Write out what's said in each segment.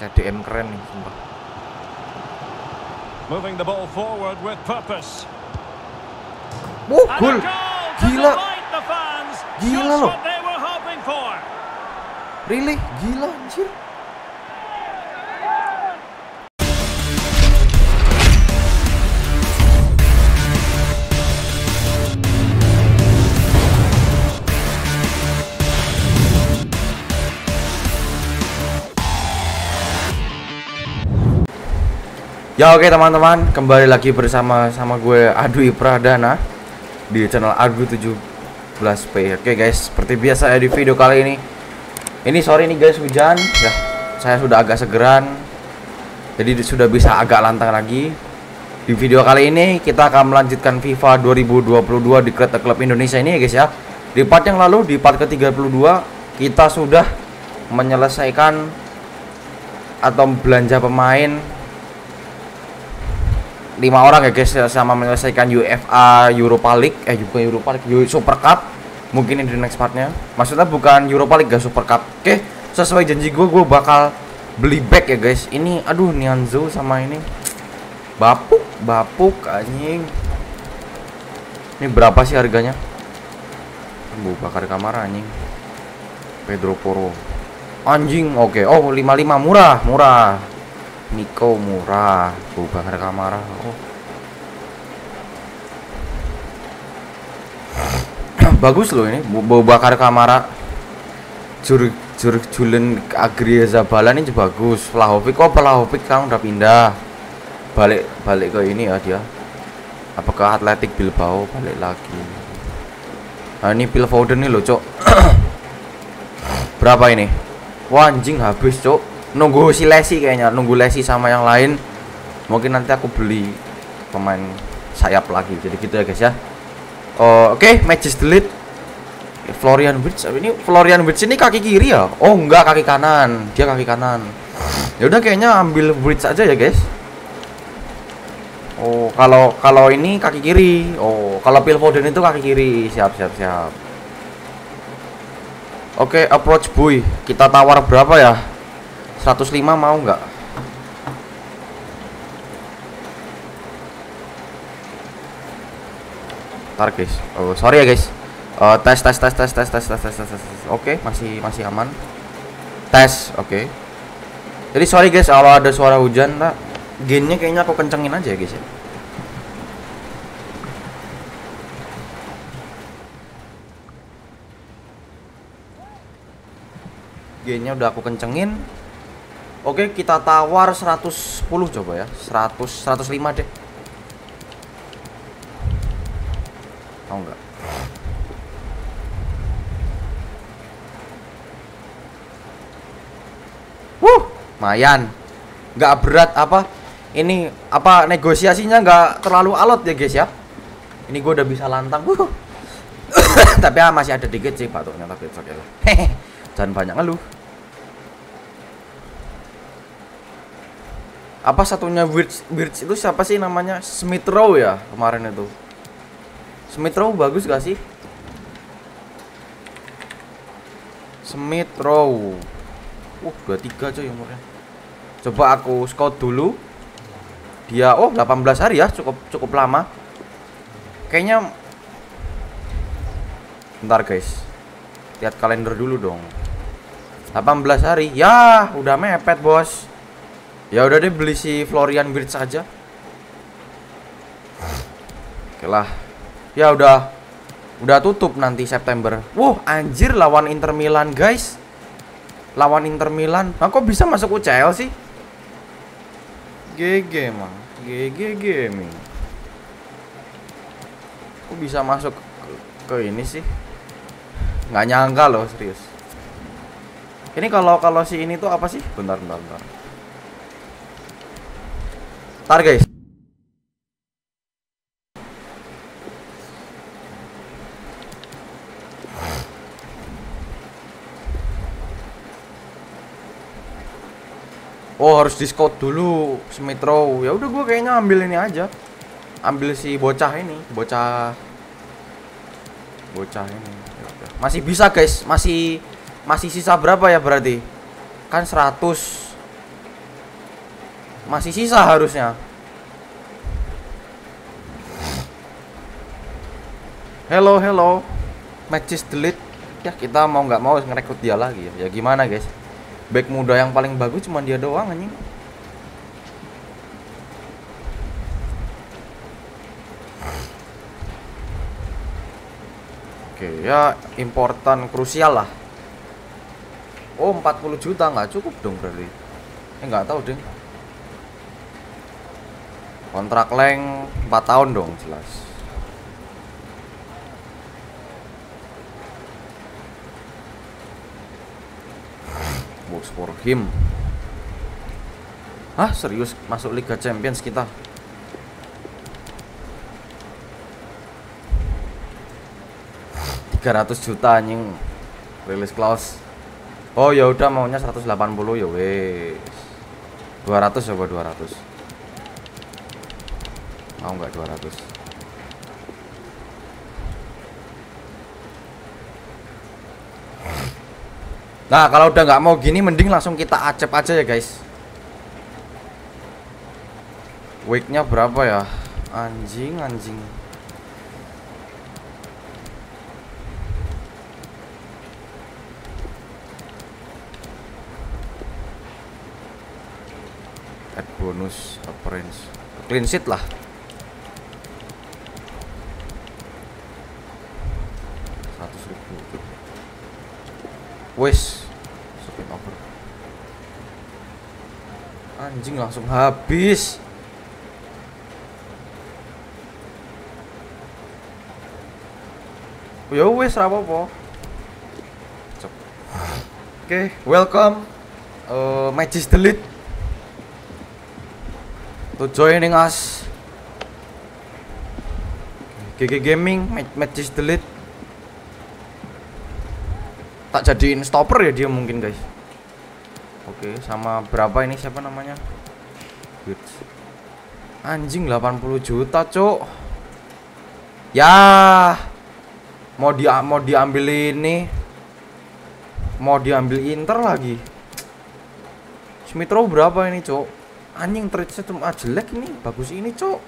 CDM keren nih sumpah. Moving the ball forward with purpose. Oh. Gila. Gila loh. Really? Gila anjir. Ya oke teman-teman, kembali lagi bersama sama gue Adwi Pradana di channel Adwi 17P. Oke guys, seperti biasa ya di video kali ini. Ini sorry nih guys hujan, ya saya sudah agak segeran, jadi di- sudah bisa agak lantang lagi. Di video kali ini kita akan melanjutkan FIFA 2022 di Kereta Klub Indonesia ini ya guys ya. Di part yang lalu, di part ke-32 kita sudah menyelesaikan atau belanja pemain lima orang ya guys sama menyelesaikan UFA Europa League eh bukan Europa League Super Cup mungkin ini di next partnya. Maksudnya bukan Europa League gak Super Cup. Oke sesuai janji gue gue bakal beli back ya guys. Ini aduh Nianzou sama ini. Bapuk bapuk anjing. Ini berapa sih harganya? Bu bakar kamar anjing. Pedro Porro. Anjing oke. Oh 55 murah murah Nico murah, Bu Bakar Kamara. Oh. Bagus loh ini, Bu Bakar Kamara. Jur Jur Julen Agria Zabala ini bagus. Vlahovic kok Vlahovic sekarang udah pindah. Balik balik ke ini ya dia. Apa ke Atletik Bilbao balik lagi. Nah, ini Phil Foden nih loh, Cok. Berapa ini? Wah, anjing habis, Cok nunggu si Lesi kayaknya nunggu Lesi sama yang lain. Mungkin nanti aku beli pemain sayap lagi. Jadi gitu ya guys ya. Oh, oke okay, matches delete. Florian Wirtz ini Florian Wirtz ini kaki kiri ya? Oh enggak kaki kanan. Dia kaki kanan. Ya udah kayaknya ambil Wirtz aja ya guys. Oh kalau kalau ini kaki kiri. Oh kalau Phil Foden itu kaki kiri. Siap siap siap. Oke okay, approach boy. Kita tawar berapa ya 105 mau nggak? Ntar guys. Oh, sorry ya guys. Uh, tes tes tes tes tes tes tes tes tes. Oke, masih masih aman. Tes, oke. Jadi sorry guys kalau ada suara hujan, Pak. Gennya kayaknya aku kencengin aja ya guys ya. Gennya udah aku kencengin. Oke, kita tawar 110 coba ya. 100 105 deh. Mau enggak? Wuh, lumayan. Nggak berat apa? Ini apa negosiasinya nggak terlalu alot ya guys ya. Ini gue udah bisa lantang. Wuh. tapi ah, masih ada dikit sih batuknya tapi oke lah. Jangan banyak ngeluh. Apa satunya Wirtz, Wirtz itu siapa sih namanya? Smith Rowe ya kemarin itu. Smith Rowe bagus gak sih? Smith Rowe. Uh 23 coy umurnya. Coba aku scout dulu. Dia oh 18 hari ya cukup cukup lama. Kayaknya bentar guys. Lihat kalender dulu dong. 18 hari. Ya udah mepet bos Ya udah deh beli si Florian Wirtz aja. Oke lah. Ya udah udah tutup nanti September. Wuh, anjir lawan Inter Milan, guys. Lawan Inter Milan. Nah, kok bisa masuk UCL sih? GG, Mang. GG Gaming. Kok bisa masuk ke, ke ini sih? Nggak nyangka loh, serius. Ini kalau kalau si ini tuh apa sih? Bentar, bentar, bentar. Ntar guys. Oh harus di scout dulu Smith Rowe. Ya udah gue kayaknya ambil ini aja. Ambil si bocah ini bocah bocah ini. Yaudah. masih bisa guys. Masih masih sisa berapa ya berarti? Kan 100 Masih sisa harusnya. Hello, hello. Matches delete. Ya kita mau nggak mau ngerekrut dia lagi ya. Ya gimana guys? Back muda yang paling bagus cuma dia doang anjing. Oke, ya important krusial lah. Oh, 40 juta nggak cukup dong berarti. Eh nggak tahu deh. Kontrak leng 4 tahun dong jelas. Works for him. Hah, serius masuk Liga Champions kita? Tiga ratus juta anjing rilis clause. Oh ya udah maunya 180 ya wes. 200 coba 200. Mau nggak 200? Nah kalau udah nggak mau gini mending langsung kita acep aja ya guys. Weeknya berapa ya? Anjing anjing. Add bonus appearance. Clean sheet lah. Seratus ribu. Wes. Anjing langsung habis. Ya wes ra apa-apa. Cep. Oke, welcome uh, Magis Delete to joining us. GG Gaming, Ma- Magis Delete. Tak jadiin stopper ya dia mungkin guys. Oke, sama berapa ini siapa namanya? Anjing 80 juta, Cuk. Ya. Mau dia mau diambil ini. Mau diambil Inter lagi. Smith Rowe berapa ini, Cuk? Anjing trade-nya cuma jelek ini, bagus ini, Cuk.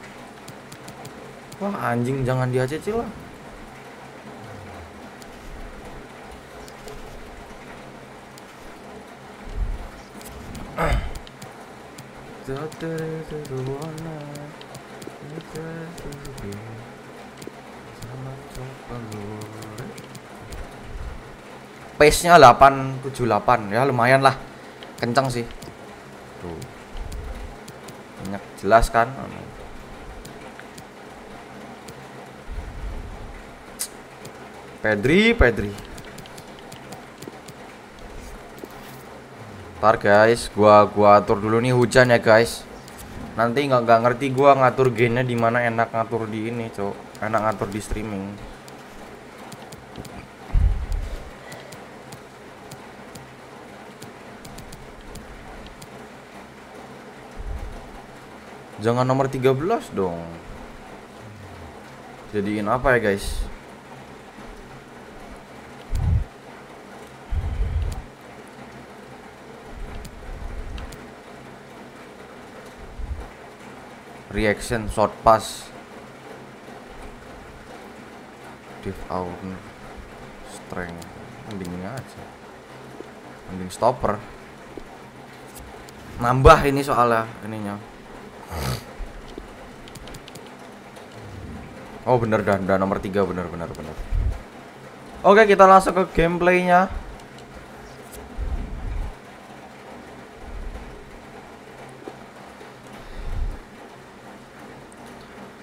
Wah, anjing jangan diacecil lah. Pace-nya 878 ya lumayan lah. Kencang sih. Tuh. Banyak jelas kan? Pedri, Pedri. Ntar guys, gua gua atur dulu nih hujan ya guys. Nanti nggak nggak ngerti gua ngatur gennya di mana enak ngatur di ini, cok. Enak ngatur di streaming. Jangan nomor 13 dong. Jadiin apa ya, guys? Reaction short pass. Div out strength. Mending aja. Mending stopper. Nambah ini soalnya ininya. Oh bener dan dan nomor tiga. Bener bener bener. Oke kita langsung ke gameplaynya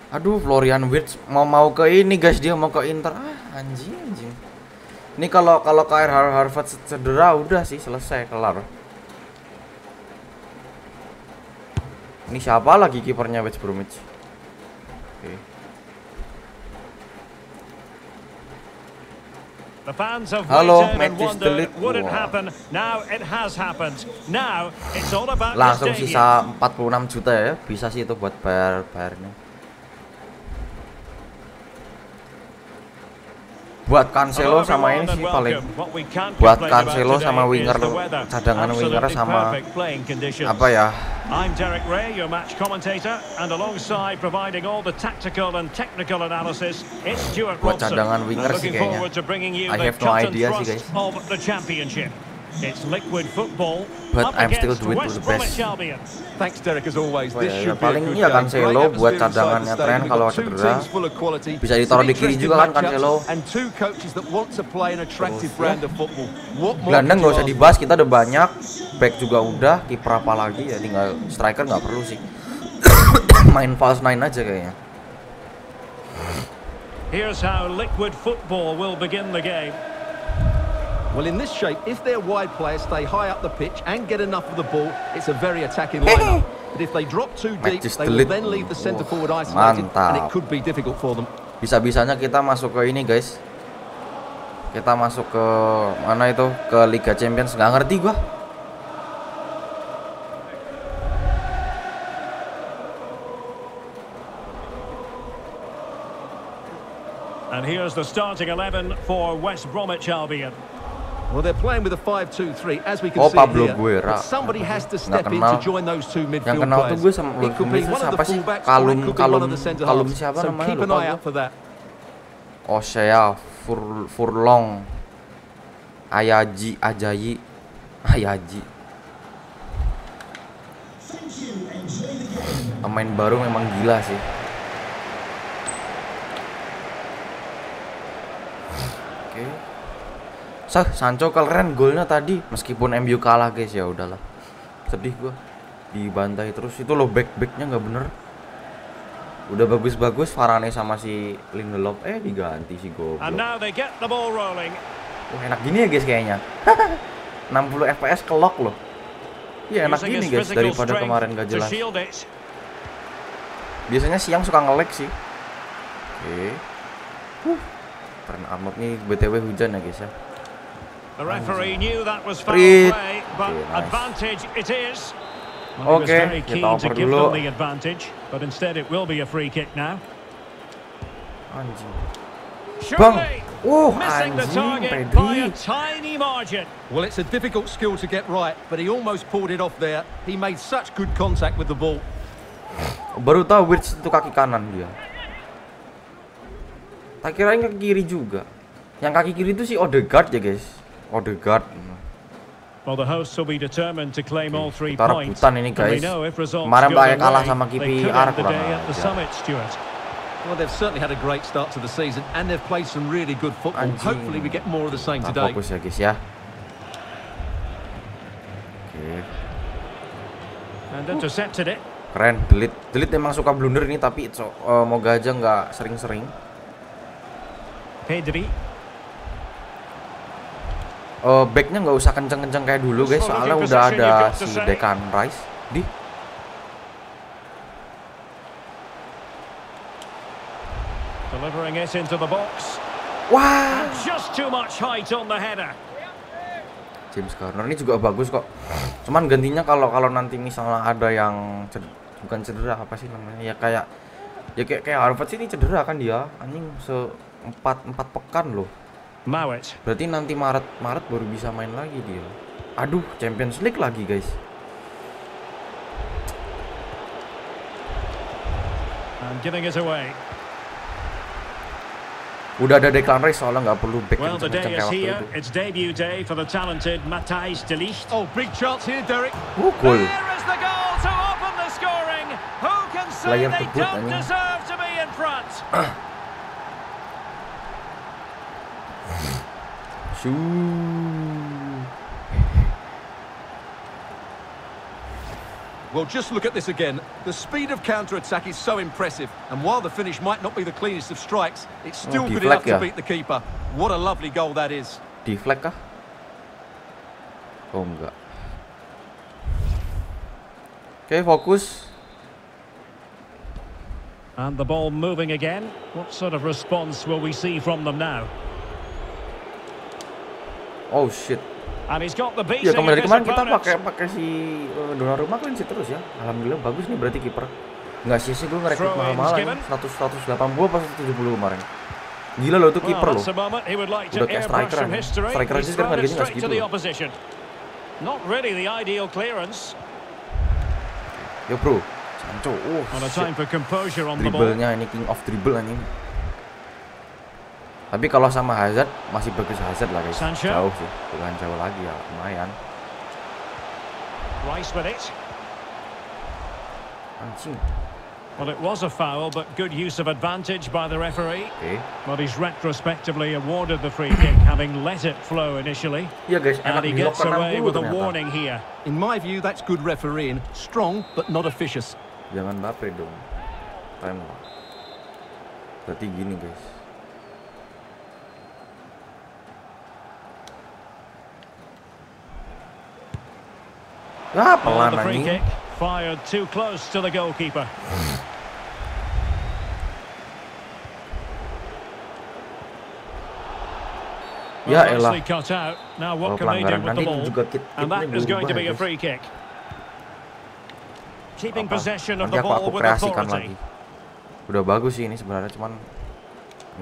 Aduh, Florian Wirtz mau mau ke ini guys, dia mau ke Inter. Ah, anjing anjing. Ini kalau kalau KR Har- Harvard cedera udah sih selesai kelar. Ini siapa lagi kipernya West Bromwich? Oke. The fans have Halo, wondered Delit. would it Wah. happen. Now it has happened. Now it's all about the Langsung sisa 46 juta ya. Bisa sih itu buat bayar bayarnya. Buat Cancelo sama ini sih paling buat Cancelo sama winger cadangan winger sama apa ya? I'm Derek Ray, your match commentator, and alongside providing all the tactical and technical analysis, it's Stuart buat Robson. cadangan winger sih kayaknya. I have no idea sih, championship. It's liquid football. But I'm still doing to the best. Thanks Derek as always. This ya, ya, should be a paling good iya game. Cancelo Great buat cadangannya stadium. kalau cedera. Bisa ditaruh di kiri juga kan, Cancelo. Ya. gelandang nggak usah dibahas kita udah banyak back juga udah kiper apa lagi ya tinggal striker nggak perlu sih main false nine aja kayaknya Here's how liquid football will begin the game. Well, in this shape, if their wide players stay high up the pitch and get enough of the ball, it's a very attacking lineup. But if they drop too deep, they will then leave the centre forward isolated, and it could be difficult for them. bisa-bisanya kita masuk ke ini guys kita masuk ke mana itu ke Liga Champions nggak ngerti gua And here's the starting 11 for West Bromwich Albion. Well, they're playing with a 5-2-3, as we can Oh, see Pablo here. Guerra. Somebody has to step in kenal. to join those two yang midfield kenal tuh players. gue sama It could be one of the sih fullbacks or it could be one of the kalum halves. siapa So namanya keep an eye out for that. Osea Fur, Furlong Ayaji Ajayi Ayaji pemain baru memang gila sih oke Sah, Sancho keren golnya tadi. Meskipun MU kalah guys ya udahlah. Sedih gua. Dibantai terus. Itu loh back backnya nggak bener. Udah bagus-bagus Varane sama si Lindelof. Eh diganti si goblok. Now they get the ball rolling. Wah, enak gini ya guys kayaknya. 60 fps ke lock loh. Iya enak gini guys daripada kemarin gak jelas. biasanya siang suka nge-lag sih. Oke. Huh. Trent Arnold nih. Btw hujan ya guys ya The referee knew that was foul Prit. play, but Okay, nice. advantage it is. Well, he was Oke, very kita keen to oper give dulu. them the advantage, but instead it will be a free kick now. anjing Surely, Uh, missing the anjing, target Pedri. by a tiny margin. Well, it's a difficult skill to get right, but he almost pulled it off there. He made such good contact with the ball. baru tahu Wirtz itu kaki kanan dia tak kirain kaki kiri juga yang kaki kiri itu si Odegaard ya guys Odegaard Well, the hosts will be determined to claim all three kita points. rebutan ini, guys. Kemarin pakai their kalah sama KPR, kurang Stuart. Well, they've certainly had a great start to the season, and they've played some really good football. Anjing. Hopefully, we get more of the same Nah, today. fokus ya guys ya oke And intercepted it. keren delete delete emang suka blunder ini tapi so, eh, moga aja nggak sering-sering Pedri. Eh backnya nggak usah kenceng-kenceng kayak dulu guys. Soalnya udah ada si. Declan Rice. Di? Delivering it into the box. wah. Just too much height on the header. James Garner ini juga bagus kok. Cuman gantinya kalau kalau nanti misalnya ada yang bukan cedera apa sih namanya? Ya kayak ya kayak kayak Harvard sih ini cedera kan dia. Anjing se empat empat pekan loh Mowat. berarti nanti Maret Maret baru bisa main lagi dia aduh Champions League lagi guys And giving it away. udah ada Declan Rice soalnya nggak perlu back Well, the day is waktu here. itu It's debut day for the talented Matthijs de Ligt. Oh, big chance here, Derek. uh, gol There is the goal to open the scoring. Who can say they don't deserve to be in front? Shoo. Well, just look at this again. The speed of counter-attack is so impressive, and while the finish might not be the cleanest of strikes, it's oh, still good enough to beat the keeper. What a lovely goal that is. di flag kah oh enggak oke fokus And the ball moving again. What sort of response will we see from them now? Oh shit Ya kemarin kemarin kita pakai pakai si uh, Donnarumma clean sheet terus ya. Alhamdulillah bagus nih berarti kiper. Enggak sih sih gue ngerekrut Throw-ins mahal-mahal given. ya. 100 180 apa 170 kemarin. Gila loh itu kiper loh. Udah kayak striker. Striker aja sekarang harganya nggak straight to segitu. Not really the ideal clearance. Yo bro, Sancho. Shit. ball. dribblenya ini king of dribble anjing. Tapi kalau sama Hazard masih bagus Hazard lah guys. Sancho. Jauh sih, bukan jauh lagi ya, lumayan. Rice with it. Anjing. Well, it was a foul, but good use of advantage by the referee. Oke. But he's retrospectively awarded the free kick, having let it flow initially. Iya guys, And he gets away 60 with a warning here. In my view, that's good refereeing. Strong, but not officious. Jangan baper dong. Time lah. Berarti gini guys. Free anjing. fired too close to the goalkeeper. Ya elah. Kalau do pelanggaran nanti juga kit And that is going to be a guys. free kick. Keeping Apa? possession of Nanti the aku, ball aku with kreasikan lagi. Udah bagus sih ini sebenarnya cuman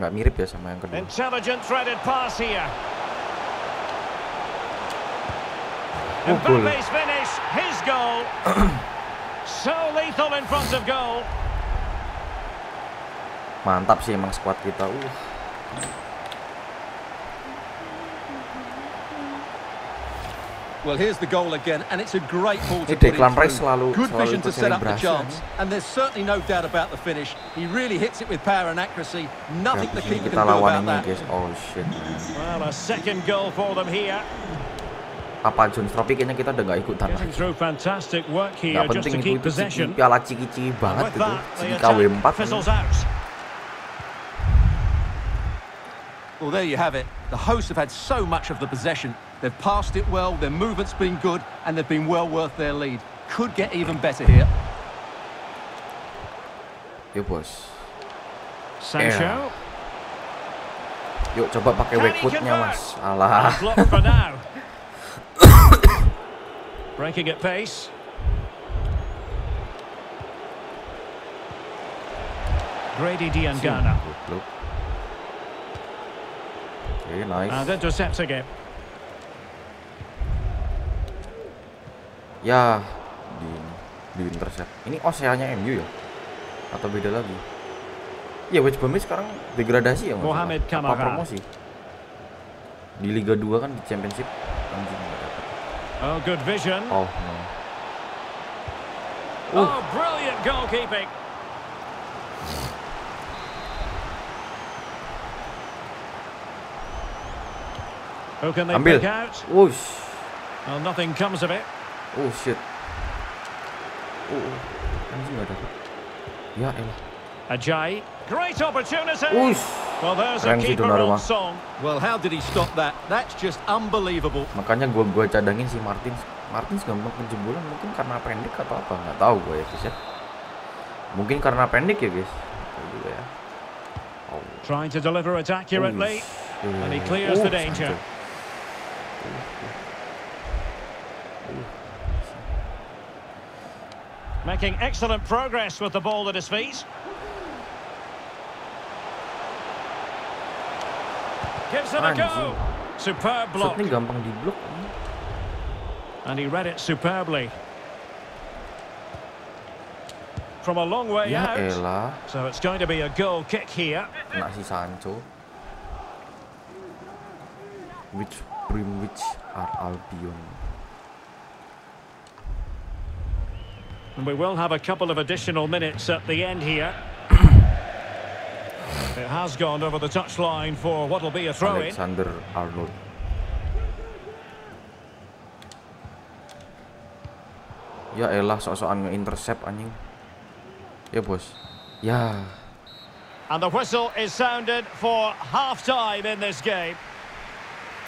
nggak mirip ya sama yang kedua. Intelligent threaded pass here. Oh, goal. Finish, his goal. so lethal in front of goal. Mantap sih emang squad kita. Uh. Well, here's the goal again, and it's a great ball to Ini put it Declan Rice through. selalu- Good selalu vision to set up the chance, and there's certainly no doubt about the finish. He really hits it with power and accuracy. Nothing the Habis ini keeper can do about that. guys. Oh shit. Well, a second goal for them here. Apa John Stropi kayaknya kita udah nggak ikutan lagi. Nggak penting itu itu ciki, piala ciki-ciki banget With itu. that, the Ciki attack KW4 ini. fizzles out. Well, there you have it. The hosts have had so much of the possession. They've passed it well, their movement's been good, and they've been well worth their lead. Could get even better here. Yuk bos. Sancho. Yuk coba pakai Can he back footnya convert? mas. Alah. Breaking at pace. Grady Diangana. Oke nice. And intercepting it. Ya di di intercept. Ini Oseanya MU ya? Atau beda lagi? Ya West Bromwich sekarang degradasi ya Mohamed salah. Apa Kamara. promosi? Di Liga 2 kan di Championship anjing. Oh, good vision. Oh no. Oh, brilliant goalkeeping. Who can they Ambil. pick out? Wush. Well, nothing comes of it. Oh shit. Oh, oh. anjing nggak dapet. Ya elah. Ajay. Great opportunity. Wush. Well, there's a Keren sih keeper Donnarumma. on song. Well, how did he stop that? That's just unbelievable. Makanya gua gua cadangin si Martins. Martins gampang penjebolan mungkin karena pendek atau apa nggak tahu gue ya guys ya. Mungkin karena pendek ya guys. Juga ya. Oh. Trying to deliver it accurately. Ush. And he clears Oh, the danger. Making excellent progress with the ball at his feet. Gives it a go. Anjing. Superb block. Gampang di blok. And he read it superbly. From a long way Ya out. elah, So it's going to be a goal kick here. kena si Sancho. Which Brimwich are Albion. And we will have a couple of additional minutes at the end here. It has gone over the touchline for what will be a throw-in. Alexander Arnold. Ya elah, sok-sokan nge-intercept anjing. Ya bos. Ya. And the whistle is sounded for half-time in this game.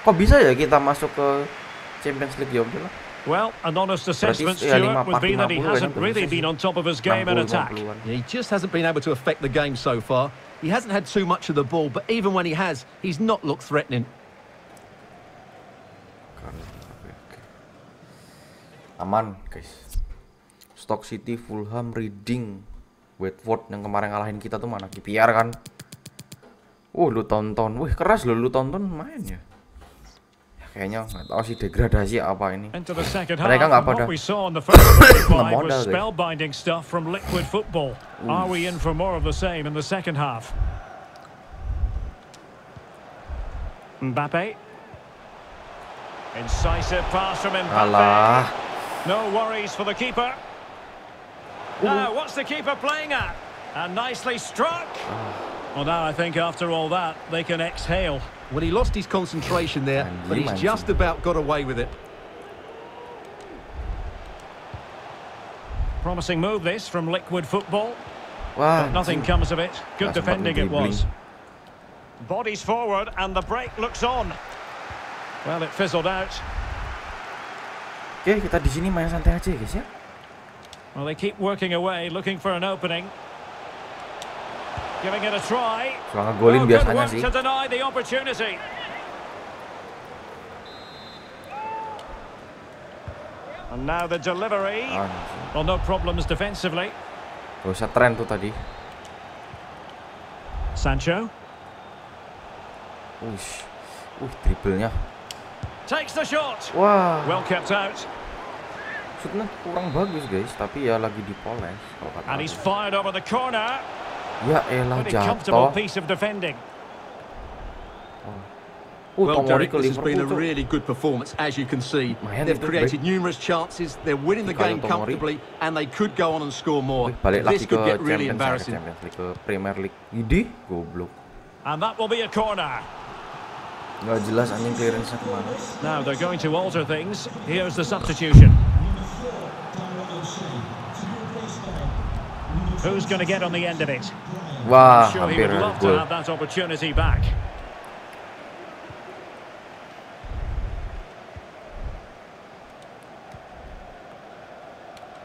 Kok bisa ya kita masuk ke Champions League ya udah lah. Well, an honest assessment, ya, Stuart, 5 would be that he 50 kan hasn't really been on top of his game in 60, attack. 50-an. Yeah, he just hasn't been able to affect the game so far. He hasn't had too much of the ball, but even when he has, he's not looked threatening. Aman, guys. Stock City, Fulham, Reading, Watford yang kemarin ngalahin kita tuh mana? KPR kan? Uh, lu tonton. Wih, keras lo lu tonton main ya. Ya, Kayaknya nggak tahu sih degradasi apa ini. Into the second half, Mereka nggak pada what we saw in the first 45 modal, was spellbinding stuff from Liquid Football. Are we in for more of the same in the second half? Mbappe. Incisive pass from Mbappe. No worries for the keeper. Now, what's the keeper playing at? And nicely struck. Ah. Well, now I think after all that, they can exhale. Well, he lost his concentration there, but he's just anjing. about got away with it. Promising move this from Liquid Football. Wah, Nothing comes of it. Good Nggak sempat defending it was. Bodies forward and the break looks on. Well, it fizzled out. Oke, kita di sini main santai aja, guys ya. Well, they keep working away, looking for an opening. Giving it a try. Suka ngegolin Oh, biasanya sih. And now the delivery. Anjing. Well, no problems defensively. Gak usah tren tuh tadi. Sancho Wih, uh, dribblenya. takes the shot. Wah, Well kept out. shootnya kurang bagus guys, tapi ya lagi dipoles. And he's fired over the corner. Ya elah Pretty comfortable jatuh. piece of defending. Uh, well, Tomori Derek, this has been a really good performance, as you can see. Man, They've created numerous chances, they're winning the game comfortably, and they could go on and score more. Wih, balik lagi This could get really embarrassing. ke Champions League, ke Premier League. Ide, goblok. And that will be a corner. Nggak jelas anjing clearance-nya kemana. Now they're going to alter things. Here's the substitution. Who's going to get on the end of it? Wah, Sure, he would love to have that opportunity back.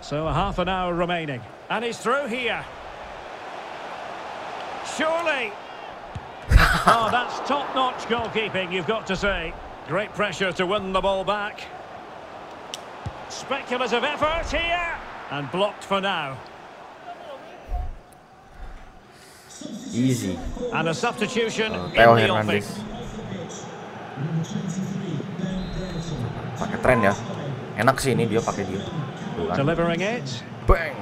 So a half an hour remaining. And he's through here. Surely. oh, that's top-notch goalkeeping, you've got to say. Great pressure to win the ball back. Speculative effort here. And blocked for now. Easy. And a substitution in Theo the Hernandez. Pakai tren ya. Enak sih ini dia pakai dia. Tuh kan. Delivering it. Bang.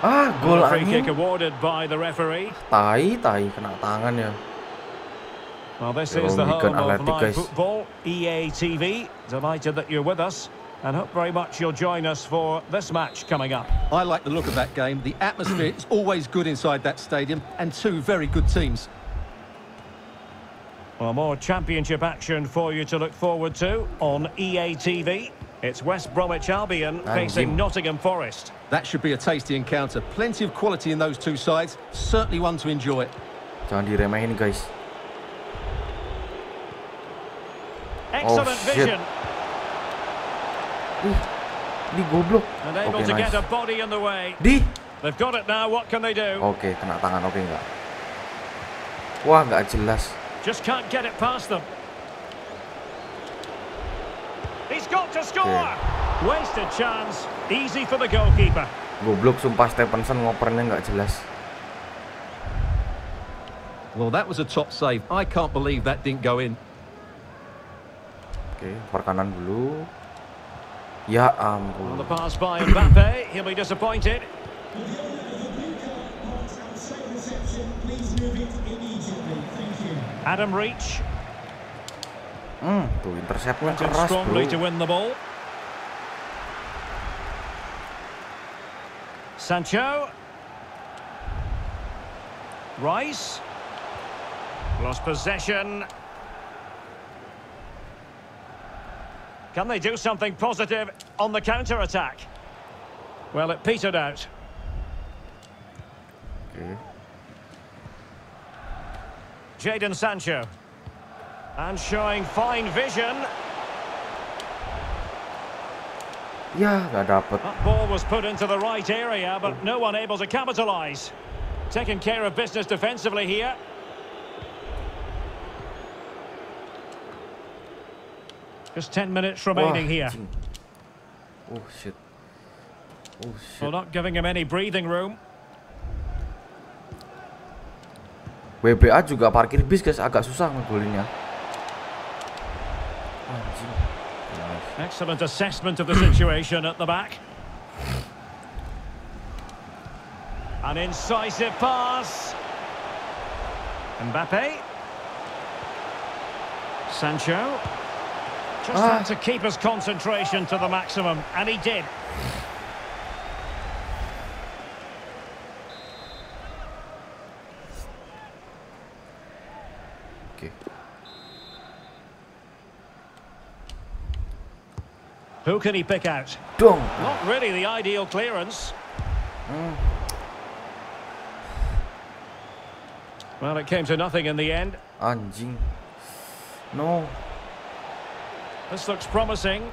Ah, gol A free kick anjing. awarded by the referee. Tai, tai kena tangan ya. Well, this is the home of live football, EA TV. Delighted that you're with us, and hope very much you'll join us for this match coming up. I like the look of that game. The atmosphere is always good inside that stadium, and two very good teams. Well, more championship action for you to look forward to on EA TV. It's West Bromwich Albion facing Anjing. Nottingham Forest. That should be a tasty encounter. Plenty of quality in those two sides. Certainly one to enjoy. Jangan diremehin guys. Excellent Oh, shit. Vision Di goblok. Oke, get nice. Di. They've got it now. What can they do? Oke, kena tangan oke enggak? Wah, nggak jelas. Just can't get it past them. He's got to score. Wasted chance. Easy for the goalkeeper. Goblok sumpah Stevenson ngopernya nggak jelas. Well, that was a top save. I can't believe that didn't go in. Oke, perkanan dulu. Ya On the pass by Mbappe. He'll be disappointed. Adam Reach Hmm, tuh interceptnya keras strongly to bro. win the ball. Sancho. Rice. Lost possession. Can they do something positive on the counter-attack? Well, it petered out. Oke. Jadon Sancho. And showing fine vision. Yeah, nggak dapet. That ball was put into the right area, but no one able to capitalise. Taking care of business defensively here. Just 10 minutes remaining here. Oh shit. Oh shit. Well, not giving him any breathing room. WBA juga parkir bis guys agak susah ngegolinnya. Excellent assessment of the situation at the back. An incisive pass. Mbappe. Sancho. Just Ah. had to keep his concentration to the maximum, and he did. Oke. Who can he pick out? Dong. Not really the ideal clearance. Well, it came to nothing in the end. Anjing. No. This looks promising.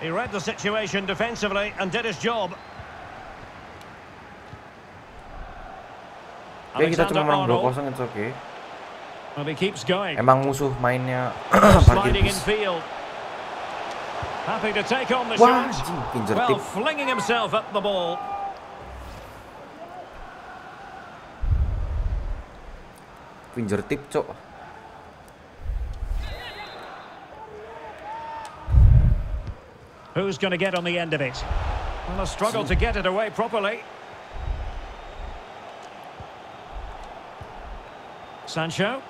He read the situation defensively and did his job. Oke kita cuma menang Arnold. 2-0 it's okay. And he keeps going. Emang musuh mainnya parkir bis. Happy to take on the Wah, shot. pinjer Well, tip. flinging himself at the ball. Fingertip, cok. Who's going to get on the end of it? Well, a struggle to get it away properly. Sancho.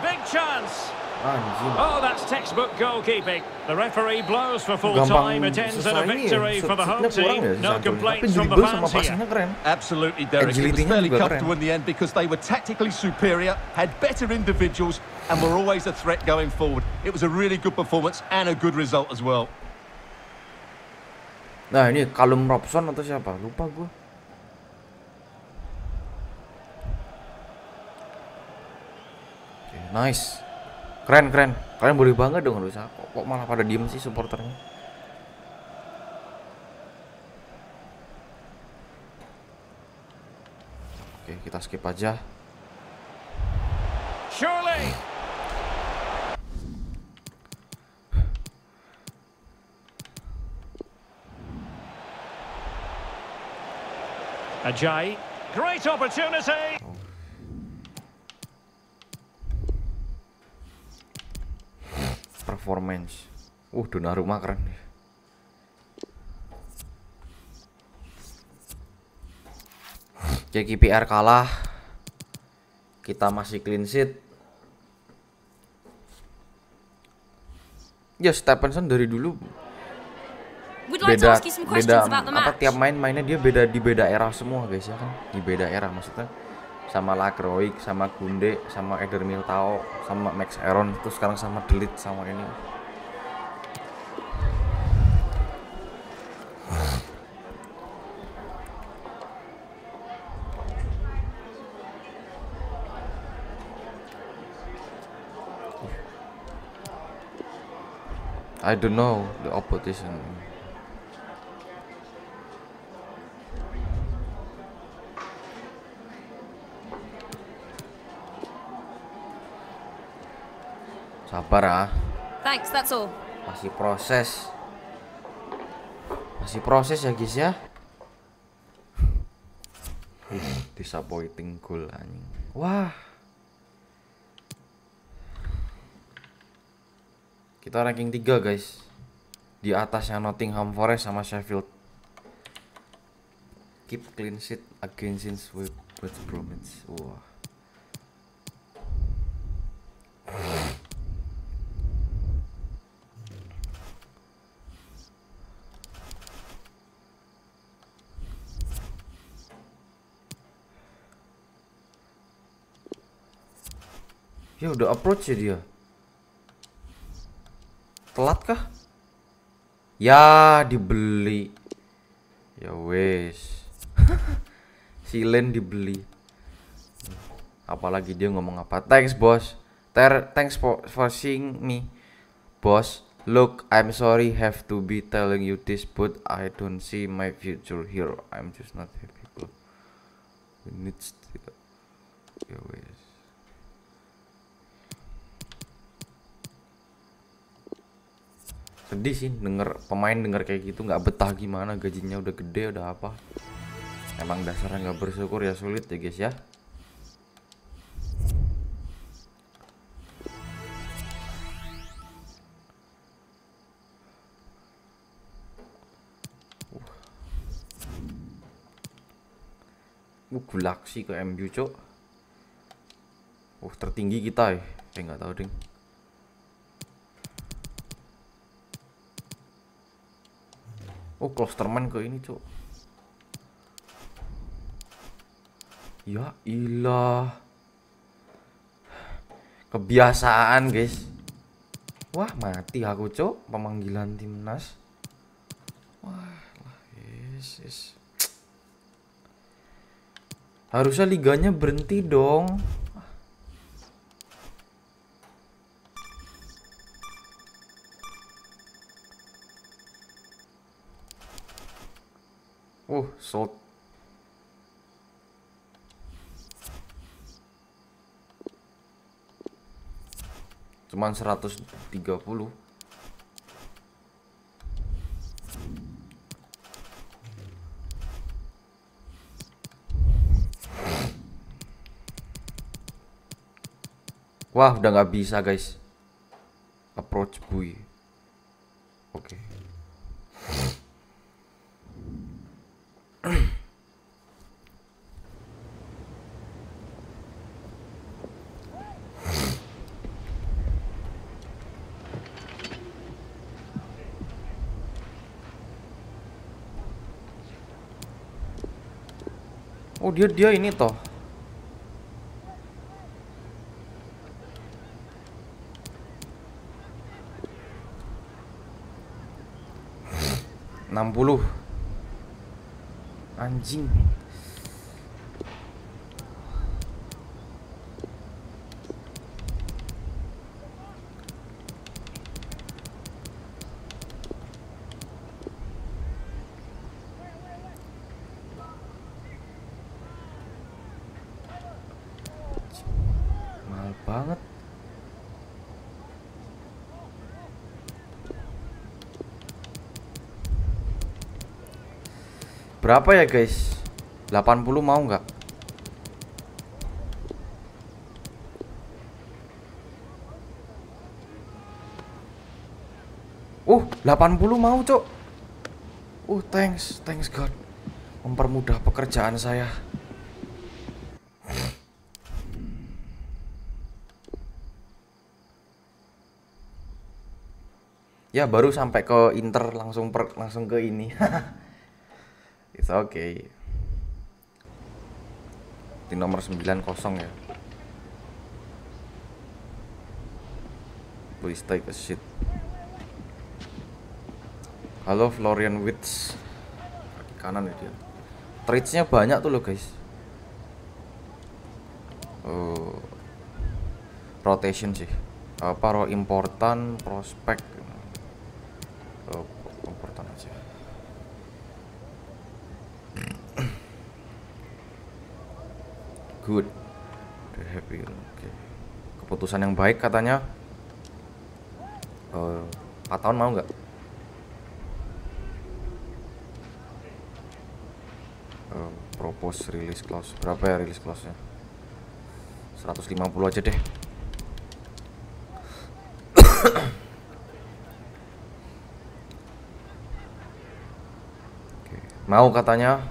Big chance. Oh, that's textbook goalkeeping. The referee blows for full time. It ends in a susah ini ya. victory for the home Shootnya kurang ya team. No complaints from the fans here. Absolutely, Derek. It was fairly comfortable in the end because they were tactically superior, had better individuals, and were always a threat going forward. It was a really good performance and a good result as well. Nah ini Callum Robson atau siapa? Lupa gue. Oke, nice. Keren keren. Kalian boleh bangga dong harusnya. Kok, kok malah pada diem sih supporternya? Oke kita skip aja. Surely. Ajay. Great opportunity. Performance. Uh Donnarumma keren nih. KPR kalah. Kita masih clean sheet. Ya Stephenson dari dulu like beda beda apa tiap main mainnya dia beda di beda era semua guys ya kan? Di beda era maksudnya sama Lacroix sama Gunde sama Eder Militao sama Max Aaron terus sekarang sama Delit sama ini. I don't know the opposition sabar ah Thanks, that's all. masih proses. Masih proses ya guys ya? Ih, disappointing goal anjing. Wah. Kita ranking 3 guys. Di atasnya Nottingham Forest sama Sheffield. Keep clean sheet against West Bromwich. Wah Ya udah approach ya dia. Telat kah? Ya dibeli. Ya wes. Silen dibeli. Apalagi dia ngomong apa? Thanks bos. Ter thanks for, for seeing me. Boss, look, I'm sorry have to be telling you this, but I don't see my future here. I'm just not happy. bro. We need to- Ya wes. sedih sih denger pemain denger kayak gitu nggak betah gimana gajinya udah gede udah apa emang dasarnya nggak bersyukur ya sulit ya guys ya Uh, uh gulak sih ke MU cok. Uh, tertinggi kita ya. Eh nggak tahu ding. Oh, Klosterman ke ini, Cok. Ya ilah. Kebiasaan, guys. Wah, mati aku, Cok. Pemanggilan timnas. Wah, yes, yes. Harusnya liganya berhenti dong. Uh, sold. Cuman 130. Wah, udah nggak bisa, guys. Approach bui. Oke. Oh, dia dia ini toh. enam puluh anjing mahal banget Berapa ya guys? 80 mau nggak? Uh, 80 mau, Cok. Uh, thanks, thanks God. Mempermudah pekerjaan saya. Ya, baru sampai ke Inter langsung per, langsung ke ini. It's okay. Di nomor 90 ya. Please take a seat. Halo Florian Wits. Kanan ya dia. Banyak tuh loh guys. Oh. Rotation sih. Apa ro important prospek. Oh, important aja. Good. They're happy. Oke. Keputusan yang baik katanya. Eh, 4 tahun mau nggak? Eh, propose release clause. Berapa ya release clause-nya? 150 aja deh. Mau katanya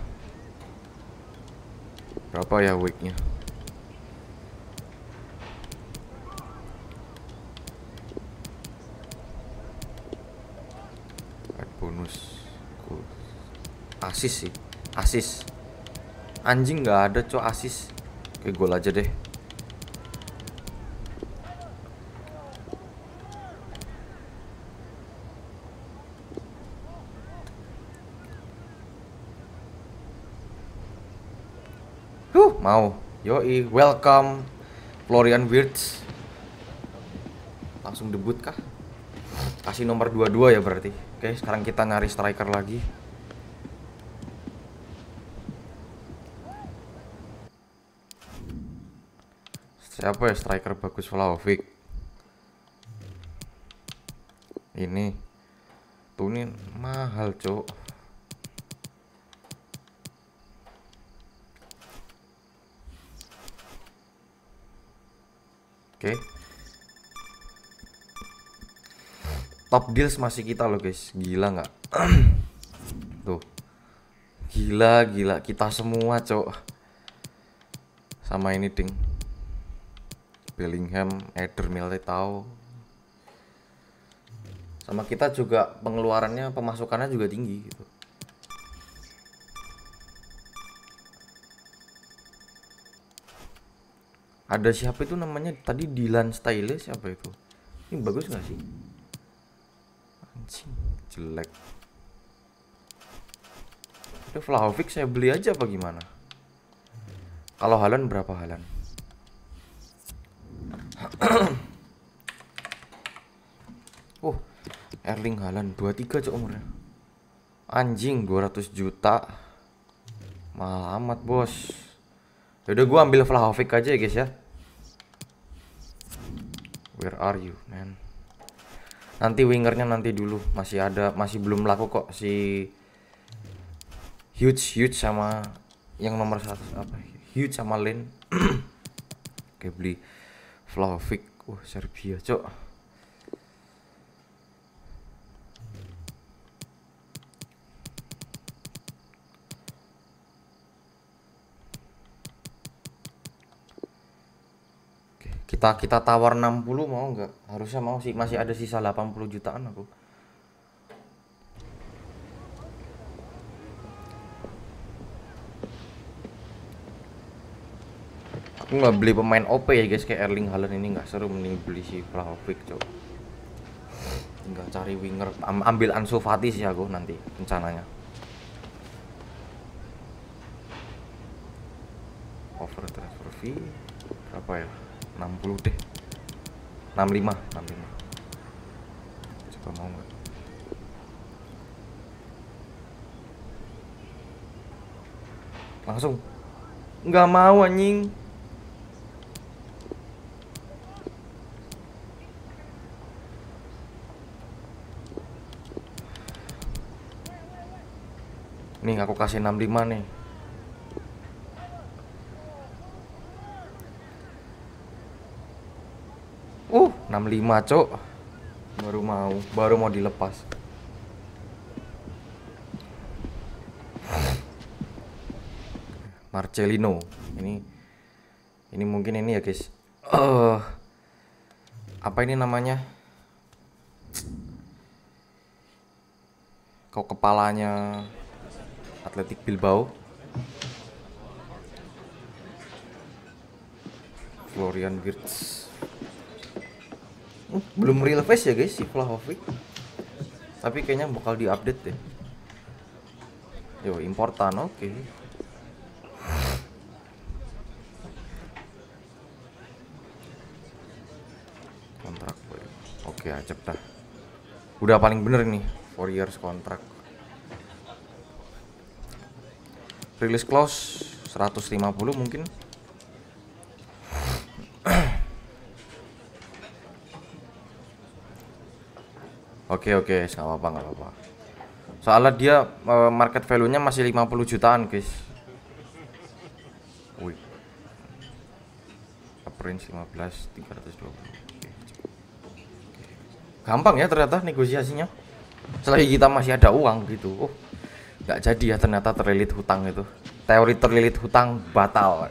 berapa ya weeknya? Bonus asis sih. Asis. Anjing nggak ada cok asis. Oke gol aja deh Huh, mau. Yoi, welcome Florian Wirtz. Langsung debut kah? Kasih nomor 22 ya berarti. Oke, sekarang kita nyari striker lagi. Siapa ya striker bagus Vlahovic? Ini. Tuh ini mahal, Cuk. Oke. Top deals masih kita loh guys. Gila nggak? Tuh. Gila, gila kita semua, Cok. sama ini ding Bellingham Eder Militao sama kita juga pengeluarannya pemasukannya juga tinggi gitu ada siapa itu namanya tadi Dylan Style siapa itu ini bagus nggak sih anjing jelek itu Vlahovic saya beli aja apa gimana kalau Halan berapa Halan Oh, Erling Haaland 23 cok umurnya. Anjing 200 juta. Mahal amat, Bos. Yaudah gua ambil Vlahovic aja ya, guys ya. Where are you, man? Nanti wingernya nanti dulu, masih ada, masih belum laku kok si Huge Huge sama yang nomor satu apa? Huge sama Lane. Oke beli Vlahovic, wah Serbia cok. Oke, kita kita tawar 60 mau nggak? Harusnya mau sih, masih ada sisa 80 jutaan aku. Aku nggak beli pemain OP ya guys kayak Erling Haaland ini nggak seru mending beli si Vlahovic cok. Tinggal cari winger, Am- ambil Ansu Fati sih aku nanti rencananya. Over transfer fee berapa ya? 60 deh. 65, 65. Coba mau nggak? Langsung. Nggak mau anjing. Nih aku kasih 65 nih. Uh, 65, Cok. Baru mau, baru mau dilepas. Marcelino. Ini ini mungkin ini ya, guys. Eh apa ini namanya? Kau kepalanya Atletik Bilbao. Florian Wirtz. Belum real face ya guys si Vlahovic. Tapi kayaknya bakal diupdate deh. Yo, importan oke. Kontrak boy. Oke, acep dah. Udah paling bener nih, 4 years kontrak. Release clause 150 mungkin. Oke oke, nggak apa-apa nggak apa-apa. Soalnya dia eh, market value-nya masih 50 jutaan, guys. Wih. Range 15 320. Oke. Oke. Gampang ya ternyata negosiasinya. Selagi kita masih ada uang gitu. Oh, nggak jadi ya ternyata terlilit hutang itu. Teori terlilit hutang batal.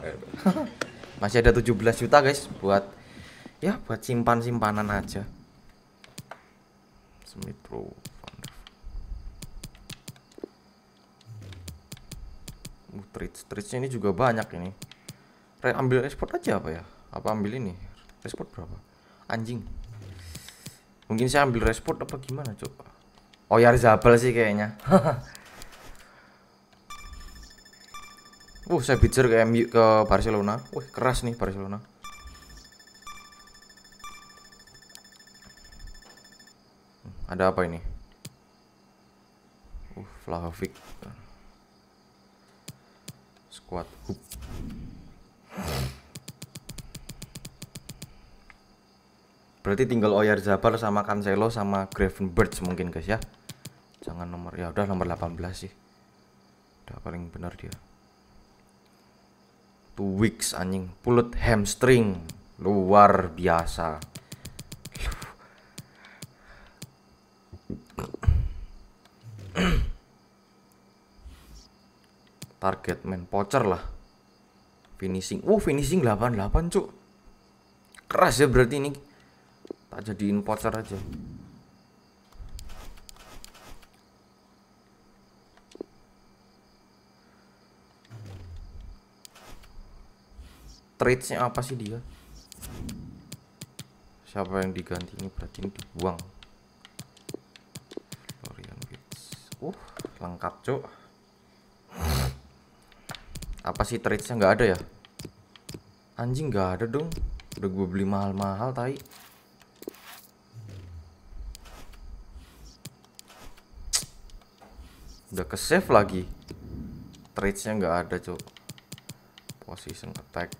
masih ada 17 juta, guys, buat ya buat simpan-simpanan aja. Smith Van der Uh, trades trades ini juga banyak ini. Re ambil resport aja apa ya? Apa ambil ini? Resport berapa? Anjing. Mungkin saya ambil resport apa gimana, coba? Oh, ya Zabel sih kayaknya. uh, saya bicara ke MU ke Barcelona. Wih, keras nih Barcelona. Ada apa ini? Uh, Vlahovic. Squad. Berarti tinggal Oyarzabal sama Cancelo sama Gravenberch mungkin guys ya. Jangan nomor ya udah nomor 18 sih. Udah paling benar dia. Two weeks anjing, pulut hamstring luar biasa. Target man pocher lah. Finishing uh finishing 88 cuk. Keras ya berarti ini. Tak jadiin voucher aja. Trades-nya apa sih dia? Siapa yang diganti ini? Berarti ini dibuang. Florian Wirtz. Uh lengkap cuk apa sih trades-nya nggak ada ya? Anjing nggak ada dong. Udah gue beli mahal-mahal tai. Udah ke save lagi. Trades-nya nggak ada cuk. Position attack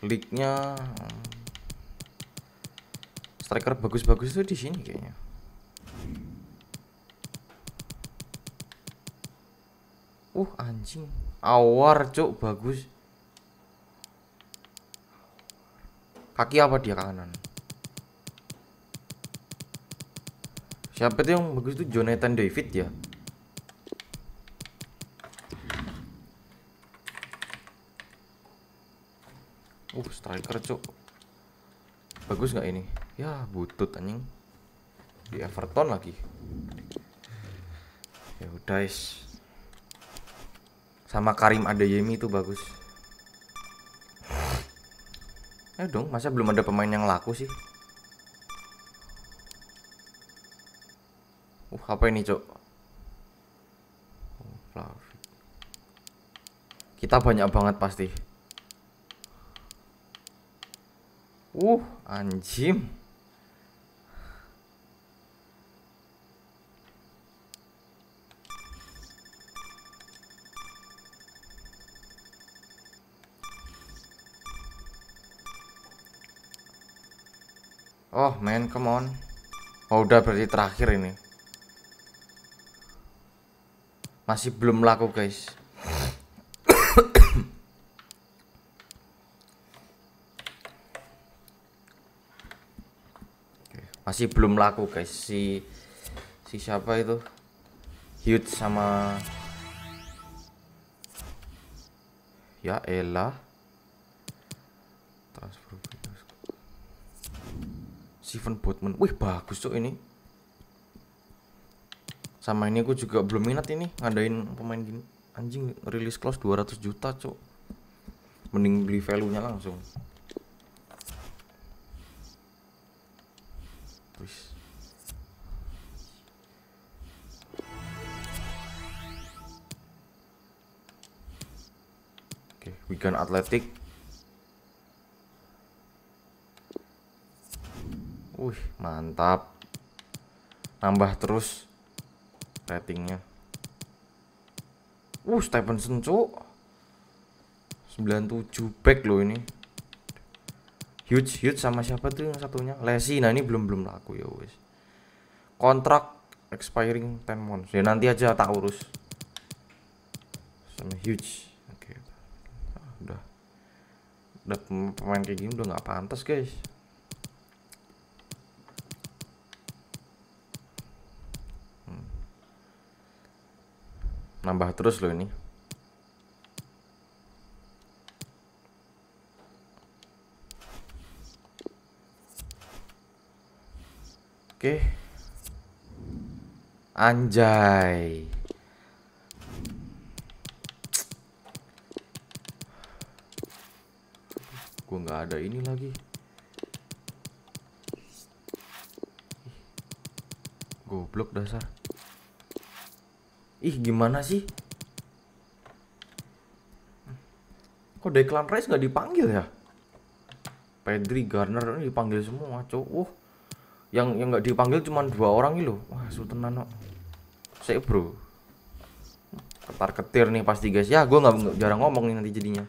league-nya hmm, striker bagus-bagus tuh di sini kayaknya uh anjing. Awar cuk bagus. Kaki apa dia kanan? Siapa tuh yang bagus tuh Jonathan David ya? Uh striker cuk. Bagus nggak ini? Ya butut anjing. Di Everton lagi. Ya udah guys sama Karim Adeyemi itu bagus Eh dong, masa belum ada pemain yang laku sih? Uh, apa ini, Cok? Oh. Kita banyak banget pasti. Uh, anjim. Oh man, come on. Oh udah berarti terakhir ini. Masih belum laku guys. Masih belum laku guys si si siapa itu? Huge sama Ya elah. Transfer. Steven Botman. Wih, bagus tuh ini. Sama ini aku juga belum minat ini ngadain pemain gini. Anjing rilis close 200 juta, Cuk. Mending beli value-nya langsung. Wis. Oke, Wigan Athletic. Wih, mantap. Nambah terus ratingnya. Uh, Stevenson, cuk. 97 back loh ini. Huge, huge sama siapa tuh yang satunya? Lesi. Nah, ini belum belum laku ya, wes. Kontrak expiring 10 months. Ya nanti aja tak urus. Sama huge. Oke. Ah, udah. Udah pem- pemain kayak gini udah nggak pantas, guys. Nambah terus loh ini. Oke. Anjay. Gua nggak ada ini lagi. Goblok dasar Ih gimana sih? Kok Declan Rice nggak dipanggil ya? Pedri, Garner ini dipanggil semua, cowok. Wah, yang yang nggak dipanggil cuma dua orang ini loh. Wah, sultan no. Saya bro. Ketar ketir nih pasti guys. Ya, gue nggak jarang ngomong nih nanti jadinya.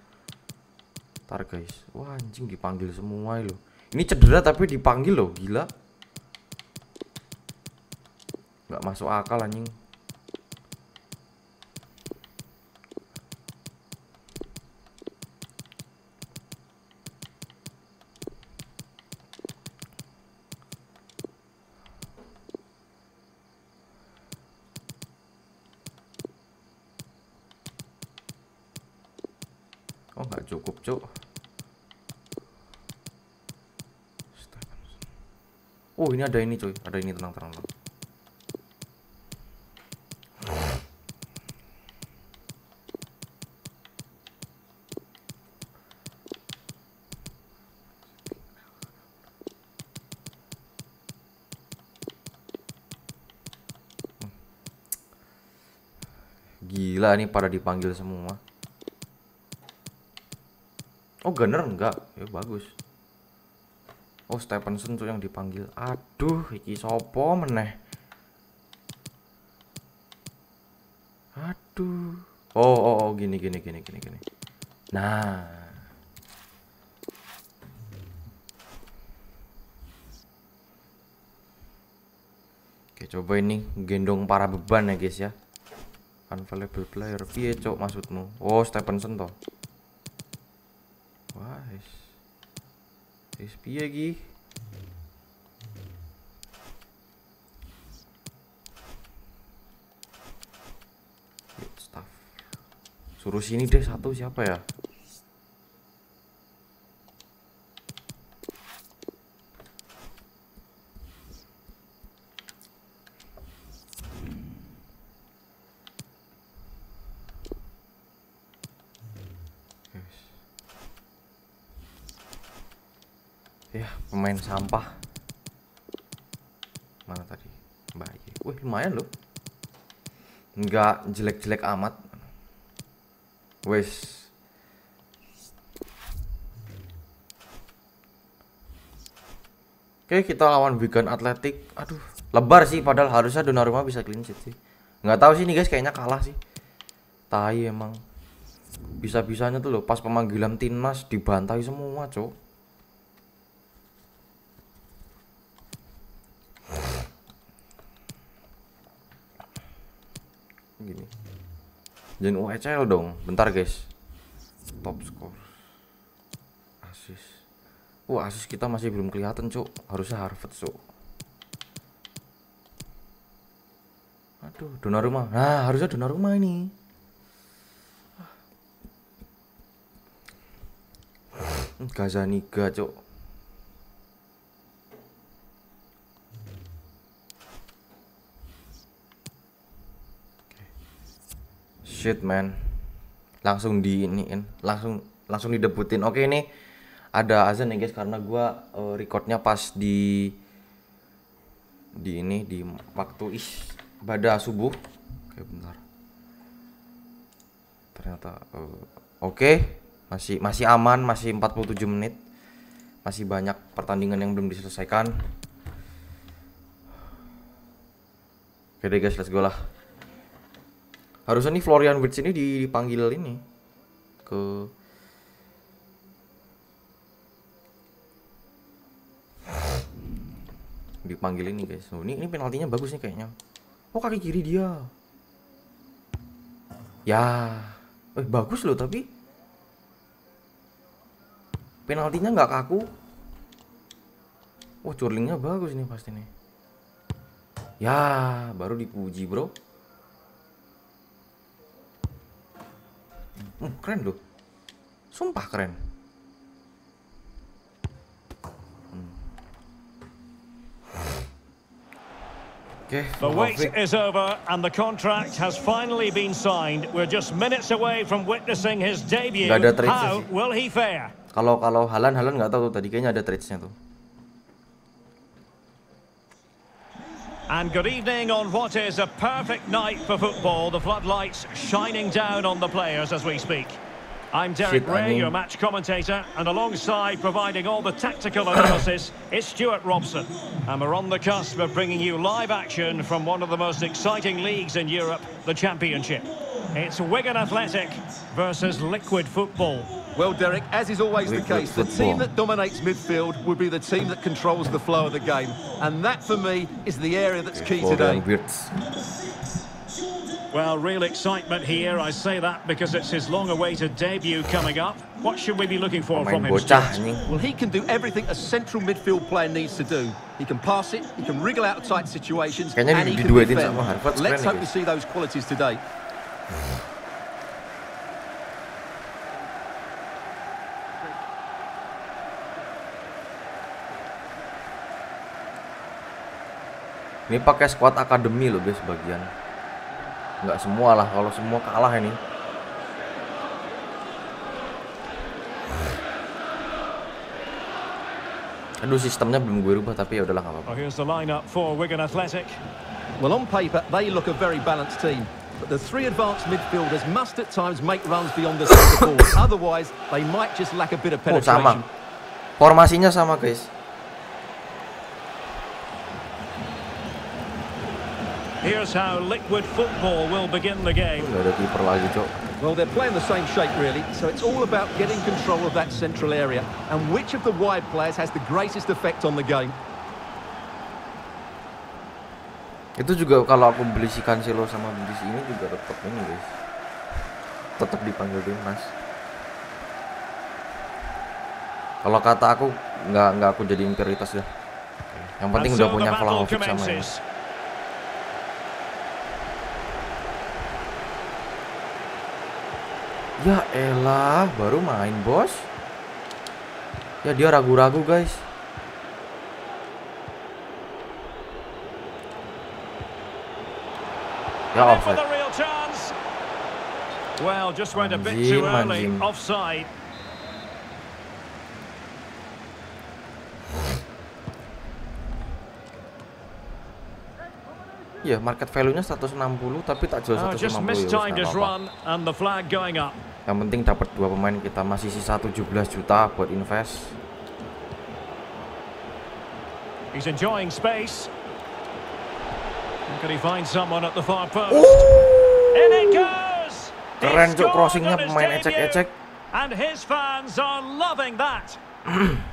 Ntar guys. Wah anjing dipanggil semua ini loh. Ini cedera tapi dipanggil loh, gila. Nggak masuk akal anjing. Oh nggak cukup cuk. Oh ini ada ini cuy, ada ini tenang tenang. tenang. Gila nih pada dipanggil semua. Oh Gunner enggak, ya bagus. Oh Stephenson tuh yang dipanggil. Aduh, iki sopo meneh. Aduh. Oh, oh, oh, gini, gini, gini, gini, gini. Nah. Oke, coba ini gendong para beban ya guys ya. Unavailable player. Piye cok maksudmu? Oh, Stephenson toh. Wah, wis. Wis piye? Wait, staff. Suruh sini deh satu siapa ya? Yes. Ya, pemain sampah. Mana tadi? Mbak. Wih, lumayan loh. Nggak jelek-jelek amat. Wes. Oke, kita lawan Wigan Athletic. Aduh, lebar sih padahal harusnya Donnarumma bisa clean sheet sih. Nggak tahu sih nih guys, kayaknya kalah sih. Tai emang bisa-bisanya tuh loh pas pemanggilan timnas dibantai semua cok gini jangan UECL dong. Bentar guys. Top score. Asis. Wah asis kita masih belum kelihatan cok harusnya Harvard cok aduh Donnarumma nah harusnya Donnarumma ini. Gazaniga cok Shit man. Langsung di iniin Langsung langsung didebutin. Oke ini ada azan nih guys Karena gua eh, recordnya pas di Di ini Di waktu ih Pada subuh. Oke bentar. Ternyata eh, Oke. Masih masih aman masih 47 menit. Masih banyak pertandingan yang belum diselesaikan. Oke deh guys let's go lah harusnya nih Florian Wirtz ini dipanggil ini ke dipanggil ini guys. Oh, ini ini penaltinya bagus nih kayaknya. Oh kaki kiri dia. Ya. Eh bagus loh tapi. Penaltinya nggak kaku. Oh curlingnya bagus nih pasti nih. Ya baru dipuji bro hmm, keren loh sumpah keren Hmm. Oke, The wait is over and the contract has finally been signed. We're just minutes away from witnessing his debut. Ada trade How will he fare? Kalau kalau Halan Halan nggak tahu tuh tadi kayaknya ada trades-nya tuh. And good evening on what is a perfect night for football. The floodlights shining down on the players as we speak. I'm Derek Shit, Ray, I mean- your match commentator, and alongside providing all the tactical analysis is Stuart Robson. And we're on the cusp of bringing you live action from one of the most exciting leagues in Europe, the Championship. It's Wigan Athletic versus Liquid Football. Well, Derek, as is always the case, the football. team that dominates midfield would be the team that controls the flow of the game. And that, for me, is the area that's key today. Well, real excitement here. I say that because it's his long-awaited debut coming up. What should we be looking for from him, bocah Well, he can do everything a central midfield player needs to do. He can pass it, he can wriggle out of tight situations, Kayaknya and he can defend. Let's hope nih, we see those qualities today. Ini pakai squad akademi loh guys bagian. Nggak semua lah, kalau semua kalah ini. Aduh sistemnya belum gue rubah tapi ya udahlah nggak apa-apa. Well, here's the lineup for Wigan Athletic. Well, on paper, they look a very balanced team. But the three advanced midfielders must at times make runs beyond the centre forward. Otherwise, they might just lack a bit of Oh sama. penetration. Formasinya sama guys. Here's how liquid football will begin the game. Well, they're playing the same shape, really, so it's all about getting control of that central area and which of the wide players has the greatest effect on the game. Itu juga kalau aku beli si Cancelo sama beli si ini juga tetap ini guys. Tetap dipanggil timnas. Kalau kata aku nggak nggak aku jadiin prioritas dah. Yang penting udah punya Vlahovic sama ini. Ya elah, baru main bos. Ya dia ragu-ragu guys. Ya offside. the real chance. Well, just went a bit Manjim, too early. manjim. Offside. Iya, market value-nya 160 tapi tak jual Oh, just 150 ya. wes, mistimed nggak his apa-apa. run and the flag going up. Yang penting dapat dua pemain kita masih sisa 17 juta buat invest. He's enjoying space. Can he find someone at the far post? Oh! In it goes! Keren scored crossingnya pemain ecek-ecek. And his fans are loving that.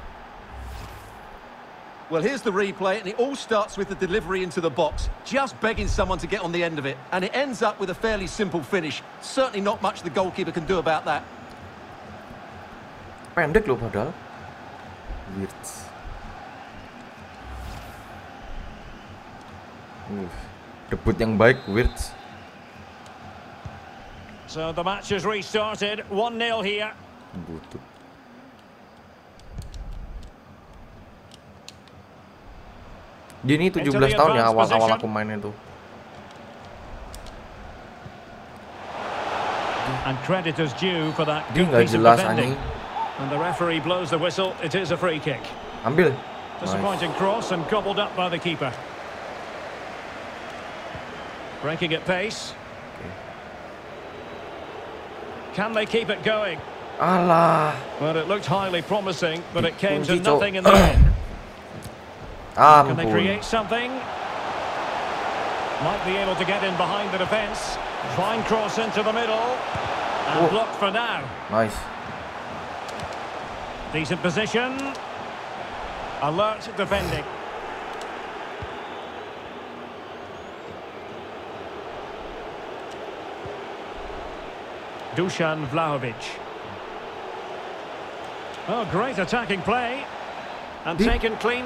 Well, here's the replay, and it all starts with the delivery into the box, just begging someone to get on the end of it. And it ends up with a fairly simple finish. Certainly not much the goalkeeper can do about that. Pendek loh padahal. Wirtz. Uh, debut yang baik Wirtz. So the match has restarted. 1-0 here. Butut. Dia ini 17 Into the tahun ya awal-awal aku main itu. And credit is due for that Dia nggak jelas anjing. And the referee blows the whistle. It is a free kick. Ambil. Disappointing cross and gobbled up by the keeper. Breaking at pace. Can they keep it going? Allah. Well, it looked highly promising, but it came to nothing in the end. Ah, Can they create something? Might be able to get in behind the defence. Fine cross into the middle. And Oh. blocked for now. Nice. Decent position. Alert defending. Dusan Vlahovic. Oh, great attacking play. Di-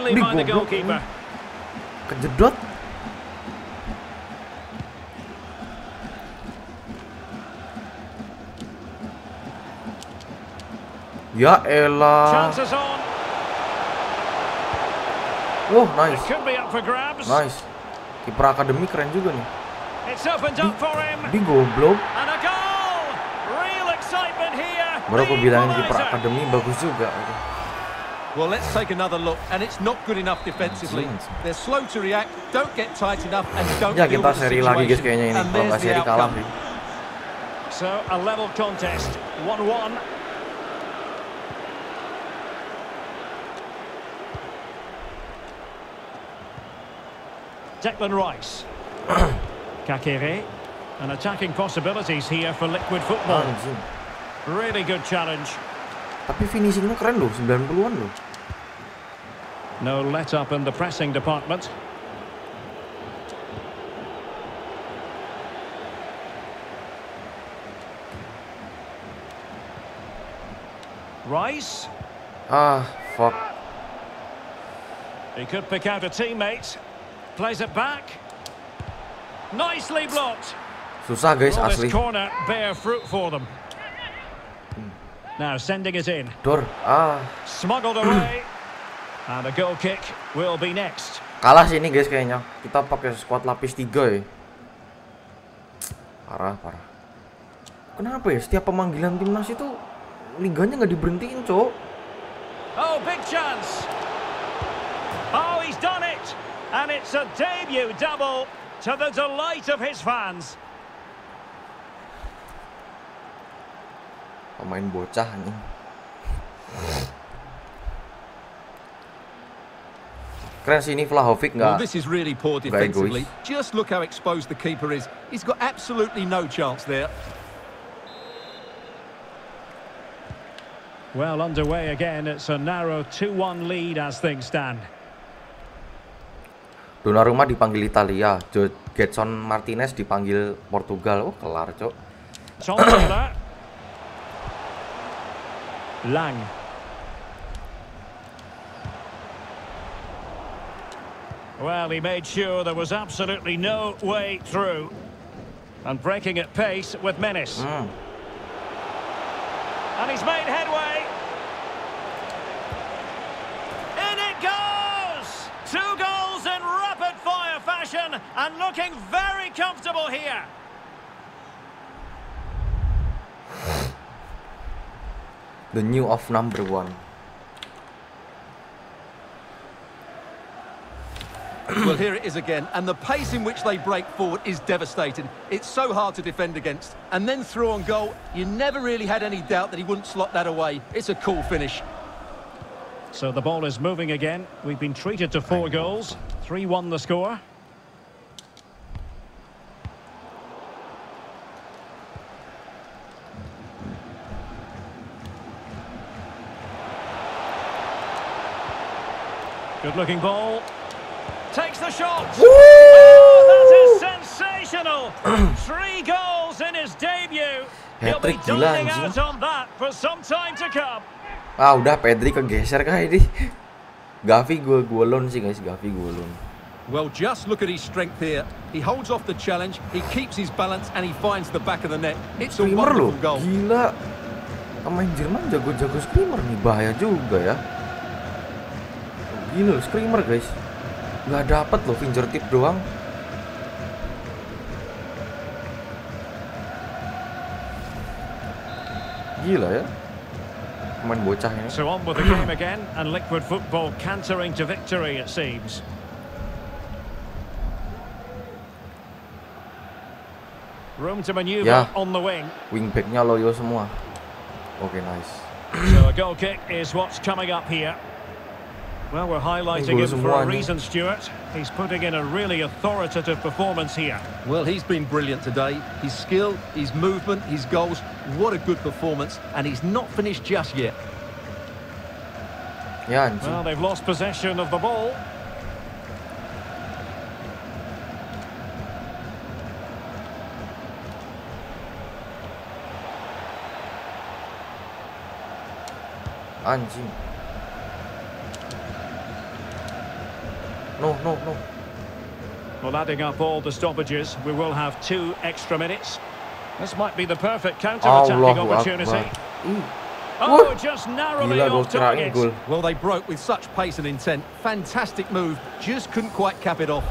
di by the goblok. Kejedot. Ya elah. It nice. Nice. Kiper akademi keren juga nih. Di goblok. Baru aku bilangin kiper akademi bagus juga. Well, let's take another look, and it's not good enough defensively. They're slow to react, don't get tight enough, and don't Ya deal kita with the seri lagi guys kayaknya ini. And Kalau nggak there's the seri kalah outcome. sih. So, a level contest. 1-1. Declan Rice. Kakere. And attacking possibilities here for liquid football. Anjing. Really good challenge. Tapi finishingnya keren loh, 90-an loh. No let up in the pressing department. Rice. Ah, fuck. He could pick out a teammate. Plays it back. Nicely blocked. Susah guys asli. corner bear fruit for them? Now sending it in. Dor. Ah, Smuggled away. and a goal kick will be next. Kalah sih ini guys kayaknya. Kita pakai squad lapis 3 ya. Parah, parah. Kenapa ya setiap pemanggilan timnas itu liganya nggak diberhentiin, Cok? Oh, big chance. Oh, he's done it. And it's a debut double to the delight of his fans. Pemain bocah nih. Keren sih ini Vlahovic Well, nggak this is really poor defensively. Just look how exposed the keeper is. He's got absolutely no chance there. Well, underway again. It's a narrow 2-1 lead as things stand. Donnarumma dipanggil Italia, Jo Getson Martinez dipanggil Portugal. Oh, kelar, Cok. Lang. Well, he made sure there was absolutely no way through. And breaking at pace with menace. Hmm. And he's made headway. In it goes! Two goals in rapid fire fashion and looking very comfortable here. The new of number one. well, here it is again. And the pace in which they break forward is devastating. It's so hard to defend against. And then through on goal, you never really had any doubt that he wouldn't slot that away. It's a cool finish. So the ball is moving again. We've been treated to four goals. 3-1 the score. Good looking ball. Takes the shot. Oh, that is sensational. Three goals in his debut. He'll be Hat-trick gila, dining anjing. out on that for some time to come. Ah, udah Pedri kegeser kah ini? Gavi gue gue loan sih guys, Gavi gue loan. Well, just look at his strength here. He holds off the challenge, he keeps his balance, and he finds the back of the net. It's a Screamer loh, wonderful goal. gila. Pemain Jerman jago-jago screamer nih, bahaya juga ya. Gila, screamer guys. Nggak dapet loh fingertip doang. Gila ya. Pemain bocah ini. So on with the game again, and Liquid Football cantering to victory, it seems. Room to manoeuvre Yeah. on the wing. Wingbacknya loyo semua. Oke, nice. So a goal kick is what's coming up here. Well, we're highlighting Gol him for a reason, Stuart. He's putting in a really authoritative performance here. Well, he's been brilliant today. His skill, his movement, his goals. What a good performance. And he's not finished just yet. Ya anjing. Well, they've lost possession of the ball. Anjing. No, no, no. Well, adding up all the stoppages, we will have two extra minutes. This might be the perfect counter-attacking Allahu opportunity. Oh, Wah. just narrowly off target. Well, they broke with such pace and intent. Fantastic move. Just couldn't quite cap it off.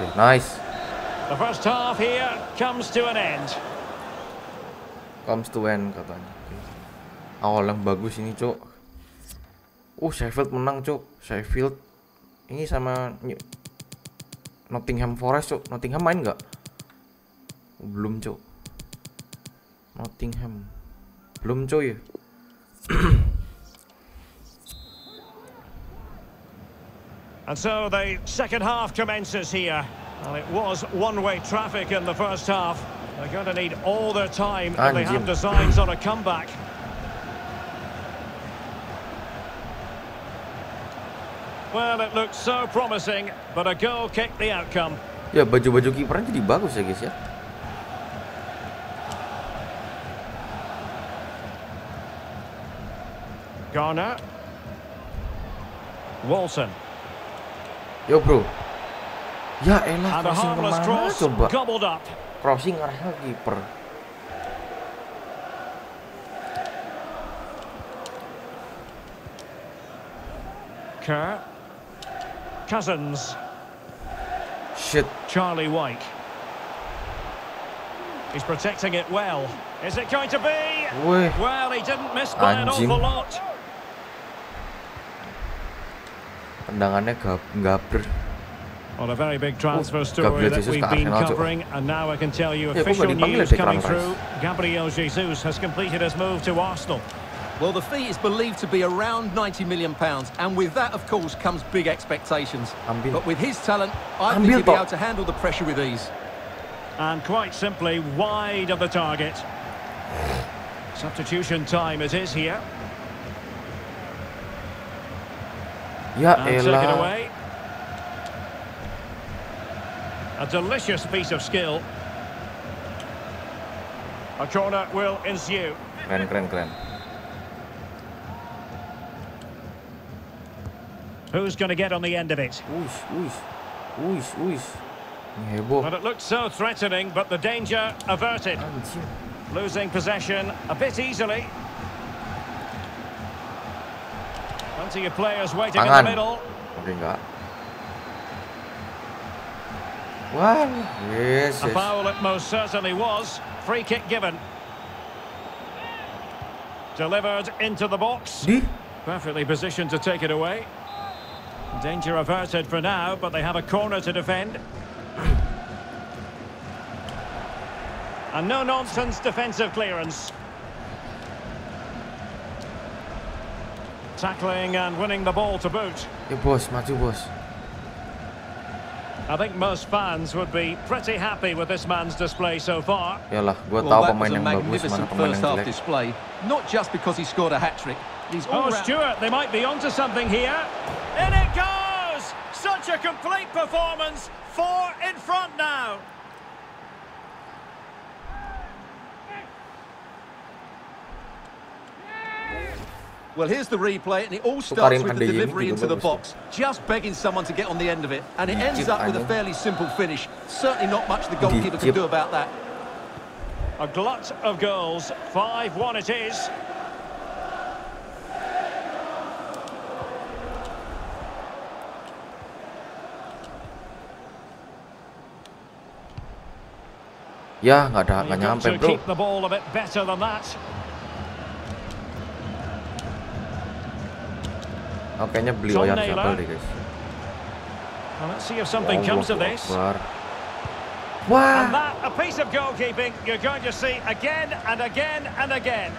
Oke, nice. The first half here comes to an end. Comes to end katanya. Awal yang bagus ini, Cuk. Uh, Sheffield menang, Cuk. Sheffield ini sama Nottingham Forest, Cuk. Nottingham main nggak? Belum, Cuk. Nottingham. Belum, cuy. And so the second half commences here. Well, it was one-way traffic in the first half. They're going to need all their time and they have designs on a comeback. Well, it looks so promising, but a goal kicked the outcome. Ya, baju-baju kipernya jadi bagus ya, guys ya. Garner. Walton. Yo, Bro. Ya elah, crossing kemana coba? gobbled up. crossing arahnya ke kiper Kerr Cousins shit Charlie White. He's protecting it well. Is it going to be? Wih. Well, he didn't miss by an awful lot. Tendangannya gab gaber. Well, a very big transfer story that we've been covering, and now I can tell you official news coming through. Gabriel Jesus has completed his move to Arsenal. Well, the fee is believed to be around 90 million pounds, and with that, of course, comes big expectations. But with his talent, I think he'll be able to handle the pressure with ease. And quite simply, wide of the target. Substitution time it is here. Yeah, And taken elah. away. A delicious piece of skill. A corner will ensue. Keren keren keren. Who's going to get on the end of it? Wush wush. Wush wush. Ini heboh. But it looked so threatening, but the danger averted. Anjing. Losing possession a bit easily. Plenty of players waiting in the middle. Oke enggak. Wah, yes, A foul it most certainly was. Free kick given. Delivered into the box. Perfectly positioned to take it away. Danger averted for now, but they have a corner to defend. And no-nonsense defensive clearance. Tackling and winning the ball to boot. Ya bos, maju bos. I think most fans would be pretty happy with this man's display so far. Yalah, gue Well, tahu that pemain was a yang bagus mana magnificent pemain first yang half jelek. display. Not just because he scored a hat-trick. He's Oh, round... Stuart, they might be onto something here. In it goes! Such a complete performance. Four in front now. Well, here's the replay, and it all starts with the delivery into the box. Just begging someone to get on the end of it. And it mm, ends up with a fairly simple finish. Certainly not much the goalkeeper can do about that. A glut of goals. 5-1 it is. Ya, nggak ada, You've nggak got nyampe to bro. keep the ball a bit better than that. Oh, kayaknya beli Tom Oyar deh guys. Well, let's see if something comes of this. Akbar. And that, a piece of goalkeeping you're going to see again and again and again.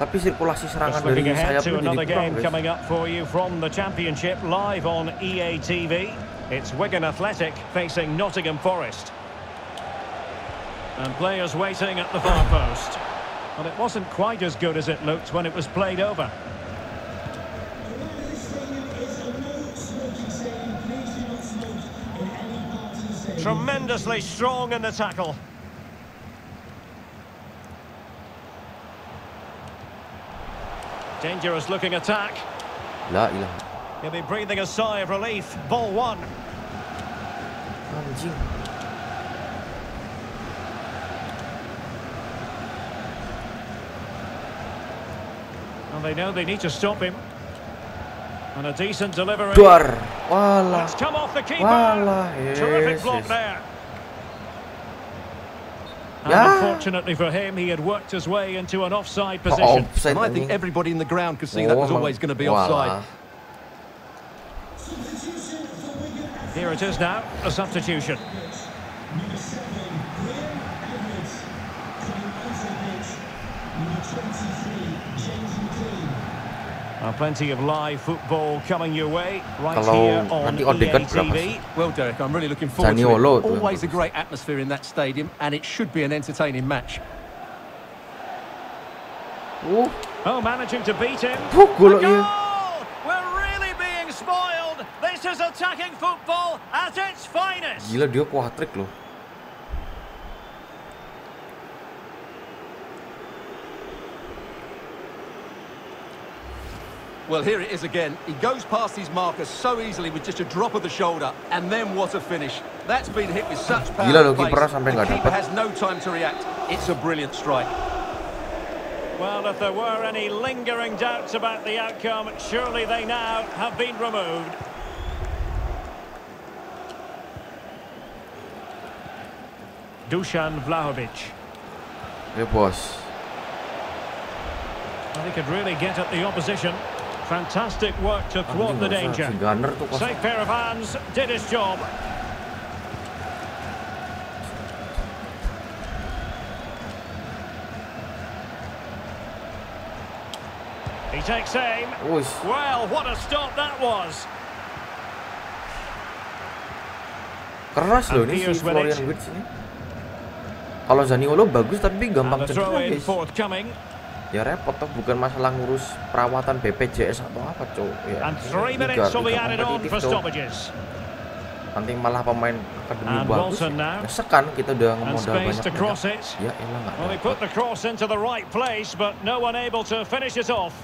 tapi sirkulasi serangan dari looking ahead sayap to itu jadi another kurang game guys. coming up for you from the Championship live on EA TV. It's Wigan Athletic facing Nottingham Forest. And players waiting at the far post. Well, it wasn't quite as good as it looked when it was played over. Tremendously strong in the tackle. Dangerous looking attack. La ilah. He'll be breathing a sigh of relief. Ball one. And they know they need to stop him. And a decent delivery. Duar. Walah. It's come off the keeper. Walah, Terrific block yes. there. And Yeah. unfortunately for him, he had worked his way into an offside Oh, position. offside And I think everybody in the ground could see that Oh, was always going to be walah. offside. Here it is now, a substitution. Uh, plenty of live football coming your way right Kalau here on nanti EA TV. Well, Derek, I'm really looking forward Zaniolo to it. yang Always a great atmosphere in that stadium, and it should be an entertaining match. Uh, Oh, managing to beat him. Huh, gol goal! We're really being spoiled. This is attacking football at its finest. gila dia kuatrik loh. Well, here it is again. He goes past his marker so easily with just a drop of the shoulder, and then what a finish. That's been hit with such power. And pace. The keeper dapat. has no time to react. It's a brilliant strike. Well, if there were any lingering doubts about the outcome, surely they now have been removed. Dusan Vlahovic. Ya bos. Well, he could really get at the opposition. Fantastic work to Ah, thwart the danger. Si Gunner tuh kos. Safe pair of hands, did his job. He takes aim. Well, what a stop that was. keras loh ini si Florian. Wirtz ini. Kalau Zaniolo bagus tapi gampang cedera guys. Ya repot toh bukan masalah ngurus perawatan BPJS atau apa cow. Ya, on kompetitif, stoppages. Nanti malah pemain akademi And bagus. Wilson now. Nyesek kan kita udah And modal space banyak. it. Ya elah nggak Well, he dapet. put the cross into the right place, but no one able to finish it off.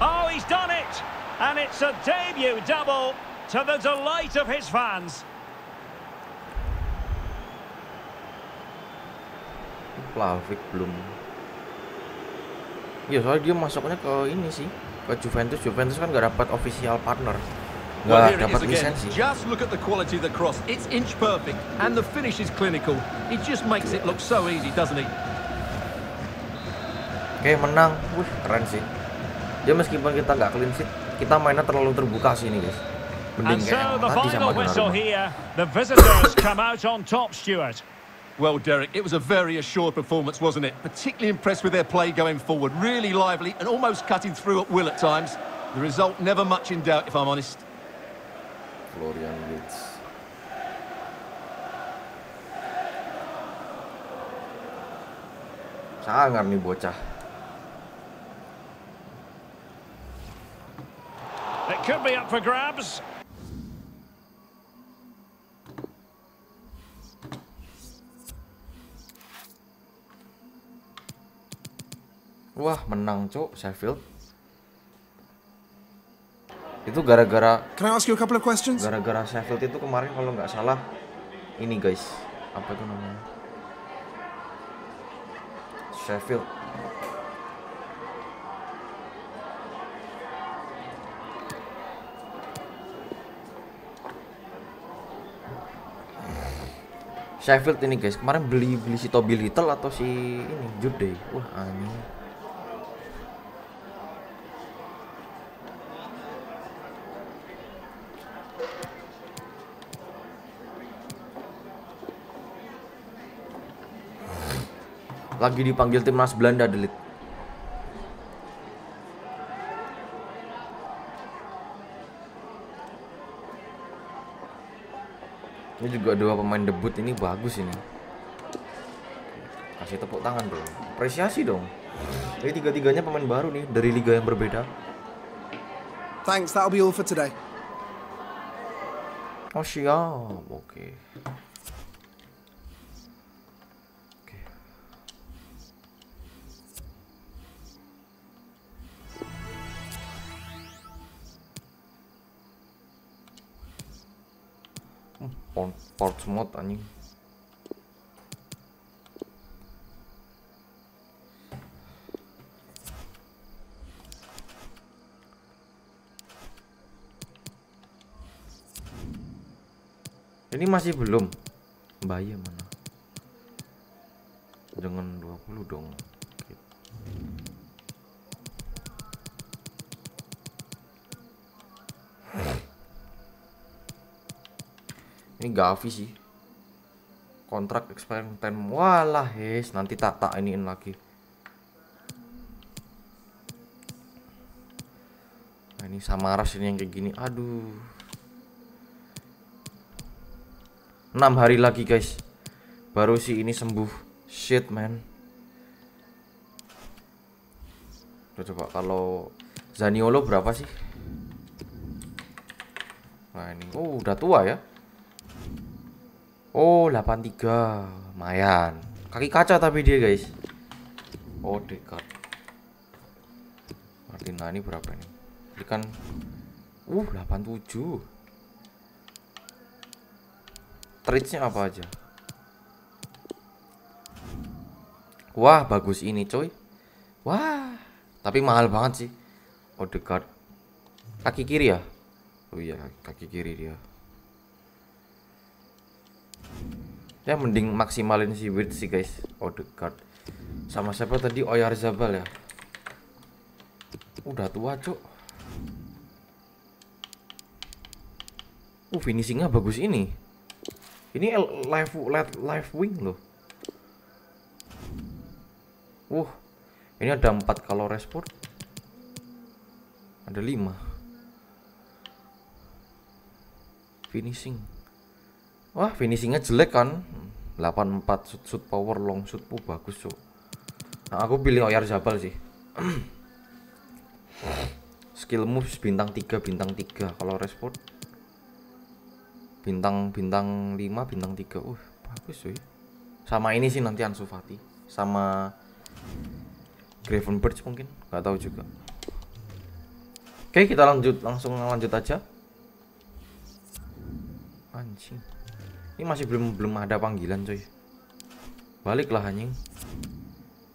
Oh, he's done it! And it's a debut double to the delight of his fans. Vlahovic belum. Ya soalnya dia masuknya ke ini sih ke Juventus. Juventus kan nggak dapat official partner, nggak it dapat lisensi. Just look at the quality of the cross. It's inch perfect, and the finish is clinical. He just makes it look so easy, doesn't he? Oke menang, wih keren sih. Dia meskipun kita nggak clean sheet, kita mainnya terlalu terbuka sih ini guys. Mending kayak so yang the tadi sama final whistle Donnarumma. here. The visitors come out on top, Stuart. Well, Derek, it was a very assured performance, wasn't it? Particularly impressed with their play going forward. Really lively and almost cutting through at will at times. The result never much in doubt, if I'm honest. Florian Wirtz. Sangar nih bocah. It could be up for grabs. Wah menang cok Sheffield. Itu gara-gara Can I ask you a couple of questions? gara-gara Sheffield itu kemarin kalau nggak salah ini guys. Apa itu namanya? Sheffield. Sheffield ini guys. Kemarin beli beli si Toby Little atau si ini Jude wah anjing lagi dipanggil timnas Belanda delit. Ini juga dua pemain debut ini bagus ini. Kasih tepuk tangan dong apresiasi dong. Ini tiga-tiganya pemain baru nih dari liga yang berbeda. Thanks, that'll be all for today. oh siap. Oke Oke. Port Portsmouth anjing Ini masih belum. Bahaya mana? Jangan 20 dong. Ini Gavi sih. Kontrak expiring. Walah, hes, nanti tak tak iniin lagi. Nah, ini Samaras ini yang kayak gini. Aduh. 6 hari lagi guys baru si ini sembuh shit man Udah coba kalau Zaniolo berapa sih nah ini oh udah tua ya oh 83 lumayan kaki kaca tapi dia guys oh dekat Martina ini berapa ini ini kan uh 87 Trade-nya apa aja? Wah, bagus ini, coy. Wah. Tapi mahal banget sih. Odegaard. Kaki kiri ya? Oh iya, kaki kiri dia. Ya mending maksimalin si width sih guys. Odegaard. Sama siapa tadi Oyarzabal ya? Udah tua, Cuk. Uh, finishingnya bagus ini. Ini live live, wing loh. Uh, ini ada empat kalau resport. Ada lima. Finishing. Wah, finishingnya jelek kan? 84 shoot, shoot power long shoot oh, bagus cuk. Nah, aku pilih Oyarzabal sih. Skill moves bintang 3 bintang 3 kalau resport bintang bintang 5 bintang 3 uh bagus cuy. Sama ini sih nanti Ansu Fati. Sama Gravenberch mungkin nggak tahu juga. Oke kita lanjut langsung lanjut aja. Anjing ini masih belum belum ada panggilan coy. Baliklah anjing.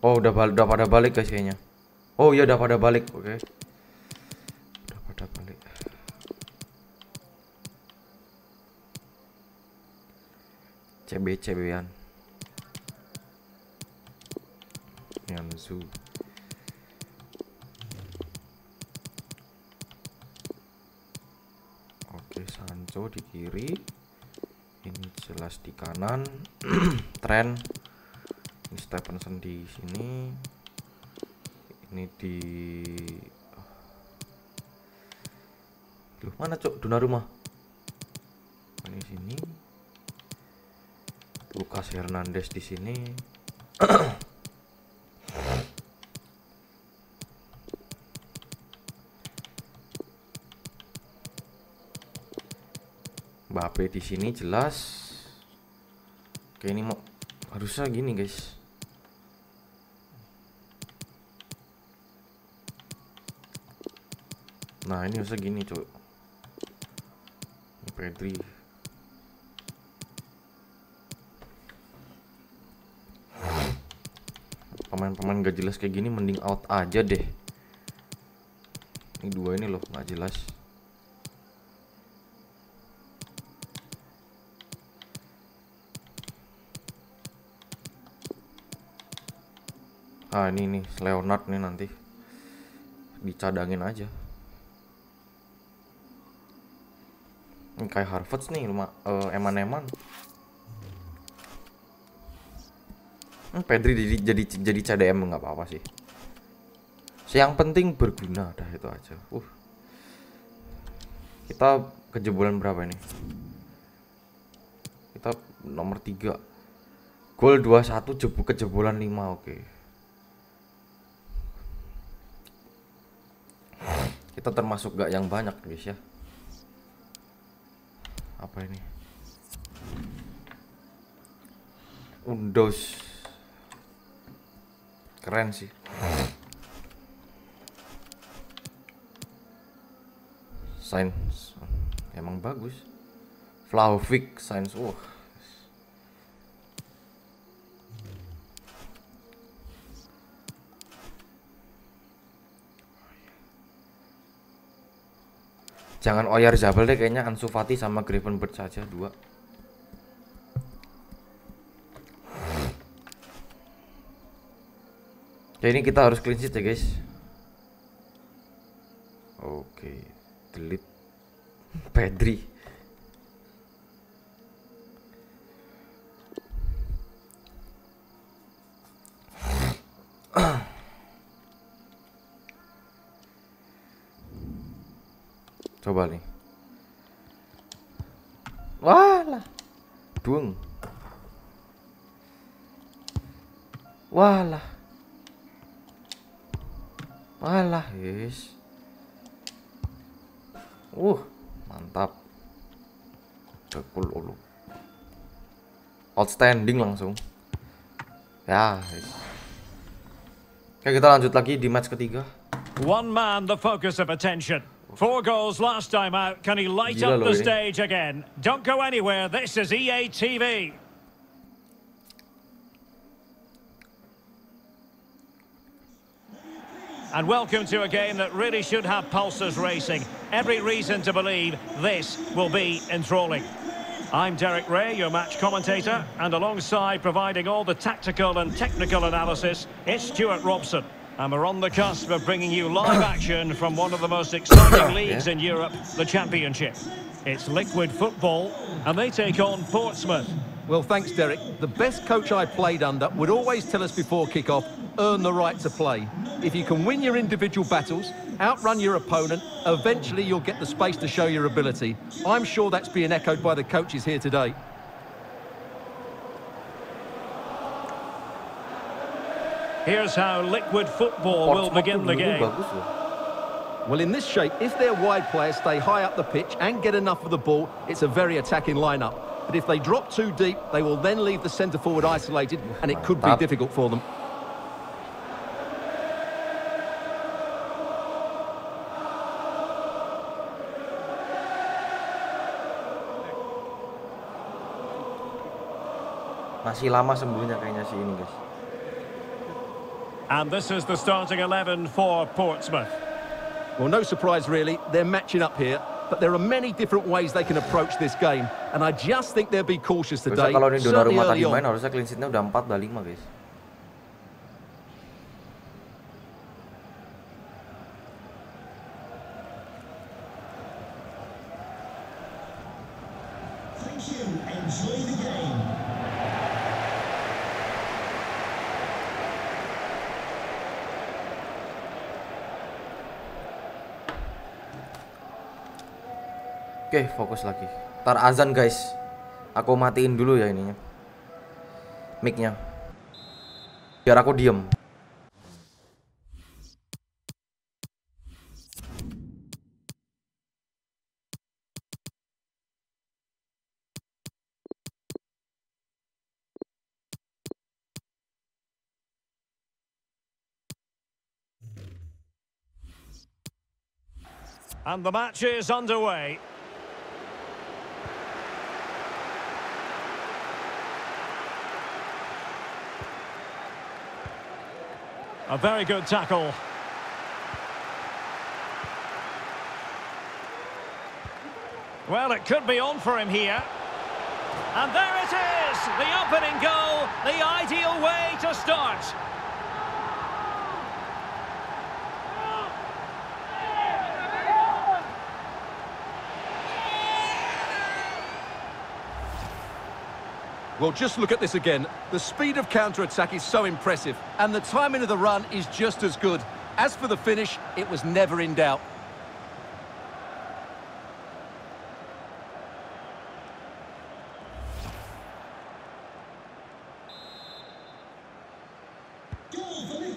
Oh udah bal udah pada balik guys kayaknya. Oh iya udah pada balik oke. Udah pada balik. CB CB-an Oke Sancho di kiri ini jelas di kanan. Tren ini Stephenson di sini. Ini di Loh, mana cok Donnarumma. Ini sini. Lucas Hernandez di sini Mbappe di sini jelas. Oke ini mau harusnya gini guys. Nah ini harusnya gini cuy. Ini Pedri. Pemain-pemain gak jelas kayak gini mending out aja deh. Ini dua ini loh nggak jelas. Ah ini nih Leonard nih nanti dicadangin aja. Ini kayak Harvard nih luma, eh, eman-eman. Hmm, Pedri jadi jadi jadi CDM nggak apa-apa sih. Yang penting berguna dah itu aja. Uh. Kita kejebolan berapa ini? Kita nomor 3. Gol 21 jebu kejebolan 5 oke. Termasuk gak yang banyak guys ya. Apa ini? Windows. Keren sih. Sains emang bagus. Flavic Sains wah. Jangan Oyar Zabel deh kayaknya Ansu Fati sama Gravenberch saja dua. Ya ini kita harus clean sheet ya guys. Oke, delete Pedri. Coba nih. Walah. Dueng. Walah. Walah, yes. Uh, mantap. Dekul ulu. Outstanding langsung. Ya, yes. Oke, kita lanjut lagi di match ketiga. One man, the focus of attention. Four goals last time out. Can he light up the eh. stage again? Don't go anywhere. This is E EA TV. and welcome to a game that really should have pulses racing. Every reason to believe this will be enthralling. I'm Derek Ray, your match commentator, and alongside providing all the tactical and technical analysis, it's Stuart Robson. And we're on the cusp of bringing you live action from one of the most exciting leagues in Europe, the Championship. It's liquid football, and they take on Portsmouth. Well, thanks, Derek. The best coach I played under would always tell us before kick-off, earn the right to play. If you can win your individual battles, outrun your opponent, eventually you'll get the space to show your ability. I'm sure that's being echoed by the coaches here today. Here's how liquid football will begin the game. Well, in this shape, if their wide players stay high up the pitch and get enough of the ball, it's a very attacking lineup. But if they drop too deep, they will then leave the centre forward isolated, and it could be difficult for them. Masih lama sembuhnya kayaknya si ini, guys. And this is the starting 11 for Portsmouth. Well, no surprise really, they're matching up here, but there are many different ways they can approach this game, and I just think they'll be cautious today, kalau ini certainly Donnarumma early tadi main on. harusnya clean sheet-nya udah 4 udah 5, guys. Oke, fokus lagi. Tar azan, guys. Aku matiin dulu ya ininya. Mic-nya. Biar aku diem. And the match is underway. A very good tackle. Well, it could be on for him here. And there it is! The opening goal, the ideal way to start. Well, just look at this again. The speed of counter-attack is so impressive, and the timing of the run is just as good. As for the finish, it was never in doubt.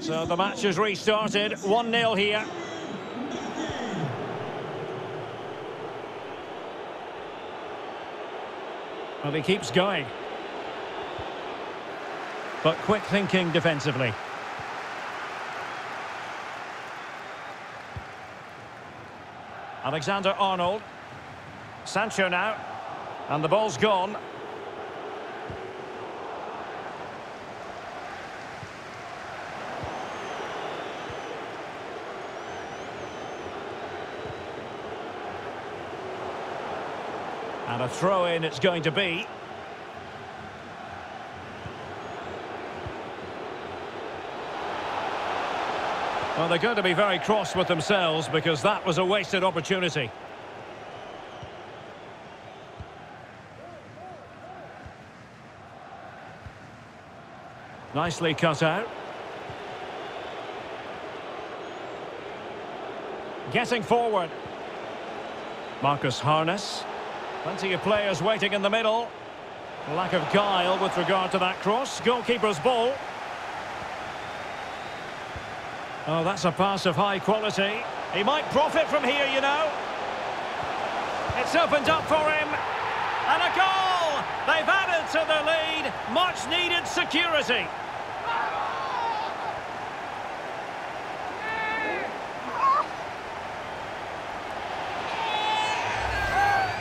So the match has restarted. 1-0 here. Well, he keeps going. But quick thinking defensively. Alexander Arnold. Sancho now. And the ball's gone. And a throw in it's going to be. Well, they're going to be very cross with themselves because that was a wasted opportunity. Nicely cut out. Getting forward. Marcus Harness. Plenty of players waiting in the middle. Lack of guile with regard to that cross. Goalkeeper's ball. Oh, that's a pass of high quality. He might profit from here, you know. It's opened up for him. And a goal! They've added to the lead. Much needed security.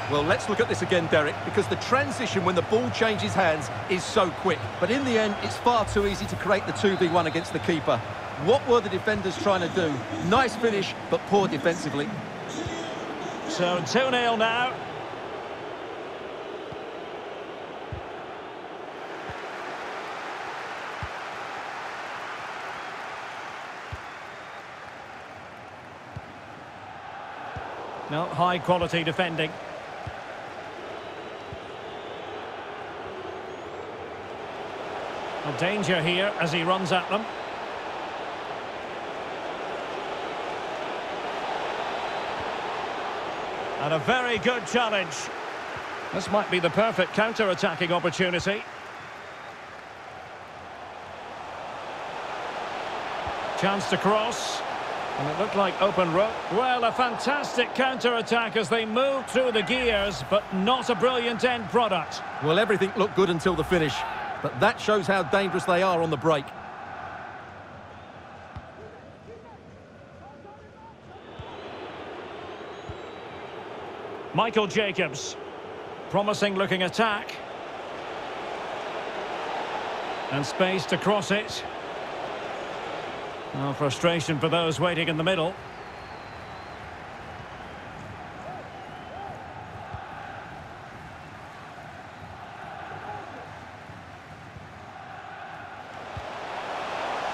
Well, let's look at this again, Derek, because the transition when the ball changes hands is so quick. But in the end, it's far too easy to create the 2v1 against the keeper. What were the defenders trying to do? Nice finish, but poor defensively. So 2-0 now. No, high quality defending. Well, danger here as he runs at them. And a very good challenge. This might be the perfect counter-attacking opportunity. Chance to cross. And it looked like open road. Well, a fantastic counter-attack as they move through the gears, but not a brilliant end product. Well, everything looked good until the finish. But that shows how dangerous they are on the break. Michael Jacobs. Promising looking attack. And space to cross it. Oh, frustration for those waiting in the middle.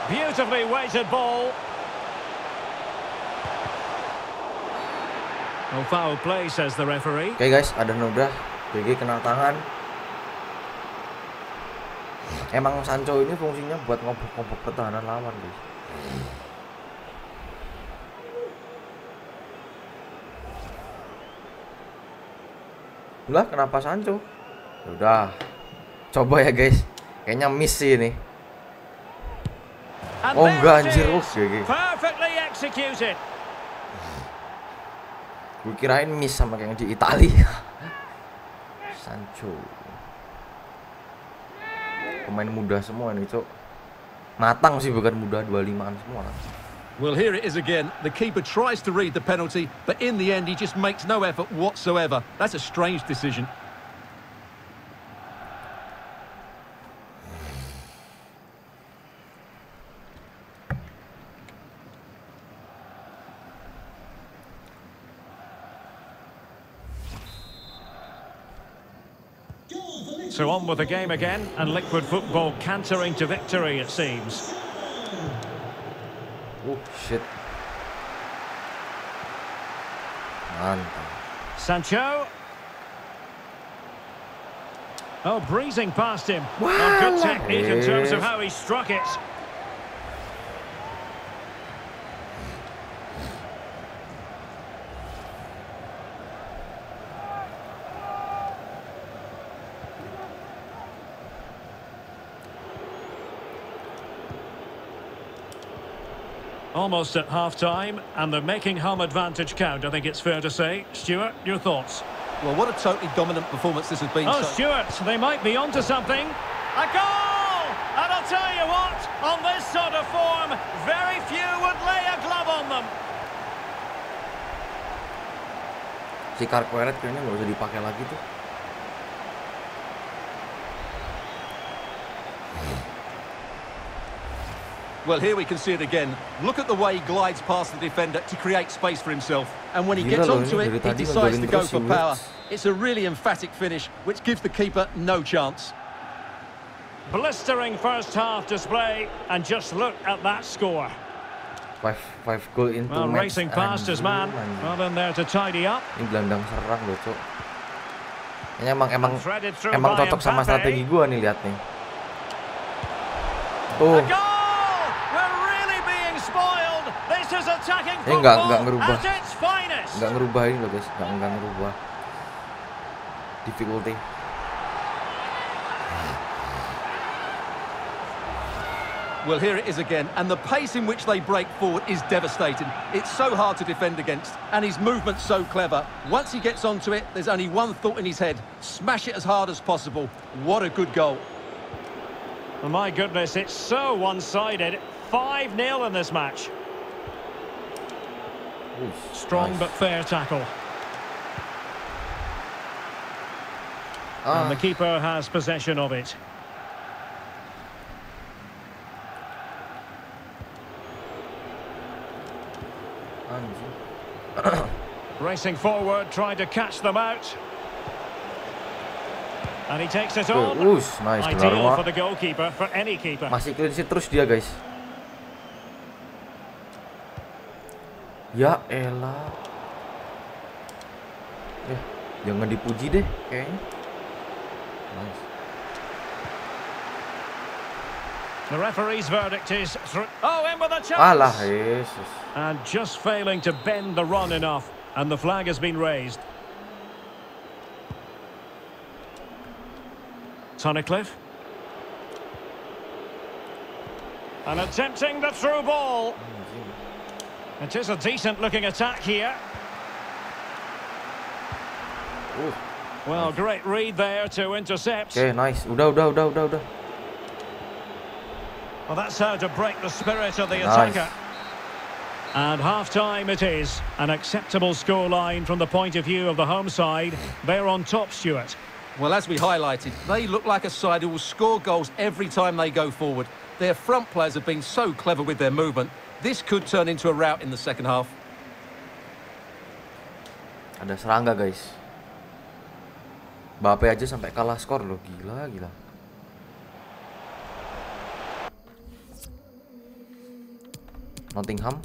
Beautifully weighted ball. Foul play, says the referee. Oke guys, ada noda. BG kena tangan. Emang Sancho ini fungsinya buat ngobok-ngobok pertahanan lawan, guys. Lah, kenapa Sancho? Ya Udah. Coba ya, guys. Kayaknya miss sih ini. Oh, enggak, anjir. Uh, GG. Perfectly executed. Gue kirain miss sama kayak di Italia. Sancho. Pemain muda semua nih, Cok. Matang sih bukan muda 25-an semua. Well, here it is again. The keeper tries to read the penalty, but in the end, he just makes no effort whatsoever. That's a strange decision. On with the game again, and Liquid Football cantering to victory, it seems. Oh, shit. Mantap. Sancho. Oh, breezing past him. Oh, good technique in terms of how he struck it. Almost at half-time, and they're making home advantage count, I think it's fair to say. Stuart, your thoughts? Well, what a totally dominant performance this has been. Oh, so- Stuart, they might be onto something. A goal! And I'll tell you what, on this sort of form, very few would lay a glove on them. Si Carqueret kayaknya nggak usah dipakai lagi tuh. Well, here we can see it again. Look at the way he glides past the defender to create space for himself. And when he gets onto it, he decides to go for power. It's a really emphatic finish, which gives the keeper no chance. Blistering first half display, and just look at that score. Five, five goal into Well, racing past his man. Anjir, anjir. Well, in there to tidy up. Ini gelandang serang loh, Cok. Ini emang emang emang by cocok sama strategi gua nih lihat nih. Oh. A Tuh, goal! We're really being spoiled. This is attacking Ini eh, nggak- football nggak ngerubah. at its finest. nggak ngerubah ini loh guys, nggak nggak ngerubah difficulty. Well, here it is again, and the pace in which they break forward is devastating. It's so hard to defend against, and his movement's so clever. Once he gets onto it, there's only one thought in his head. Smash it as hard as possible. What a good goal. Well, my goodness, it's so one-sided. 5-0 in this match. Oof, Strong nice. but fair tackle. Ah. And the ah. keeper has possession of it. Racing forward, trying to catch them out. And he takes it on. Oof, nice. Ideal for the goalkeeper, for any keeper. Masih terus dia, guys. Ya elah. Eh, jangan dipuji deh kayaknya. Nice. The referee's verdict is through. Oh, in with a chance. Alah, Yesus. And just failing to bend the run enough. And the flag has been raised. Tunnicliffe. And attempting the through ball. It is a decent looking attack here. Uh, Well, great read there to intercept. Oke, nice. Udah, udah, udah, udah, udah. Well, that's how to break the spirit of the Nice. attacker. And half-time it is. An acceptable scoreline from the point of view of the home side. They're on top, Stuart. Well, as we highlighted, they look like a side who will score goals every time they go forward. Their front players have been so clever with their movement. This could turn into a rout in the second half. Ada serangga, guys. Bape aja sampai kalah skor loh. Gila, gila. Nottingham.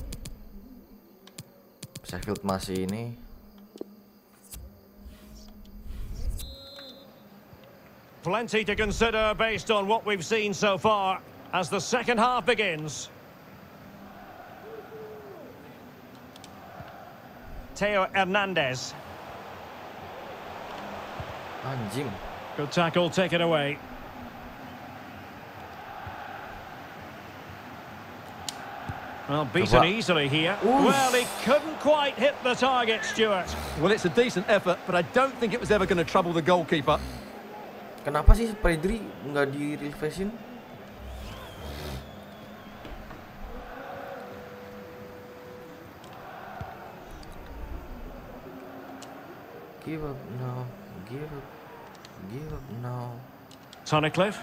Sheffield masih ini. Plenty to consider based on what we've seen so far as the second half begins. Teo Hernandez. Anjing. Good tackle take it away. Well, beaten easily here. Oof. Well, he couldn't quite hit the target, Stuart. Well, it's a decent effort, but I don't think it was ever going to trouble the goalkeeper. Kenapa sih Pedri nggak di refreshin? Give up now, give up, give up now. Tunnicliffe.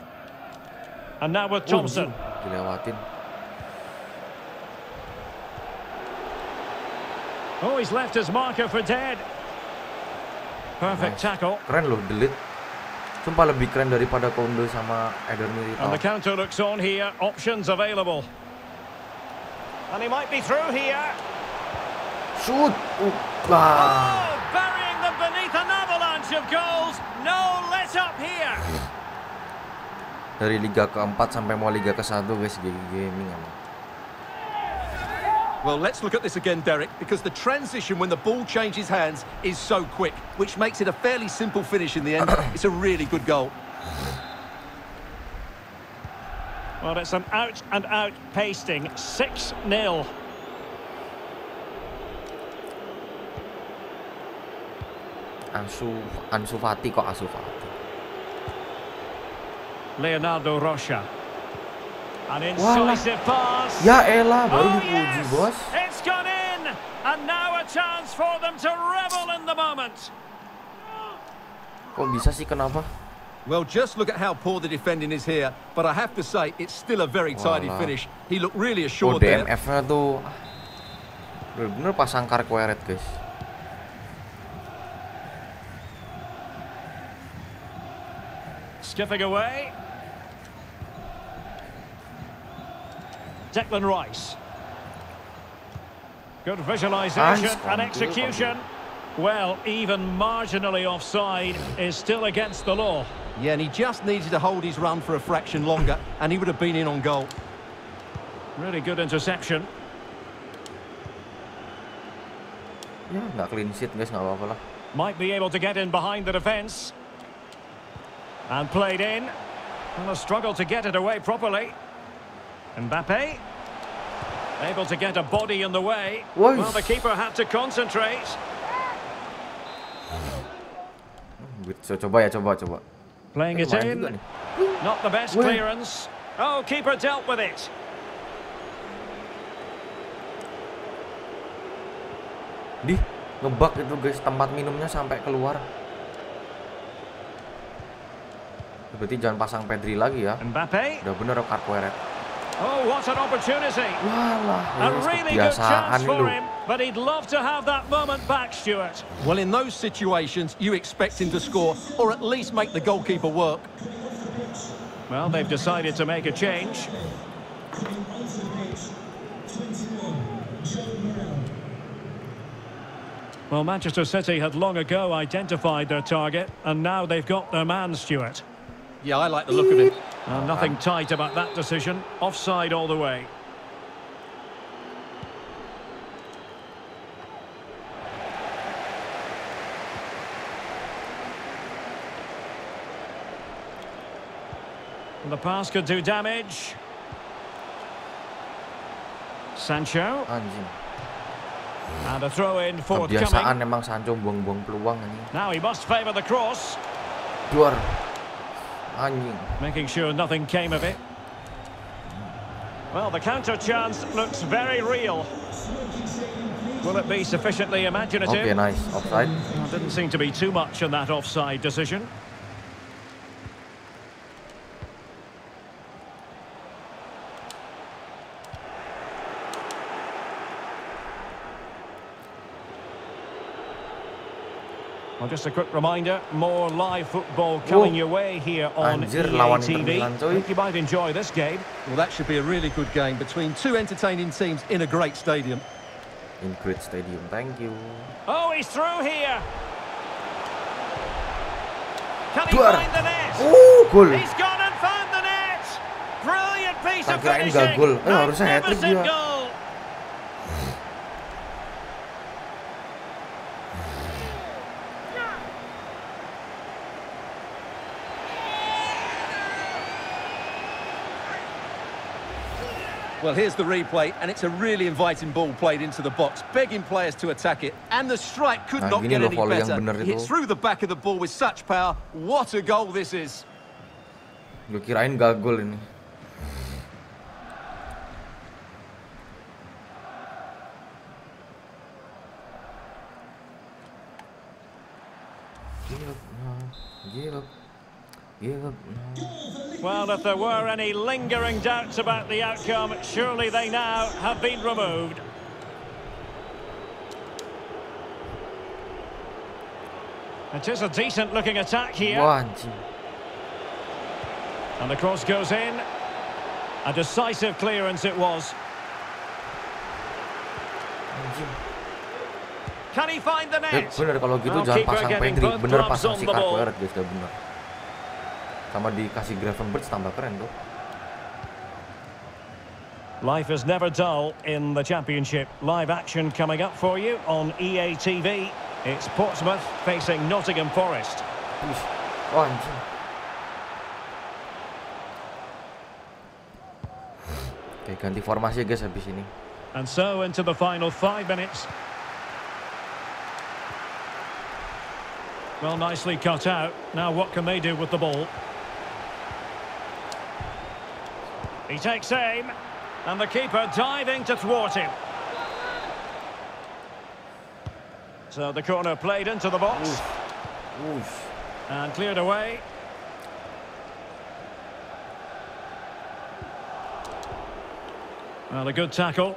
And now with Oh, Thompson. anjing, Dilewatin. Oh, he's left his marker for dead. Perfect Nice. tackle. Keren loh, delete. Sumpah lebih keren daripada Kondo sama Eder And the counter looks on here. Options available. And he might be through here. Shoot! Uh. Oh, burying of goals. No let up here. Dari Liga keempat sampai mau Liga ke satu guys, GG Gaming emang. Well, let's look at this again, Derek, because the transition when the ball changes hands is so quick, which makes it a fairly simple finish in the end. it's a really good goal. Well, it's an out and out pasting. 6 Ansu Ansu Fati kok Ansu Fati. Leonardo Rocha. An Walah. incisive pass. Ya elah, baru oh, dipuji yes! bos. It's gone in. And now a chance for them to revel in the moment. Kok bisa sih kenapa? Well, just look at how poor the defending is here, but I have to say, it's still a very tidy Walah. finish. He looked really Oh assured there. DMF-nya tuh bener-bener pasang karkweret guys. Skipping away. Declan Rice. Good visualisation Nice and execution. Well, even marginally offside is still against the law. Yeah, and he just needed to hold his run for a fraction longer, and he would have been in on goal. Really good interception. Ya nggak clean sheet guys, nggak apa-apa lah. Might be able to get in behind the defence. And played in. And a struggle to get it away properly. Mbappe. Able to get a body in the way. Woi. Well, the keeper had to concentrate. Coba ya, coba, coba. Playing it in. Not the best clearance. Oh, keeper dealt with it. Di ngebak itu guys, tempat minumnya sampai keluar. Berarti jangan pasang Pedri lagi ya. Mbappe. Udah bener karkweret. Oh, what an opportunity. Walah, A really good chance for him, but he'd love to have that moment back, Stuart. Well, in those situations, you expect him to score or at least make the goalkeeper work. Well, they've decided to make a change. Well, Manchester City had long ago identified their target, and now they've got their man, Stuart. Yeah, I like the look of it. Uh, nothing tight about that decision. Offside all the way. And the pass could do damage. Sancho. Anjing. And a throw in Kebiasaan forthcoming. emang Sancho buang-buang peluang ini. Now he must favour the cross, Duar. Making sure nothing came of it. Well, the counter chance looks very real. Will it be sufficiently imaginative? Oke, nice. Offside. Well, didn't seem to be too much in that offside decision. Well, just a quick reminder, more live football coming Whoa. your way here on Anjir, EA TV. Milan. Think you might enjoy this game. Well, that should be a really good game between two entertaining teams in a great stadium. In Great Stadium. Thank you. Oh, he's through here. Can he Duar. find the net? Oh, gol. He's gone and found the net. Brilliant piece of finishing. gak gol. Eh, harusnya hat-trick Magnificent dia. goal. Well, here's the replay, and it's a really inviting ball played into the box, begging players to attack it. And the strike could Nah, not get any better. Hits through the back of the ball with such power. What a goal this is. Gue kirain gak gol ini. Give up now. Give up. Give up now. Well, if there were any lingering doubts about the outcome, surely they now have been removed. It is a decent looking attack here. Anjing. And the cross goes in. A decisive clearance it was. Can he find the net? bener kalau gitu jangan pasang Pedri, bener pasang si. Guys, bener. Sama dikasih Gravenberch tambah keren tuh. Life is never dull in the Championship. Live action coming up for you on EA TV. It's Portsmouth facing Nottingham Forest. Wah anjing. Oke, ganti formasi guys habis ini. And so into the final five minutes. Well, nicely cut out. Now what can they do with the ball? He takes aim. And the keeper diving to thwart him. So the corner played into the box. Wush. And cleared away. Well, a good tackle.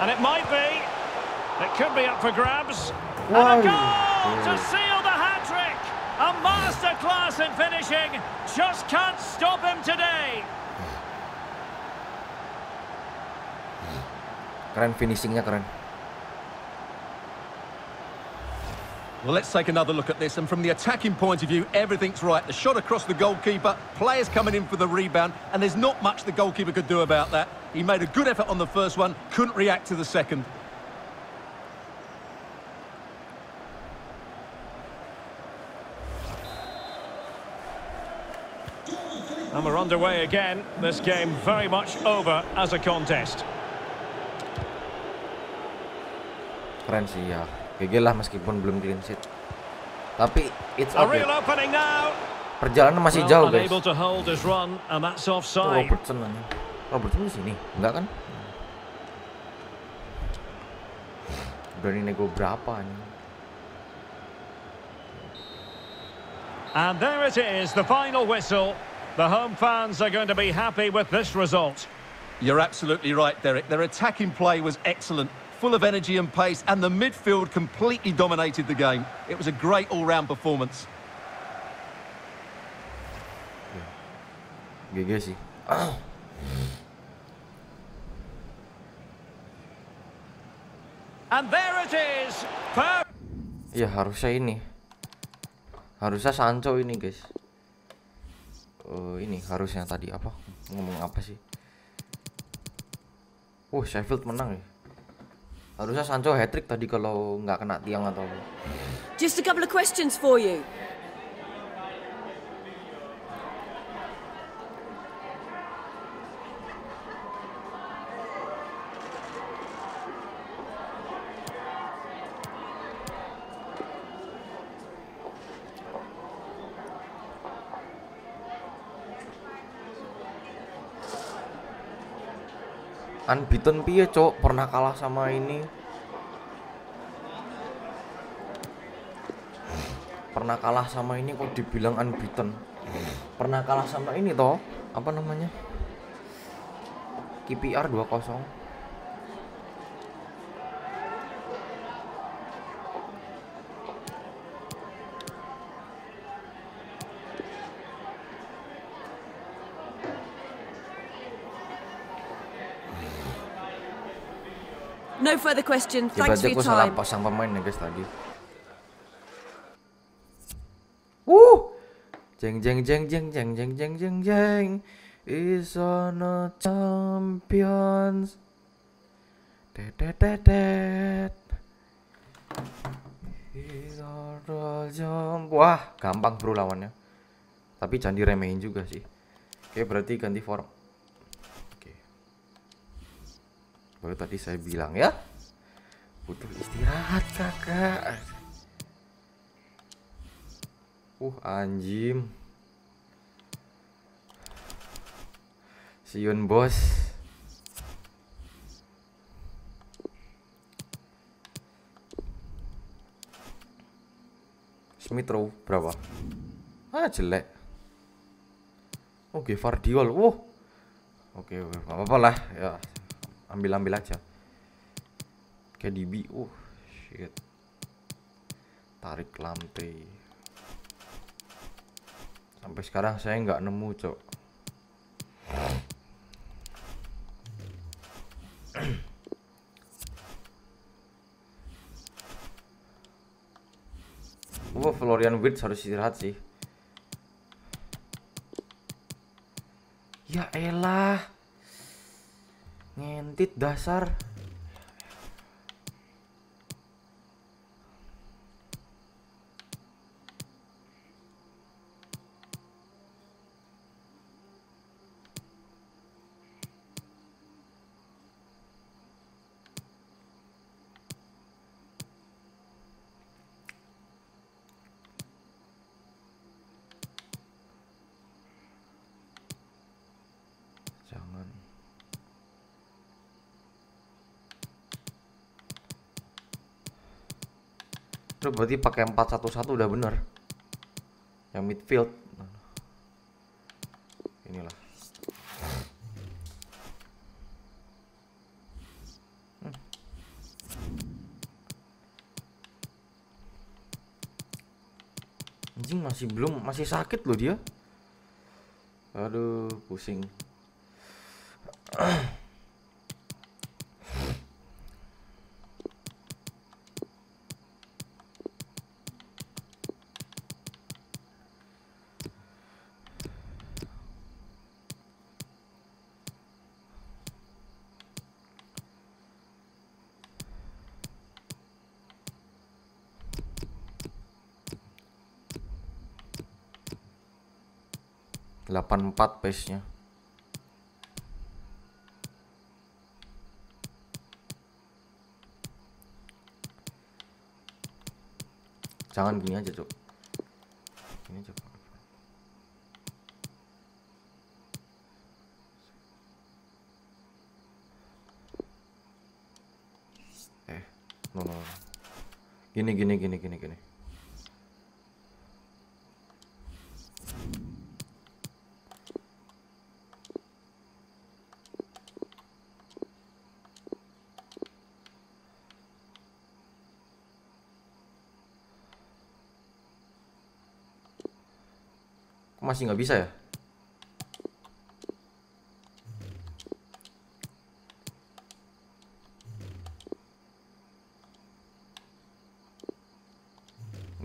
And it might be. It could be up for grabs. And a goal to seal the hat-trick. A masterclass in finishing. Just can't stop him today. Keren finishingnya keren. Well, let's take another look at this. And from the attacking point of view, everything's right. The shot across the goalkeeper, players coming in for the rebound, and there's not much the goalkeeper could do about that. He made a good effort on the first one, couldn't react to the second. And we're underway again. This game very much over as a contest. Keren sih ya. GG lah meskipun belum clean sheet. Tapi it's A okay. real opening now. Perjalanan masih jauh guys. unable to hold his run, and that's Itu offside. Robertson. Robertson di sini, enggak kan? Berani nego berapa nih? And there it is, the final whistle. The home fans are going to be happy with this result. You're absolutely right, Derek. Their attacking play was excellent, full of energy and pace, and the midfield completely dominated the game. It was a great all-round performance. GG sih. And there it is. Per Iya harusnya ini. Harusnya Sancho ini guys. Oh ini harusnya tadi apa? Ngomong apa sih? Uh Sheffield menang ya. Harusnya Sancho hat trick tadi kalau nggak kena tiang atau. Just a couple of questions for you. Unbeaten piye cok pernah kalah sama ini. Pernah kalah sama ini kok dibilang unbeaten. Pernah kalah sama ini toh apa namanya? KPR 2-0 No further questions. Thanks for your salah time. pasang pemain ya guys tadi. Wuh. Jeng jeng jeng jeng jeng jeng jeng jeng jeng. Is on a champions. Tetetetet. Is on a champ- Wah, gampang bro lawannya. Tapi jangan diremehin juga sih. Oke, berarti ganti form. Oke. Baru tadi saya bilang ya. Butuh istirahat kakak. Uh anjim siun bos. Smith Rowe berapa? Ah jelek. Oke Vardiol wow oke nggak apa-apa lah. Ya ambil ambil aja KDB uh shit tarik lamte sampai sekarang saya nggak nemu cok Wah, Florian Wirtz harus istirahat sih. Ya elah. Ngentit dasar. Jangan. Itu berarti pakai 411 udah bener. Yang midfield. Inilah. Hmm. Anjing masih belum masih sakit loh dia. Aduh, pusing. Delapan empat pace-nya. Jangan gini aja, Cuk. Aja. Pak. Eh, no, no. Gini, gini, gini, gini, gini. Masih nggak bisa ya?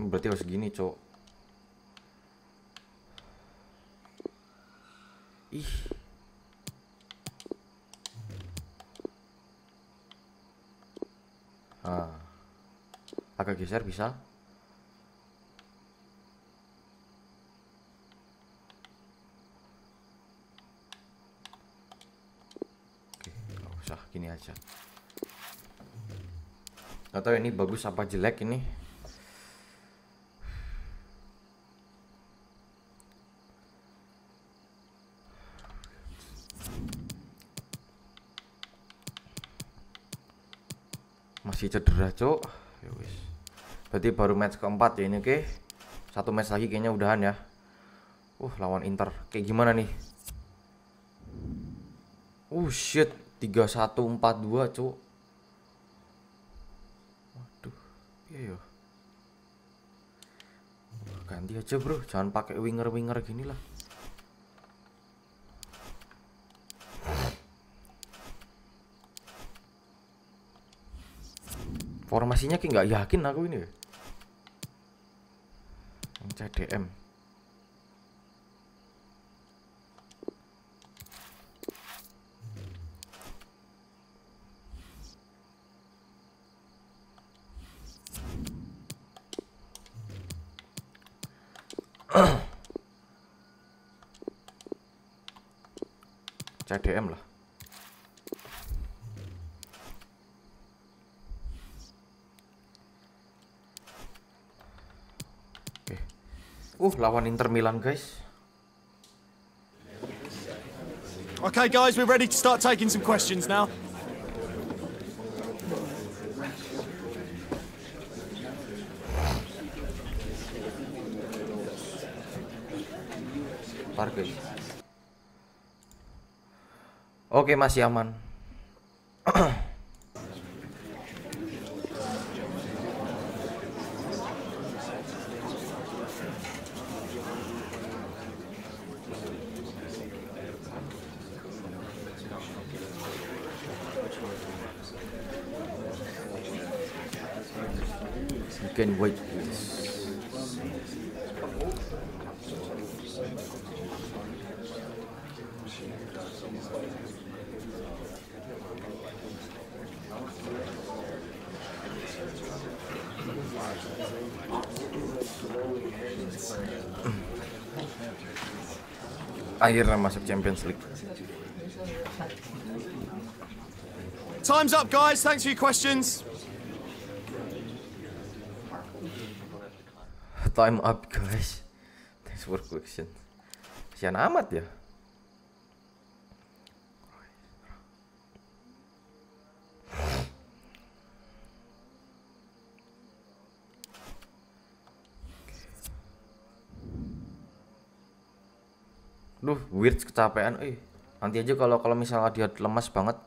Berarti harus gini, cok. Ih. Ah. Agak geser bisa. Oke, nggak usah gini aja. Gak tahu ini bagus apa jelek ini. Masih cedera, Cok. Ya. Berarti baru match keempat ya ini, oke. Satu match lagi kayaknya udahan ya. Uh, lawan Inter. Kayak gimana nih? Oh shit, 3142, Cok. Waduh, iya ya. Ganti aja, Bro. Jangan pakai winger-winger gini lah. Formasinya kayak nggak yakin aku ini. ya. Yang. CDM lah. Oke. Uh, lawan Inter Milan, guys. Okay, guys, we're ready to start taking some questions now. Guys. Oke, masih aman. Wait. Akhirnya masuk Champions League. Time's up, guys. Thanks for your questions. Time up guys. Thanks for question. Kasian amat ya. Duh, weird kecapean. Eh, nanti aja kalau kalau misalnya dia lemas banget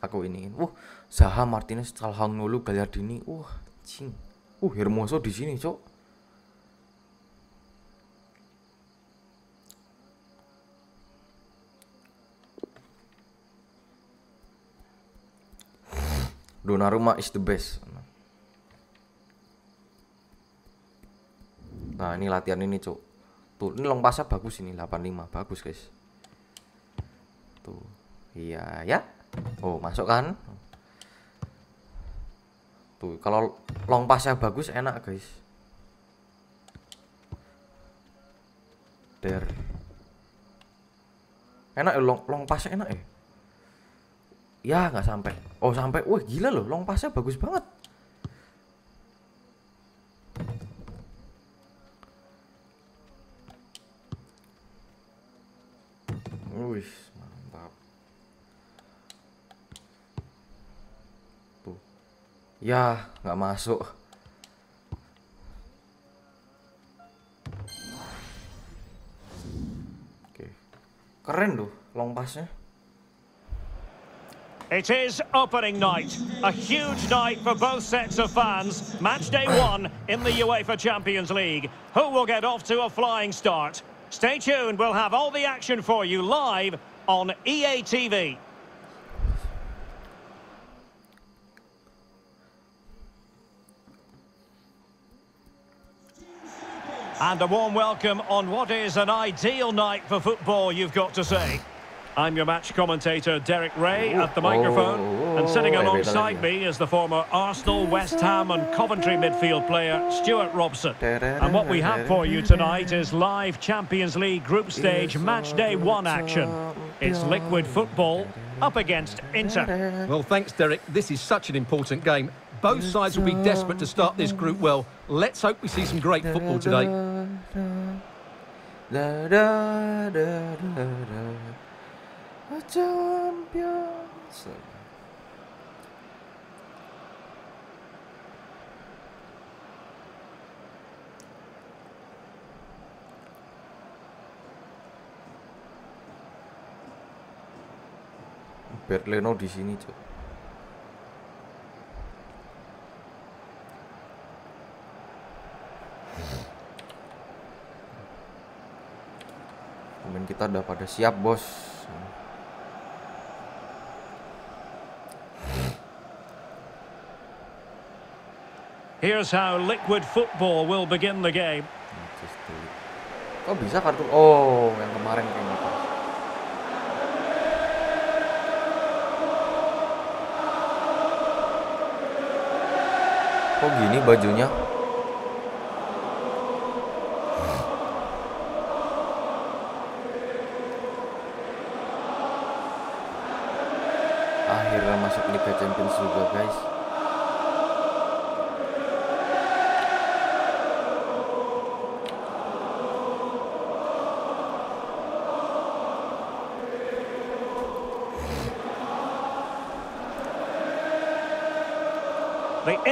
aku iniin. Uh, Zaha Martinez, Calhanoglu, Gagliardini. Uh, cing. Uh, Hermoso di sini, Cok. Donnarumma is the best. Nah, ini latihan ini, Cuk. Tuh, ini long pasnya bagus ini, 85. Bagus, guys. Tuh. Iya, ya. Oh, masuk kan? Tuh, kalau long pasnya bagus enak, guys. Der. Enak ya long long enak ya. Ya nggak sampai. Oh sampai. Wah gila loh, long pasnya bagus banget. Wih mantap. Tuh. Ya nggak masuk. Oke. Keren tuh long pasnya. It is opening night. A huge night for both sets of fans. Match day one in the UEFA Champions League. Who will get off to a flying start? Stay tuned, we'll have all the action for you live on EA TV. And a warm welcome on what is an ideal night for football, you've got to say. I'm your match commentator, Derek Ray, at the microphone. Oh, and sitting oh, alongside me is the former Arsenal, West Ham and Coventry midfield player, Stuart Robson. And what we have for you tonight is live Champions League group stage match day one action. It's liquid football up against Inter. Well, thanks, Derek. This is such an important game. Both sides will be desperate to start this group well. Let's hope we see some great football today. A Champions. Berleno di sini. Pemain kita udah pada siap, Bos. Here's how liquid football will begin the game. Kok bisa kartu? Oh, yang kemarin kayaknya. Kok gini bajunya?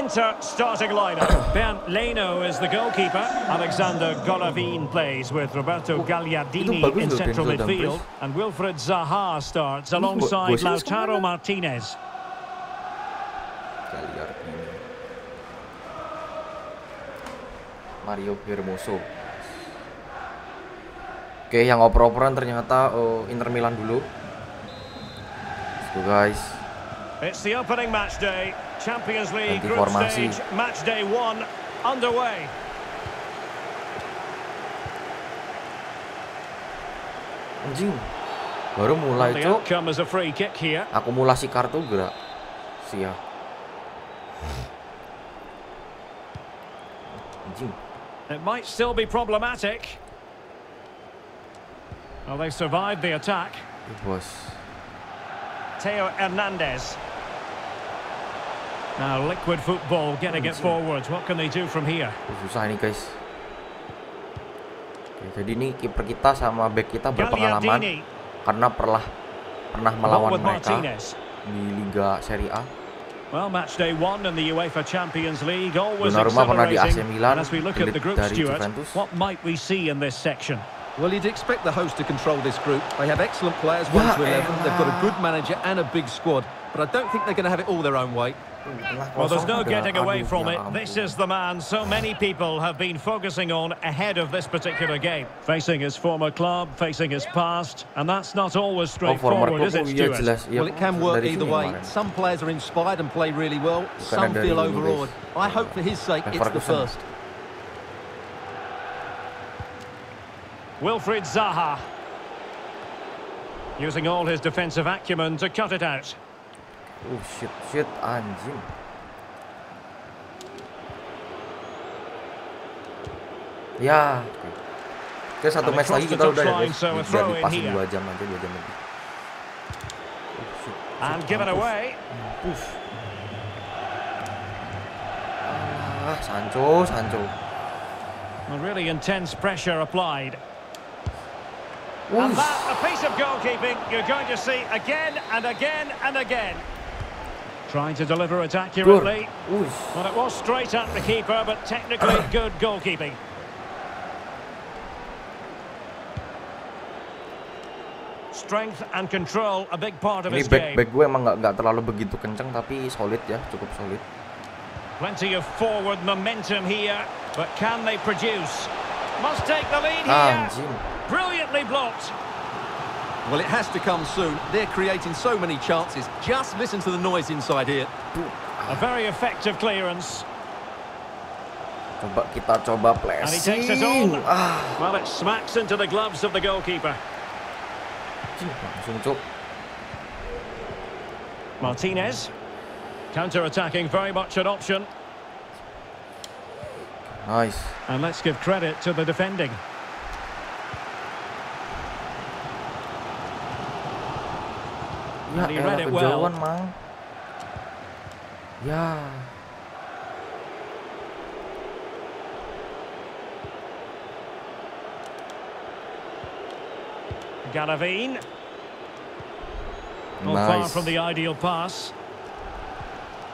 Inter starting lineup. Bernd Leno is the goalkeeper. Alexander Golovin plays with Roberto Gagliardini in central midfield. And Wilfred Zaha starts alongside Lautaro. Martinez. Mario Hermoso. Oke, yang oper-operan ternyata oh, Inter Milan dulu. Let's go guys. It's the opening match day. Champions League Ganti group formasi. stage match day one underway. Anjing. Baru mulai, The Cuk. outcome is a free kick here. Akumulasi kartu gerak. Sia. Anjing. It might still be problematic. Well, they survived the attack. It was. Teo Hernandez. Now, liquid football getting it forwards. What can they do from here? Susah ini, guys. Oke, jadi ini kiper kita sama back kita berpengalaman karena pernah pernah melawan mereka di Liga Serie A. Well, match day one in the UEFA Champions League. Always Donnarumma pernah di AC exhilarating. Milan, And as we look at the group, dari Stuart, Juventus. what might we see in this section? Well, you'd expect the host to control this group. They have excellent players, 1 to 11. They've got a good manager and a big squad. But I don't think they're going to have it all their own way. Well, there's no getting away from it. This is the man so many people have been focusing on ahead of this particular game. Facing his former club, facing his past, and that's not always Oh, straightforward, is it, Stuart? well, it can work either way. Some players are inspired and play really well. Some feel overawed. I hope for his sake it's the first. Wilfried Zaha. Using all his defensive acumen to cut it out. Oh shit, shit, anjing. Ya, oke. Oke, satu match lagi kita udah ya guys. so a Biar throw in dipasin here. 2 jam aja, 2 jam lebih. Oh, shit. And given away. Push. Ah, Sancho, Sancho. A really intense pressure applied. And that, a piece of goalkeeping you're going to see again and again and again. Trying to deliver it accurately. Well, it was straight at the keeper, but technically good goalkeeping. Strength and control, a big part of Ini his back game. back gue emang nggak nggak terlalu begitu kenceng tapi solid ya, cukup solid. Plenty of forward momentum here, but can they produce? Must take the lead ah, here. Anjing. Brilliantly blocked. Well, it has to come soon. They're creating so many chances. Just listen to the noise inside here. A very effective clearance. Coba kita coba And he takes it on. Ah, Well, it smacks into the gloves of the goalkeeper. anjing, langsung cuk. Martinez. Counter-attacking, very much an option. Nice. And let's give credit to the defending. Ya And he elah read it well. Mang. Ya. Galavine. Not far Nice. from the ideal pass.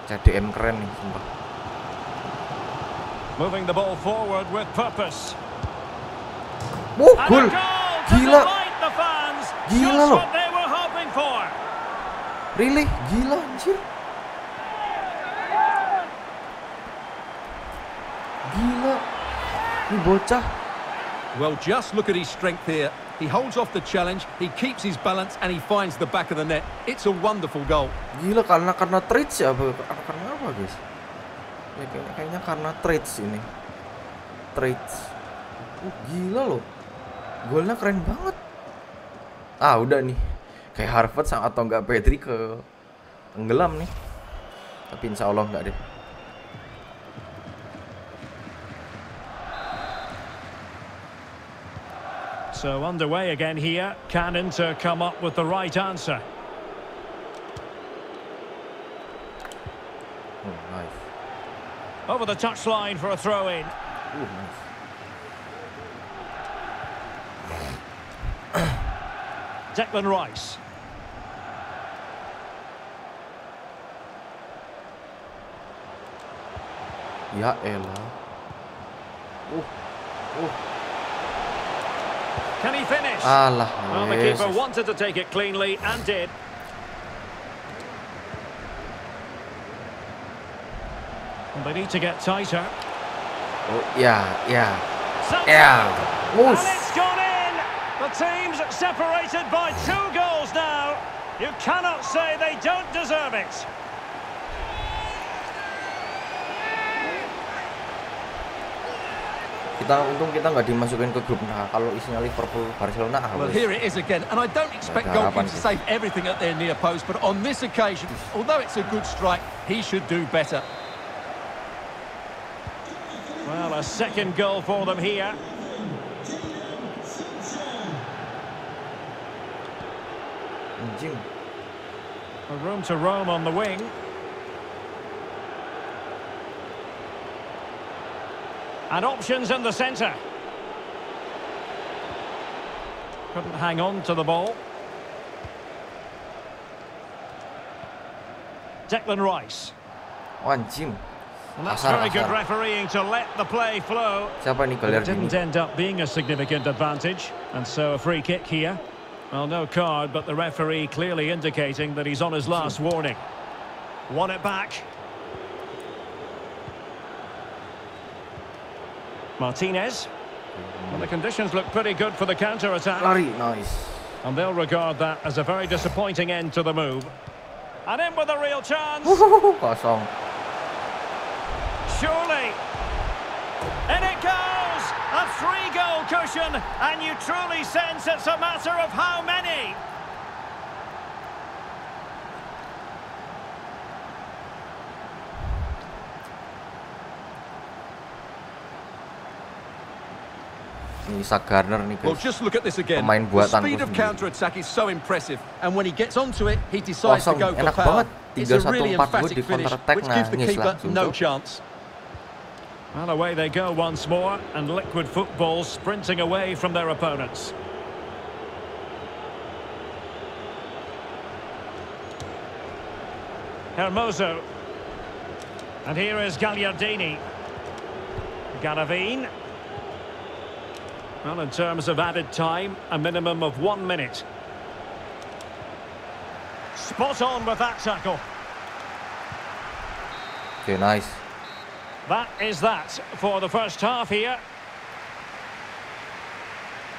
CDM keren nih, sumpah. Moving the ball forward with purpose. Gol. goal to Gila. Gila loh. what they were hoping for. Really? Gila anjir. Gila. Ini bocah. Well, just look at his strength here. He holds off the challenge, he keeps his balance, and he finds the back of the net. It's a wonderful goal. Gila karena karena trades ya apa karena apa guys? Ya kayaknya, kayaknya karena trades ini. Trades. Uh, gila loh. Golnya keren banget. Ah, udah nih. Kayak Harvard sama atau enggak Pedri ke tenggelam nih. Tapi insya Allah enggak deh. So underway again here. Can Inter come up with the right answer? Oh, nice. Over the touchline for a throw-in. Uh, nice. Declan Rice. Ya elah. Uh. Uh. Can he finish? Alah, well, the keeper wanted to take it cleanly and did. And they need to get tighter. Oh, ya. Sancho! Yeah. And Oof. it's gone in! The team's separated by two goals now. You cannot say they don't deserve it. Kita untung kita nggak dimasukin ke grup nah kalau isinya Liverpool Barcelona ah, Well, here it is again, and I don't expect Ada goalkeepers to save everything at their near post, but on this occasion, although it's a good strike, he should do better. Well, a second goal for them here. Anjing. A room to roam on the wing. And options in the centre. Couldn't hang on to the ball. Declan Rice. One anjing. And that's Asar, very good refereeing to let the play flow. Siapa it didn't end up being a significant advantage. And so a free kick here. Well, no card, but the referee clearly indicating that he's on his last warning. Won it back. Martinez. Well, the conditions look pretty good for the counter-attack. Nice. And they'll regard that as a very disappointing end to the move. And in with a real chance. Surely. In it goes! A three-goal cushion, and you truly sense it's a matter of how many. Nih Garner nih Well, just look at this again. Pemain The buatanku speed of counter-attack is so impressive, and when he gets onto it, he decides Kosong, to go for enak power. banget. It's a 3-1-4 really emphatic finish, which gives the keeper no Cok. chance. Well, away they go once more, and liquid football sprinting away from their opponents. Hermoso. And here is Gagliardini. Galavine. Well, in terms of added time, a minimum of one minute. Spot on with that tackle. Okay, nice. That is that for the first half here.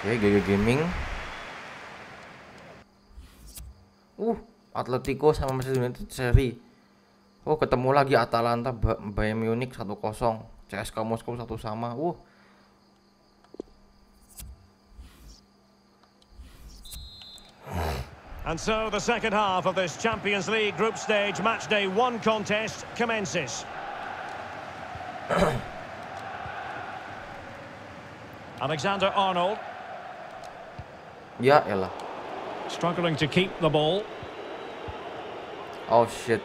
Oke, GG Gaming. Uh, Atletico sama Manchester United seri. Oh, ketemu lagi Atalanta Bayern Munich 1-0. CSKA Moskow satu sama. Uh. And so the second half of this Champions League group stage match day one contest commences. Alexander Arnold Yeah, elah. struggling to keep the ball. Oh shit.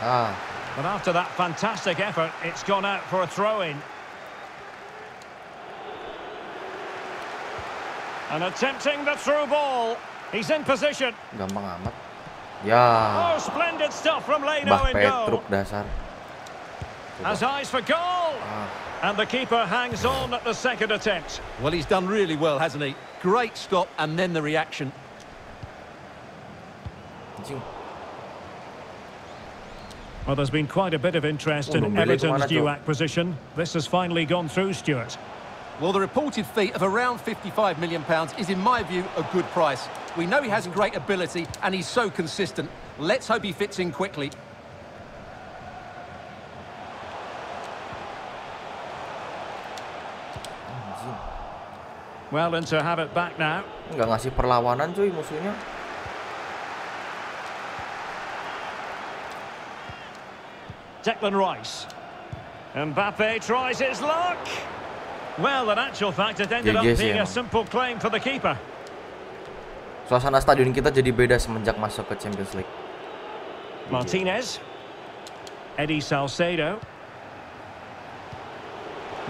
Ah, But after that fantastic effort, it's gone out for a throw-in. And attempting the through ball. He's in position. gampang amat. Ya, Oh, splendid stuff from Leno Mbah in goal. Petruk dasar. Has eyes for goal. And the keeper hangs on at the second attempt. Well, he's done really well, hasn't he? Great stop and then the reaction. Well, there's been quite a bit of interest Oh, in Everton's new acquisition. This has finally gone through, Stuart. Well, the reported fee of around £55 million is, in my view, a good price. We know he has great ability and he's so consistent. Let's hope he fits in quickly. Anjing. Well, and to have it back now. Nggak ngasih perlawanan cuy musuhnya. Declan Rice. Mbappe tries his luck. Well, in actual fact, it ended up GG sih being a simple claim for the keeper. Suasana stadion kita jadi beda semenjak masuk ke Champions League. Martinez. Eddie Salcedo.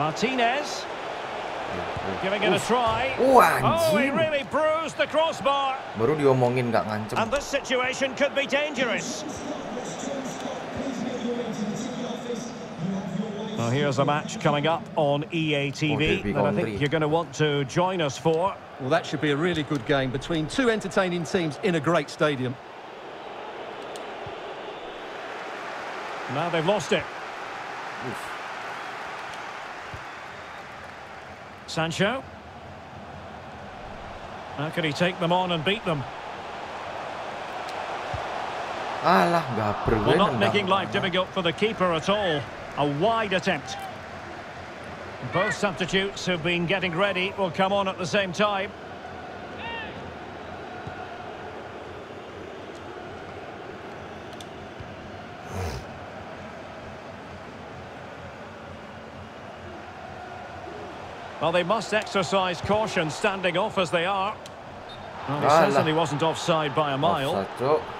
Martinez. Giving it a try. Oh, he really bruised the crossbar. Baru diomongin nggak ngancem. And this situation could be dangerous. Well, here's a match coming up on EA TV that I think you're going to want to join us for. Well, that should be a really good game between two entertaining teams in a great stadium. Now they've lost it. Sancho. How can he take them on and beat them? Alah, Well, not making life difficult for the keeper at all. A wide attempt. Both substitutes who've been getting ready will come on at the same time. Well, they must exercise caution standing off as they are. Well, he certainly wasn't offside by a mile. Oh.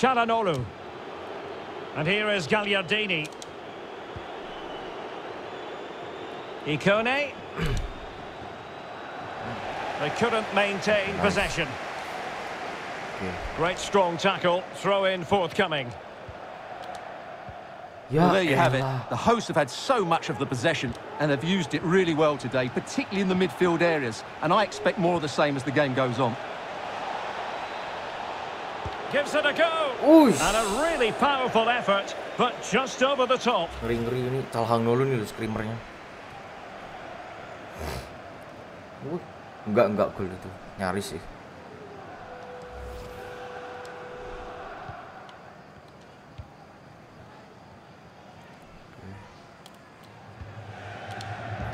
Chalanolu. And here is Gagliardini. Ikone. they couldn't maintain possession. Oke. Great strong tackle. Throw in forthcoming. Ya well, there you have it. The hosts have had so much of the possession and have used it really well today, particularly in the midfield areas. And I expect more of the same as the game goes on. Gives it a go. Uish. And a really powerful effort, but just over the top. Ngeri-ngeri ini Calhanoglu nih screamernya. Uh, enggak enggak gol itu. Nyaris sih.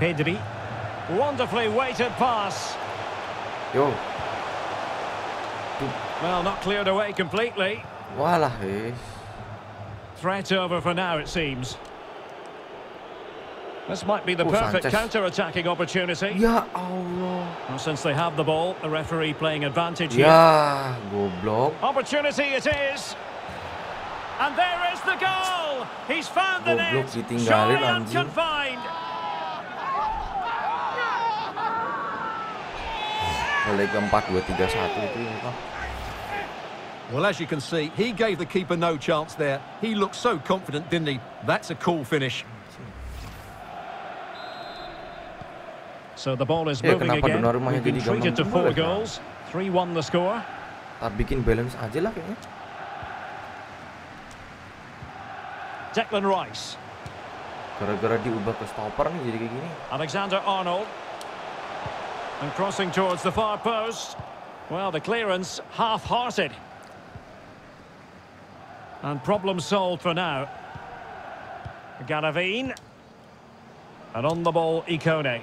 Pedri. Wonderfully weighted pass. Yo. Well, not cleared away completely. Walah, eh. Threat over for now, it seems. This might be the Oh, perfect counter-attacking opportunity. Ya Allah. Well, since they have the ball, the referee playing advantage here. Ya, goblok. Opportunity it is. And there is the goal! He's found the Goblok, net! Surely anjing. Unconfined! Leg 4 2 3 1 itu apa? Well, as you can see, he gave the keeper no chance there. He looked so confident, didn't he? That's a cool finish. So the ball is Ya, moving kenapa again. Donnarumma We've been jadi treated to four goals. 3-1 the score. Tak bikin balance aja lah kayaknya. Declan Rice. Gara-gara diubah ke stopper nih jadi kayak gini. Alexander Arnold. And crossing towards the far post. Well, the clearance half-hearted. And problem solved for now. Garavine. And on the ball, Ikone.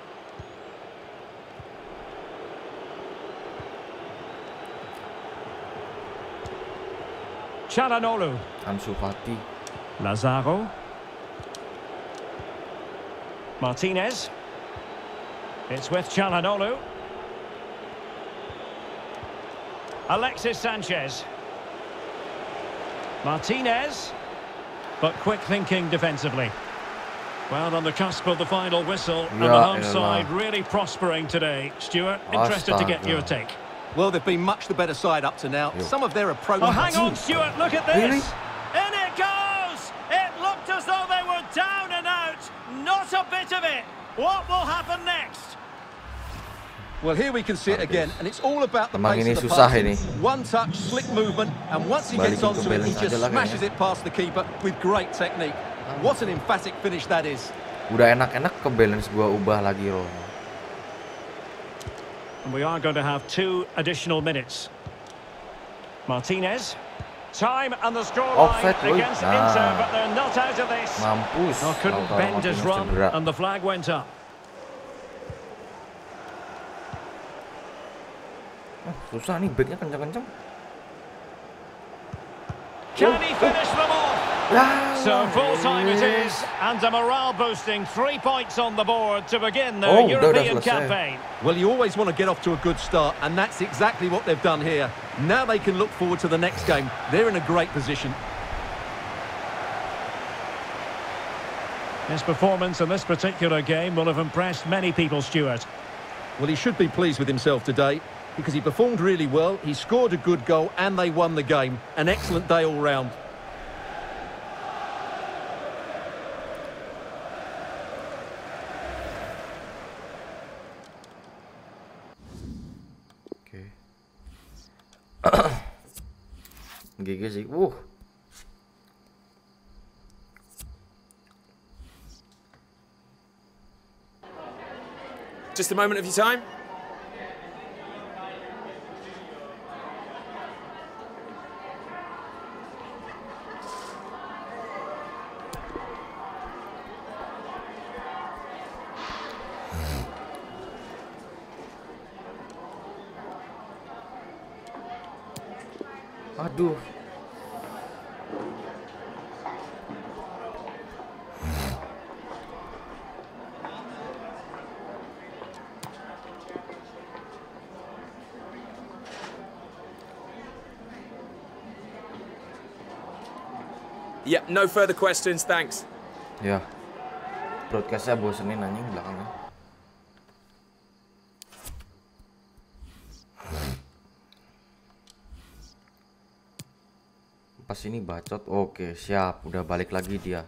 Chalanolu. Ansu Fati. Lazaro. Martinez. It's with Chalanolu. Alexis Sanchez. Martinez. But quick thinking defensively. Well, on the cusp of the final whistle, and the home elah. side really prospering today. Stuart, interested to get your take. Well, they've been much the better side up to now. Yo. Some of their approach... Oh, hang on, Stuart, look at this. Really? In it goes! It looked as though they were down and out. Not a bit of it. What will happen next? Well, here we can see it again, and it's all about the Emang pace of the susah passing. ini. One touch, slick movement, and once he gets onto it, he just smashes kayaknya. it past the keeper with great technique. What an emphatic finish that is. Udah enak-enak ke balance gua ubah lagi loh. And we are going to have two additional minutes. Martinez. Time and the scoreline Offside, boy. against Nah. Inter, but they're not out of this. Mampus. Oh, couldn't bend his run, and the flag went up. Oh, susah nih backnya kencang-kencang. Can he oh. finish them off? So full time it is, and a morale boosting three points on the board to begin their Oh, udah, udah European campaign. Well, you always want to get off to a good start, and that's exactly what they've done here. Now they can look forward to the next game. They're in a great position. His performance in this particular game will have impressed many people, Stuart. Well, he should be pleased with himself today because he performed really well, he scored a good goal, and they won the game. An excellent day all round. Oke. GG sih. Just a moment of your time. Aduh. Yep, no further questions, thanks. Ya. Broadcastnya bosenin anjing belakangnya. Pas ini bacot. Oke, siap. Udah balik lagi dia.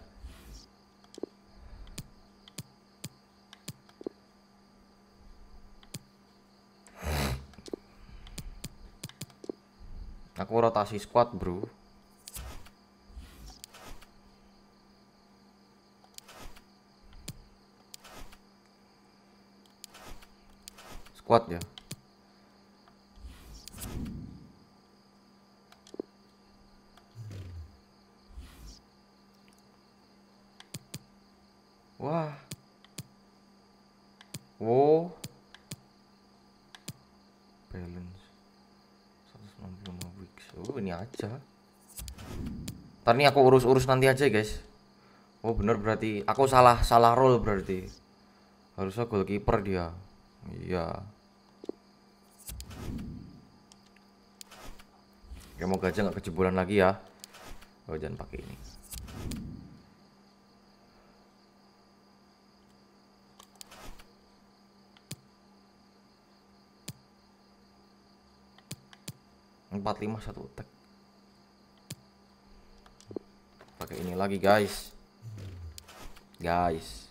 Aku rotasi squad, Bro. Squad ya. Wah. Wow. Balance 165 weeks. Oh, ini aja. Ntar aku urus-urus nanti aja, guys. Oh, bener berarti aku salah salah role berarti. Harusnya goalkeeper dia. Iya. Ya mau aja nggak kejebolan lagi ya. Oh jangan pakai ini. Empat lima satu tag. pakai ini lagi guys. Guys.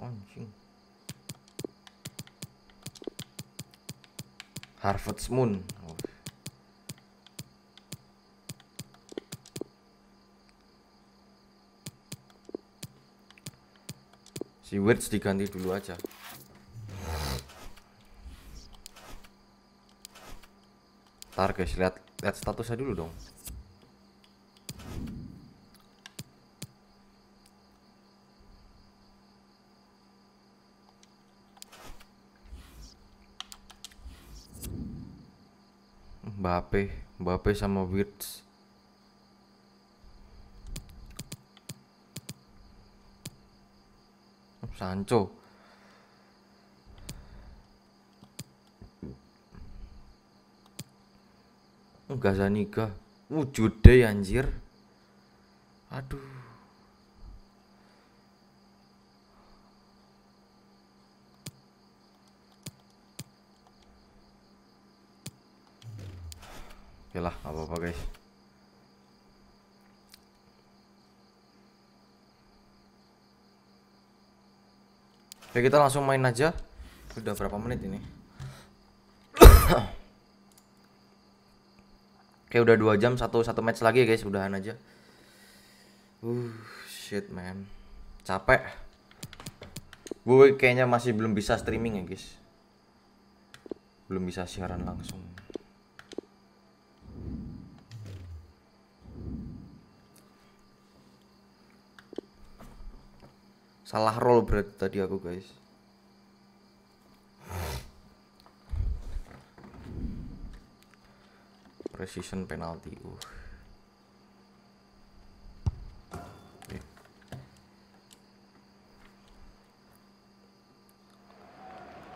Anjing. Harvest Moon. Si Words diganti dulu aja. Ntar guys, lihat lihat statusnya dulu dong. Mbappe, Mbappe sama Wirtz. Sancho. Oh, Gazaniga. Uh, jude anjir. Aduh. Oke lah, apa-apa guys. Oke, kita langsung main aja. Udah berapa menit ini? Oke, udah dua jam satu satu match lagi ya guys, udahan aja. Uh, shit man, capek. Gue kayaknya masih belum bisa streaming ya guys. Belum bisa siaran langsung. Salah roll berarti tadi aku guys. Precision penalty.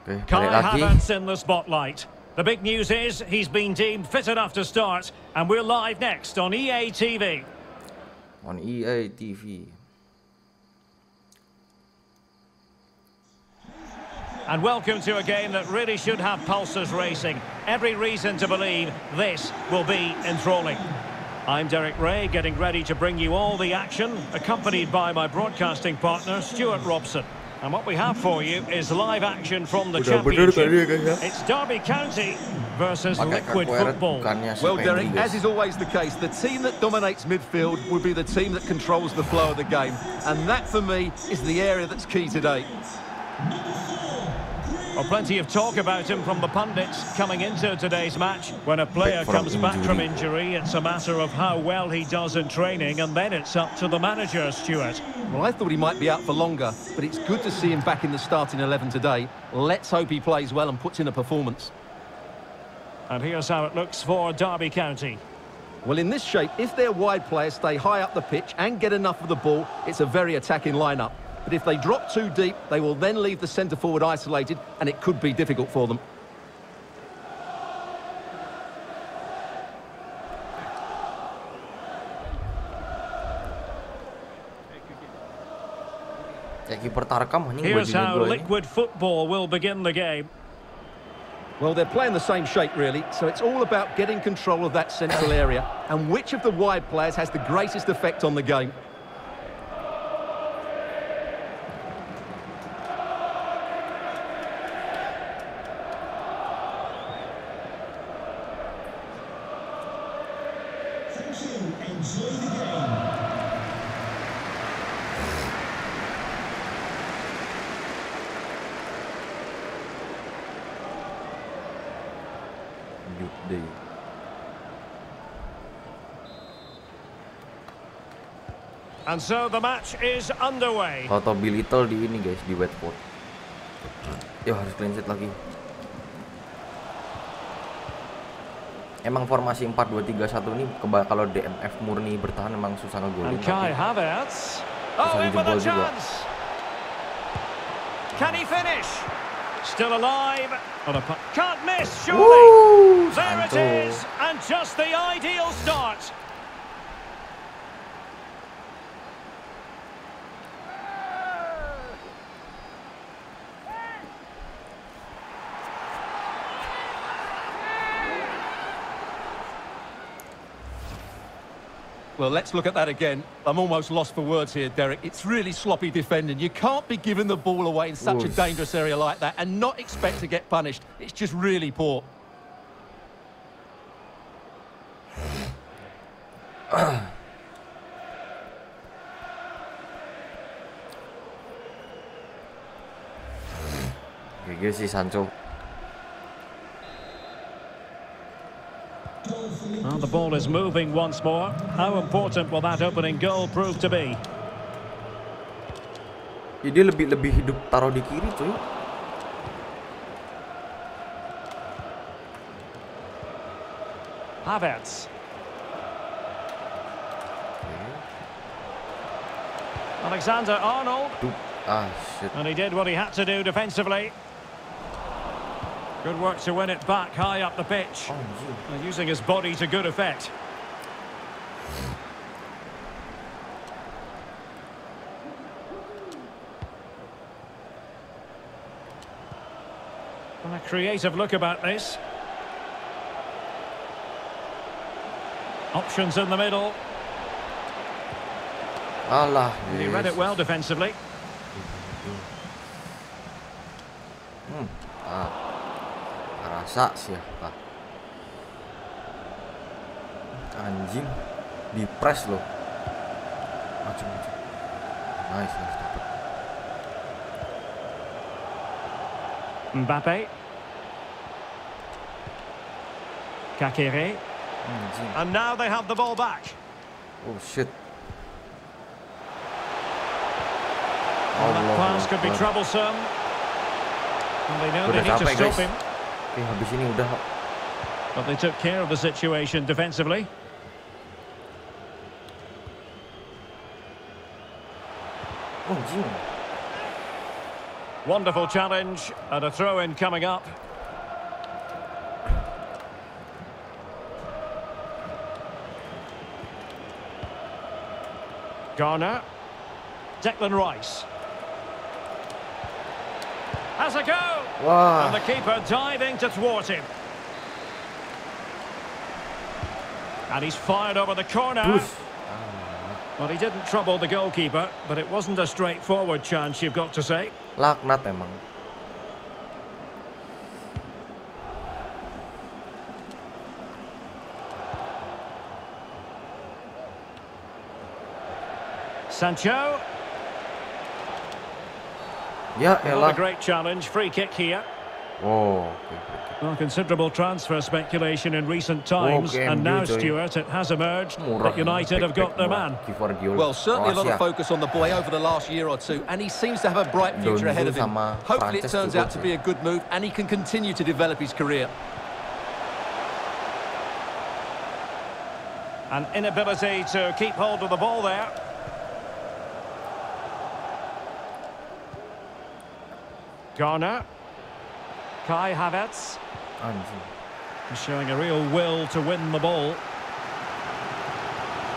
Oke, balik Kai. Havertz in the spotlight. The big news is he's been deemed fit enough to start, and we're live next on EA TV. on EA TV. And welcome to a game that really should have pulses racing. Every reason to believe this will be enthralling. I'm Derek Ray, getting ready to bring you all the action, accompanied by my broadcasting partner, Stuart Robson. And what we have for you is live action from the Championship. tadi ya, guys, ya. It's Derby County versus Liquid Football. Well, Derek, as is always the case, the team that dominates midfield will be the team that controls the flow of the game. And that, for me, is the area that's key today. Well, plenty of talk about him from the pundits coming into today's match. When a player comes back from injury. injury, it's a matter of how well he does in training, and then it's up to the manager, Stuart. Well, I thought he might be out for longer, but it's good to see him back in the starting 11 today. Let's hope he plays well and puts in a performance. And here's how it looks for Derby County. Well, in this shape, if their wide players stay high up the pitch and get enough of the ball, it's a very attacking lineup. But if they drop too deep, they will then leave the centre forward isolated, and it could be difficult for them. Kayak kiper Tarkam anjing Here's how. Liquid Football will begin the game. Well, they're playing the same shape, really, so it's all about getting control of that central area and which of the wide players has the greatest effect on the game. And so the match is underway. Toto Little di ini guys di Watford. Yo harus clean sheet lagi. Emang formasi 4-2-3-1 ini kalau DMF murni bertahan emang susah ngegolin. Kai Havertz. Oh, in dijebol juga. chance. Can he finish? Still alive. A Can't miss, surely. Woo! There it is. And just the ideal start. Well, let's look at that again. I'm almost lost for words here, Derek. It's really sloppy defending. You can't be giving the ball away in such a dangerous area like that and not expect to get punished. It's just really poor. GG sih Sancho. Well, the ball is moving once more. How important will that opening goal prove to be? Ya, dia lebih lebih hidup taruh di kiri cuy. Havertz. Alexander Arnold. Ah shit. And he did what he had to do defensively. Good work to win it back high up the pitch. Oh, and using his body to good effect. And a creative look about this. Options in the middle. Allah. He read it well defensively. Mm-hmm. Hmm. Rasa siapa? Anjing. Di press loh. Maju maju. Nice, nice dapet. Mbappe. Kakere. Anjing. And now they have the ball back. Oh shit. Well, that pass could be troublesome. And they know Udah they need to stop guys. him. Habis ini udah But they took care of the situation defensively. Oh. Wonderful challenge and a throw-in coming up. Garner. Declan Rice. Has a go! And the keeper diving to thwart him. And he's fired over the corner. Bus. Well, he didn't trouble the goalkeeper, but it wasn't a straightforward chance, you've got to say. Laknat emang. Sancho. Ya Not a great challenge. Free kick here. Oh, oke, oke. Well, considerable transfer speculation in recent times, Okay, and now, MU. Stuart, it has emerged Murah. that United have got their man. Well, certainly a lot of focus on the boy over the last year or two, and he seems to have a bright future ahead of him. Hopefully it turns out to be a good move, and he can continue to develop his career. An inability to keep hold of the ball there. Garner. Kai Havertz. Anjing. Showing a real will to win the ball.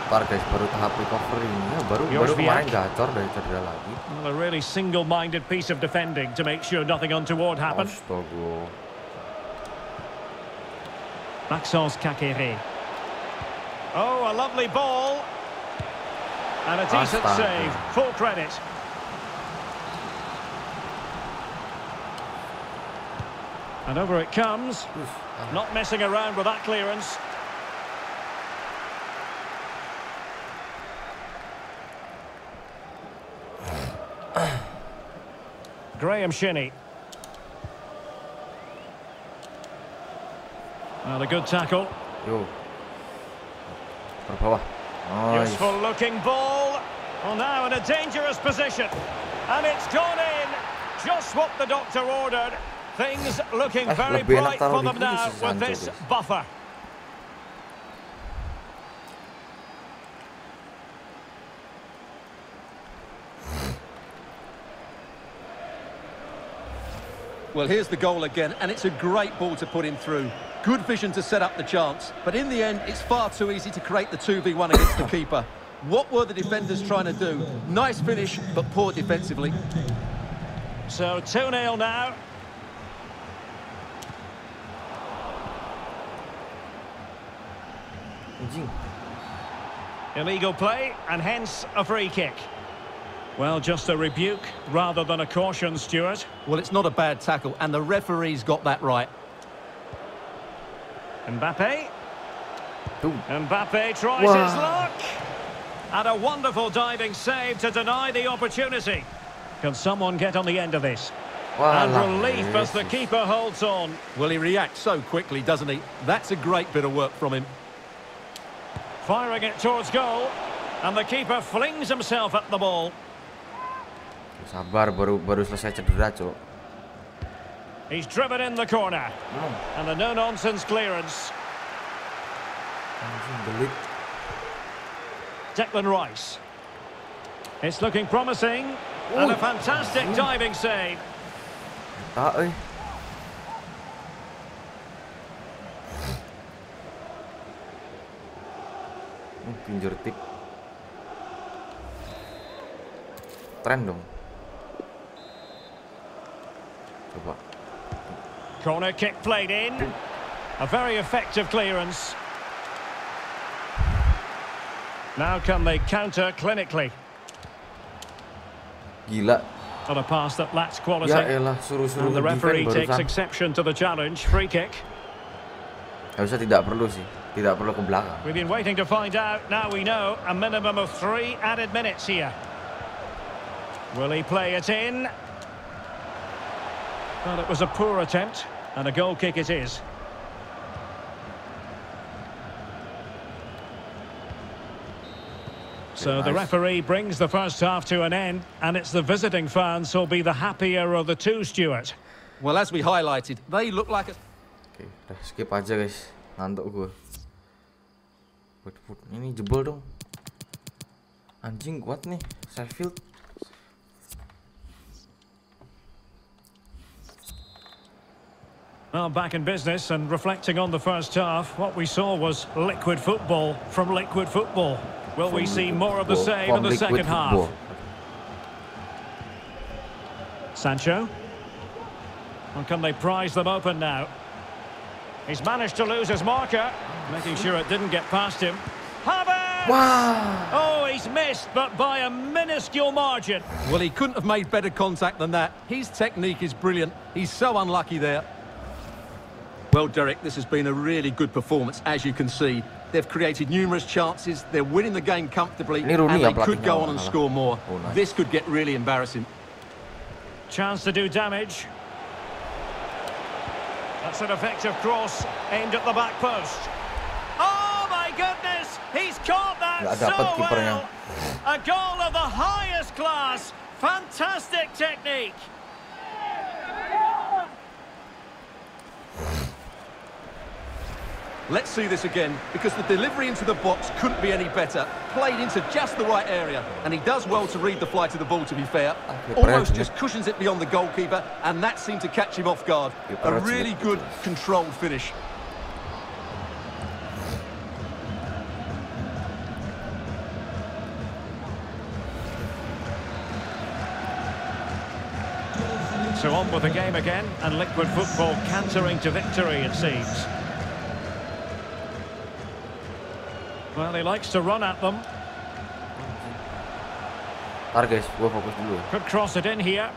Ntar guys baru tahap recovery-nya baru Yours baru kemarin gacor dari cedera lagi. Well, a really single-minded piece of defending to make sure nothing untoward happened. Astaga. Maxence Kakere. Oh, a lovely ball. And a decent Astaga. save. Full credit. And over it comes. Not messing around with that clearance. Graham Shinney. Well, a good tackle. Yo. Nice. Useful looking ball. Well, now in a dangerous position. And it's gone in. Just what the doctor ordered. Things looking very bright for them now with this buffer. Well, here's the goal again, and it's a great ball to put him through. Good vision to set up the chance, but in the end, it's far too easy to create the 2v1 against the keeper. What were the defenders trying to do? Nice finish, but poor defensively. So 2-0 now. Illegal play and hence a free kick. Well, just a rebuke rather than a caution, Stuart. Well, it's not a bad tackle, and the referee's got that right. Mbappe. Tuh. Mbappe tries his luck. And a wonderful diving save to deny the opportunity. Can someone get on the end of this? And relief as the keeper holds on. Well, he reacts so quickly, doesn't he? That's a great bit of work from him. Firing it towards goal. And the keeper flings himself at the ball. Sabar baru baru selesai cedera. He's driven in the corner. And the no-nonsense clearance. Declan Rice. It's looking promising. And a fantastic diving save. Tak euy. Eh? Pinjur tip. Tren dong. Coba. Corner kick played in. A very effective clearance. Now can they counter clinically? Gila. On a pass that lacks quality. Ya elah, suruh-suruh and the referee takes barusan. exception to the challenge. Free kick. Harusnya tidak perlu sih. Tidak perlu ke belakang. We've been waiting to find out. Now we know a minimum of three added minutes here. Will he play it in? Well, it was a poor attempt, and a goal kick it is. So the referee brings the first half to an end, and it's the visiting fans who'll be the happier of the two, Stuart. Well, as we highlighted, they look like a... Oke, udah skip aja guys. Ngantuk gue. Watford ini jebol dong. Anjing kuat nih, Sheffield. Well, back in business and reflecting on the first half, what we saw was liquid football from liquid football. Will we see more of the same in the liquid second half? football. Sancho. Well, can they prize them open now? He's managed to lose his marker, making sure it didn't get past him. Havertz! Wah, Oh, he's missed, but by a minuscule margin. Well, he couldn't have made better contact than that. His technique is brilliant. He's so unlucky there. Well, Derek, this has been a really good performance, as you can see. They've created numerous chances, they're winning the game comfortably, and they could go on and score more. This could get really embarrassing. Chance to do damage. That's an effective cross aimed at the back post. Oh my goodness! He's caught that so well. A goal of the highest class. Fantastic technique. Let's see this again, because the delivery into the box couldn't be any better. Played into just the right area, and he does well to read the flight of the ball, to be fair. Almost just cushions it beyond the goalkeeper, and that seemed to catch him off guard. A really good, controlled finish. So on with the game again, and liquid football cantering to victory, it seems. Well, he likes to run at them. Ntar guys, gue fokus dulu. ya. Could cross it in here.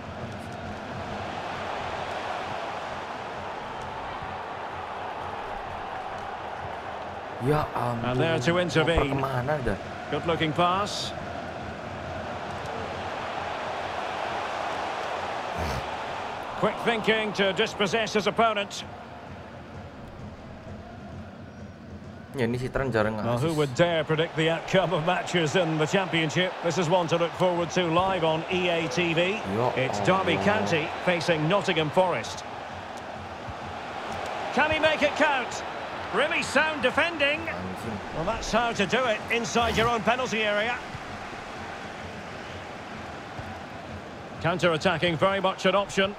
Ya ampun. And there to intervene. Ngoper kemana dah? Good looking pass. Quick thinking to dispossess his opponent. Ya ini si jarang Well, who would dare predict the outcome of matches in the Championship? This is one to look forward to live on EA TV. It's Derby Allah. County facing Nottingham Forest. Can he make it count? Really sound defending. Well, that's how to do it inside your own penalty area. Counter-attacking very much an option.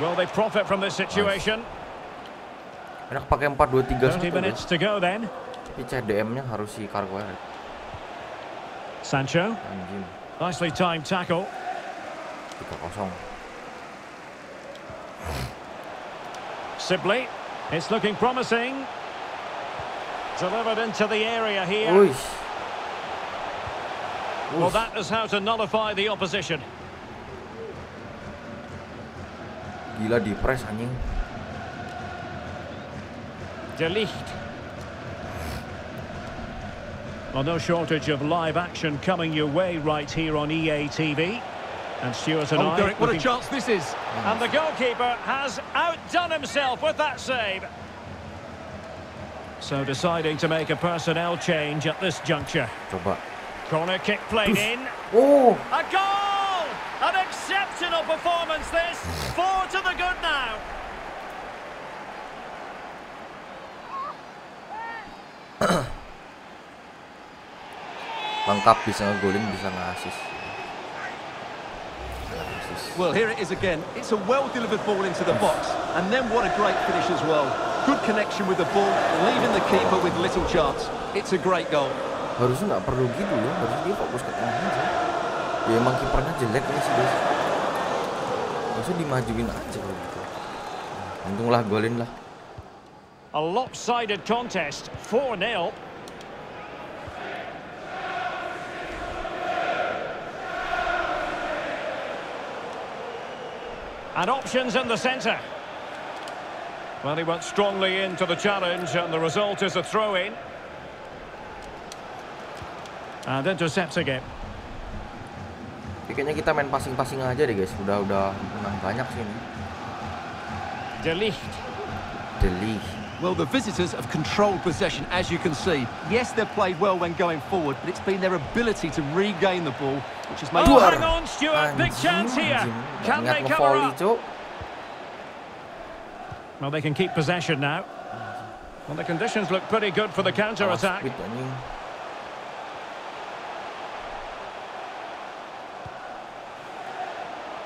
Will they profit from this situation? Enak pakai 4-2-3 30 1 minutes guys. to go then. Tapi CDM-nya harus si Carguero. Sancho. Anjing. Nicely timed tackle. 3-0. Sibley. It's looking promising. Delivered into the area here. Wih. Well, that is how to nullify the opposition. Gila di press anjing. De Ligt. Well, no shortage of live action coming your way right here on EA TV. And Stuart and Oh, I Derek, what a chance this is. And the goalkeeper has outdone himself with that save. So deciding to make a personnel change at this juncture. Coba. Corner kick played in. Oh, A goal! An exceptional performance this. Four to the good now. lengkap bisa ngegolin, bisa ngasih. Well, here it is again. It's a well-delivered ball into the box. And then what a great finish as well. Good connection with the ball, leaving the keeper with little chance. It's a great goal. Harusnya nggak perlu gitu ya, harusnya dia fokus ke tengah aja. Ya emang kipernya jelek ini sih guys. Harusnya dimajuin aja kalau gitu. Untunglah golin lah. A lopsided contest. 4-0. And options in the centre. Well, he went strongly into the challenge, and the result is a throw-in. And intercepting it. Tapi kayaknya kita main passing-passing aja deh guys. Udah udah banyak sih ini. De Ligt. Delih. Well, the visitors have controlled possession, as you can see. Yes, they've played well when going forward, but it's been their ability to regain the ball, which has made... Oh, it. Oh, Duar. hang on, Stuart. Big chance here. Can they cover nge-volley, up? Well, they can keep possession now. Well, the conditions look pretty good for the counter-attack.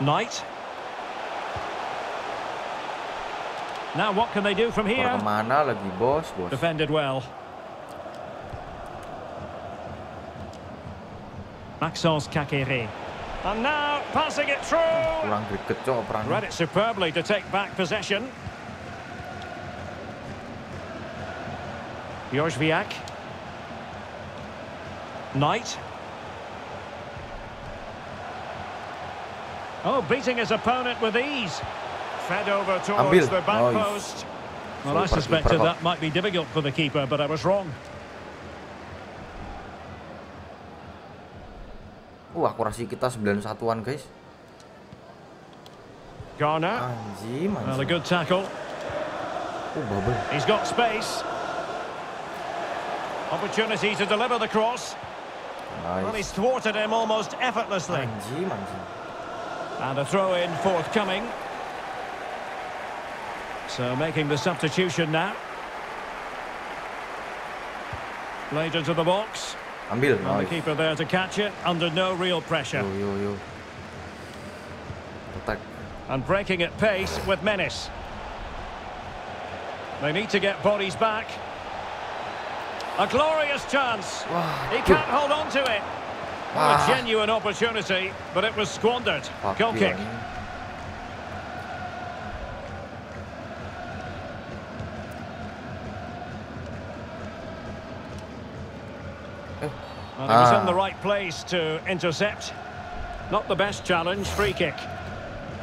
Knight. Now what can they do from here? kemana lagi bos, bos. Defended well. Maxence Kakere. And now passing it through. Kurang greget cok operannya. Read it superbly to take back possession. Jorzwiak. Knight. Oh, beating his opponent with ease. Fed over towards Ambil. the back Oh, post. Well, I suspected that might be difficult for the keeper, but I was wrong. Uh, akurasi kita 91-an guys. Garner. Anjing, Well, a good tackle. Oh, bubble. He's got space. Opportunity to deliver the cross. Well, he's thwarted him almost effortlessly. Anjing, anjing. And a throw-in forthcoming. So making the substitution now. Played into the box. Ambil. And the keeper there to catch it under no real pressure. Yo, yo, yo. Attack. And breaking at pace with menace. They need to get bodies back. A glorious chance. Wah, He can't hold on to it. Well, a genuine opportunity, but it was squandered. Fuck Goal you, kick. Well, he was Ah. in the right place to intercept. Not the best challenge, free kick.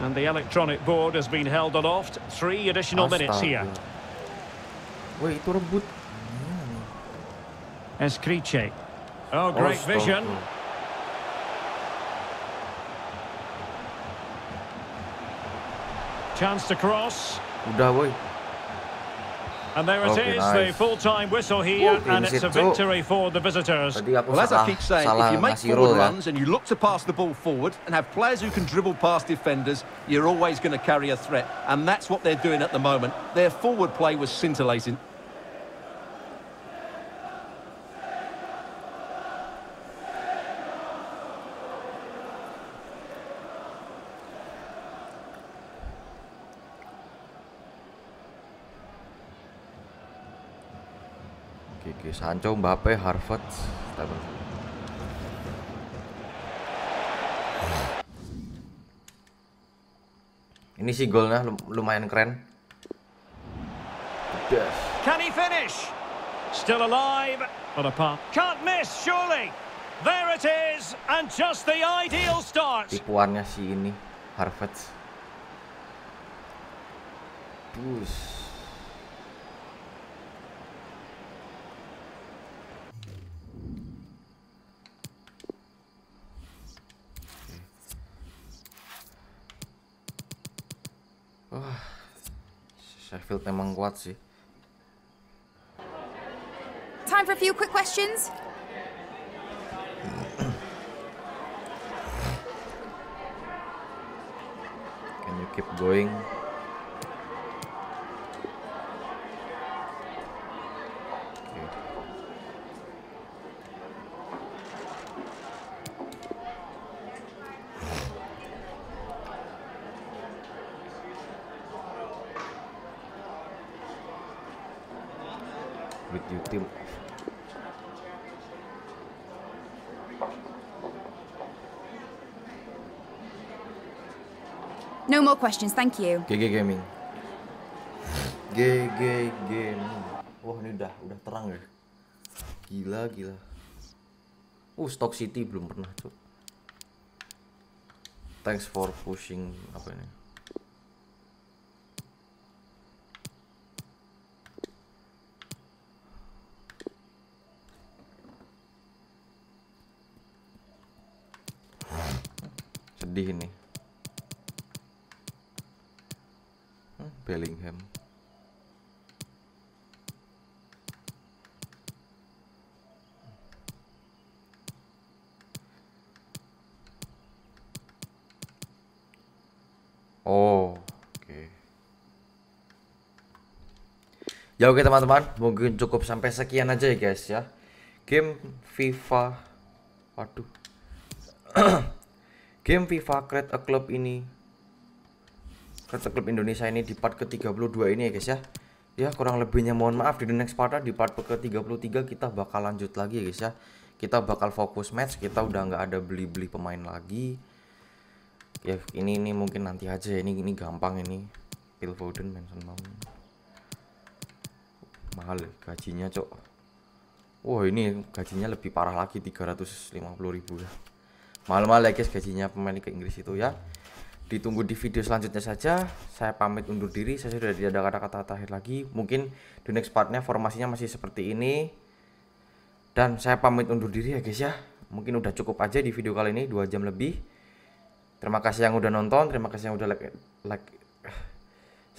and the electronic board has been held aloft. Three additional minutes here. Astaga. Woi, itu rebut. Escriche. Oh, great Astaga. vision. Chance to cross. Udah, woi. And there it is, Okay, the nice. full-time whistle here, Woo, and it's a clean sheet, Cuk. victory for the visitors. Well, as I keep saying, if you make ngasih forward runs and you look to pass the ball forward and have players who can dribble past defenders, you're always going to carry a threat. And that's what they're doing at the moment. Their forward play was scintillating. Sancho, Mbappe, Harvard. Stable. Ini sih golnya lum- lumayan keren. Pedas. Can he finish? Still alive, but a punt. Can't miss, surely. There it is, and just the ideal start. Tipuannya si ini Harvard. Bus. Sheffield memang kuat sih. Time for a few quick questions. Can you keep going? More questions, thank you. GG Gaming. GG Gaming. Wah ini udah udah terang ya. Gila gila. Uh Stock City belum pernah tuh. Thanks for pushing apa ini? Sedih ini. Bellingham. Oh, oke. Ya oke teman-teman, mungkin cukup sampai sekian aja ya guys ya. Game FIFA, waduh. Game FIFA Create a Club ini Club Indonesia ini di part ke-32 ini ya guys ya. Ya kurang lebihnya mohon maaf di the next part di part ke-33 kita bakal lanjut lagi ya guys ya. Kita bakal fokus match, kita udah nggak ada beli-beli pemain lagi ya ini ini mungkin nanti aja ya. ini ini gampang ini Phil Foden Mason Mount mahal ya gajinya cok wah ini gajinya lebih parah lagi 350 ribu ya mahal-mahal ya guys gajinya pemain Liga Inggris itu ya ditunggu di video selanjutnya saja saya pamit undur diri saya sudah tidak ada kata-kata terakhir lagi mungkin di next partnya formasinya masih seperti ini dan saya pamit undur diri ya guys ya mungkin udah cukup aja di video kali ini dua jam lebih Terima kasih yang udah nonton, terima kasih yang udah like, like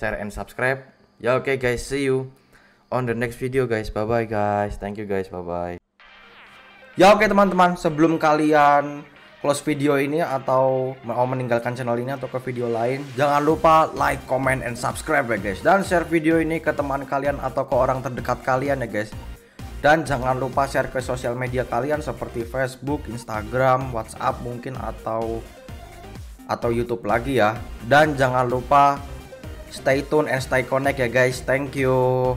share and subscribe. Ya oke okay guys, see you on the next video guys. Bye bye guys. Thank you guys. Bye bye. Ya oke okay, teman-teman, sebelum kalian close video ini atau mau meninggalkan channel ini atau ke video lain, jangan lupa like, comment, and subscribe ya guys. Dan share video ini ke teman kalian atau ke orang terdekat kalian ya guys. Dan jangan lupa share ke sosial media kalian seperti Facebook, Instagram, WhatsApp mungkin atau atau YouTube lagi ya. Dan jangan lupa stay tune and stay connect ya guys. Thank you.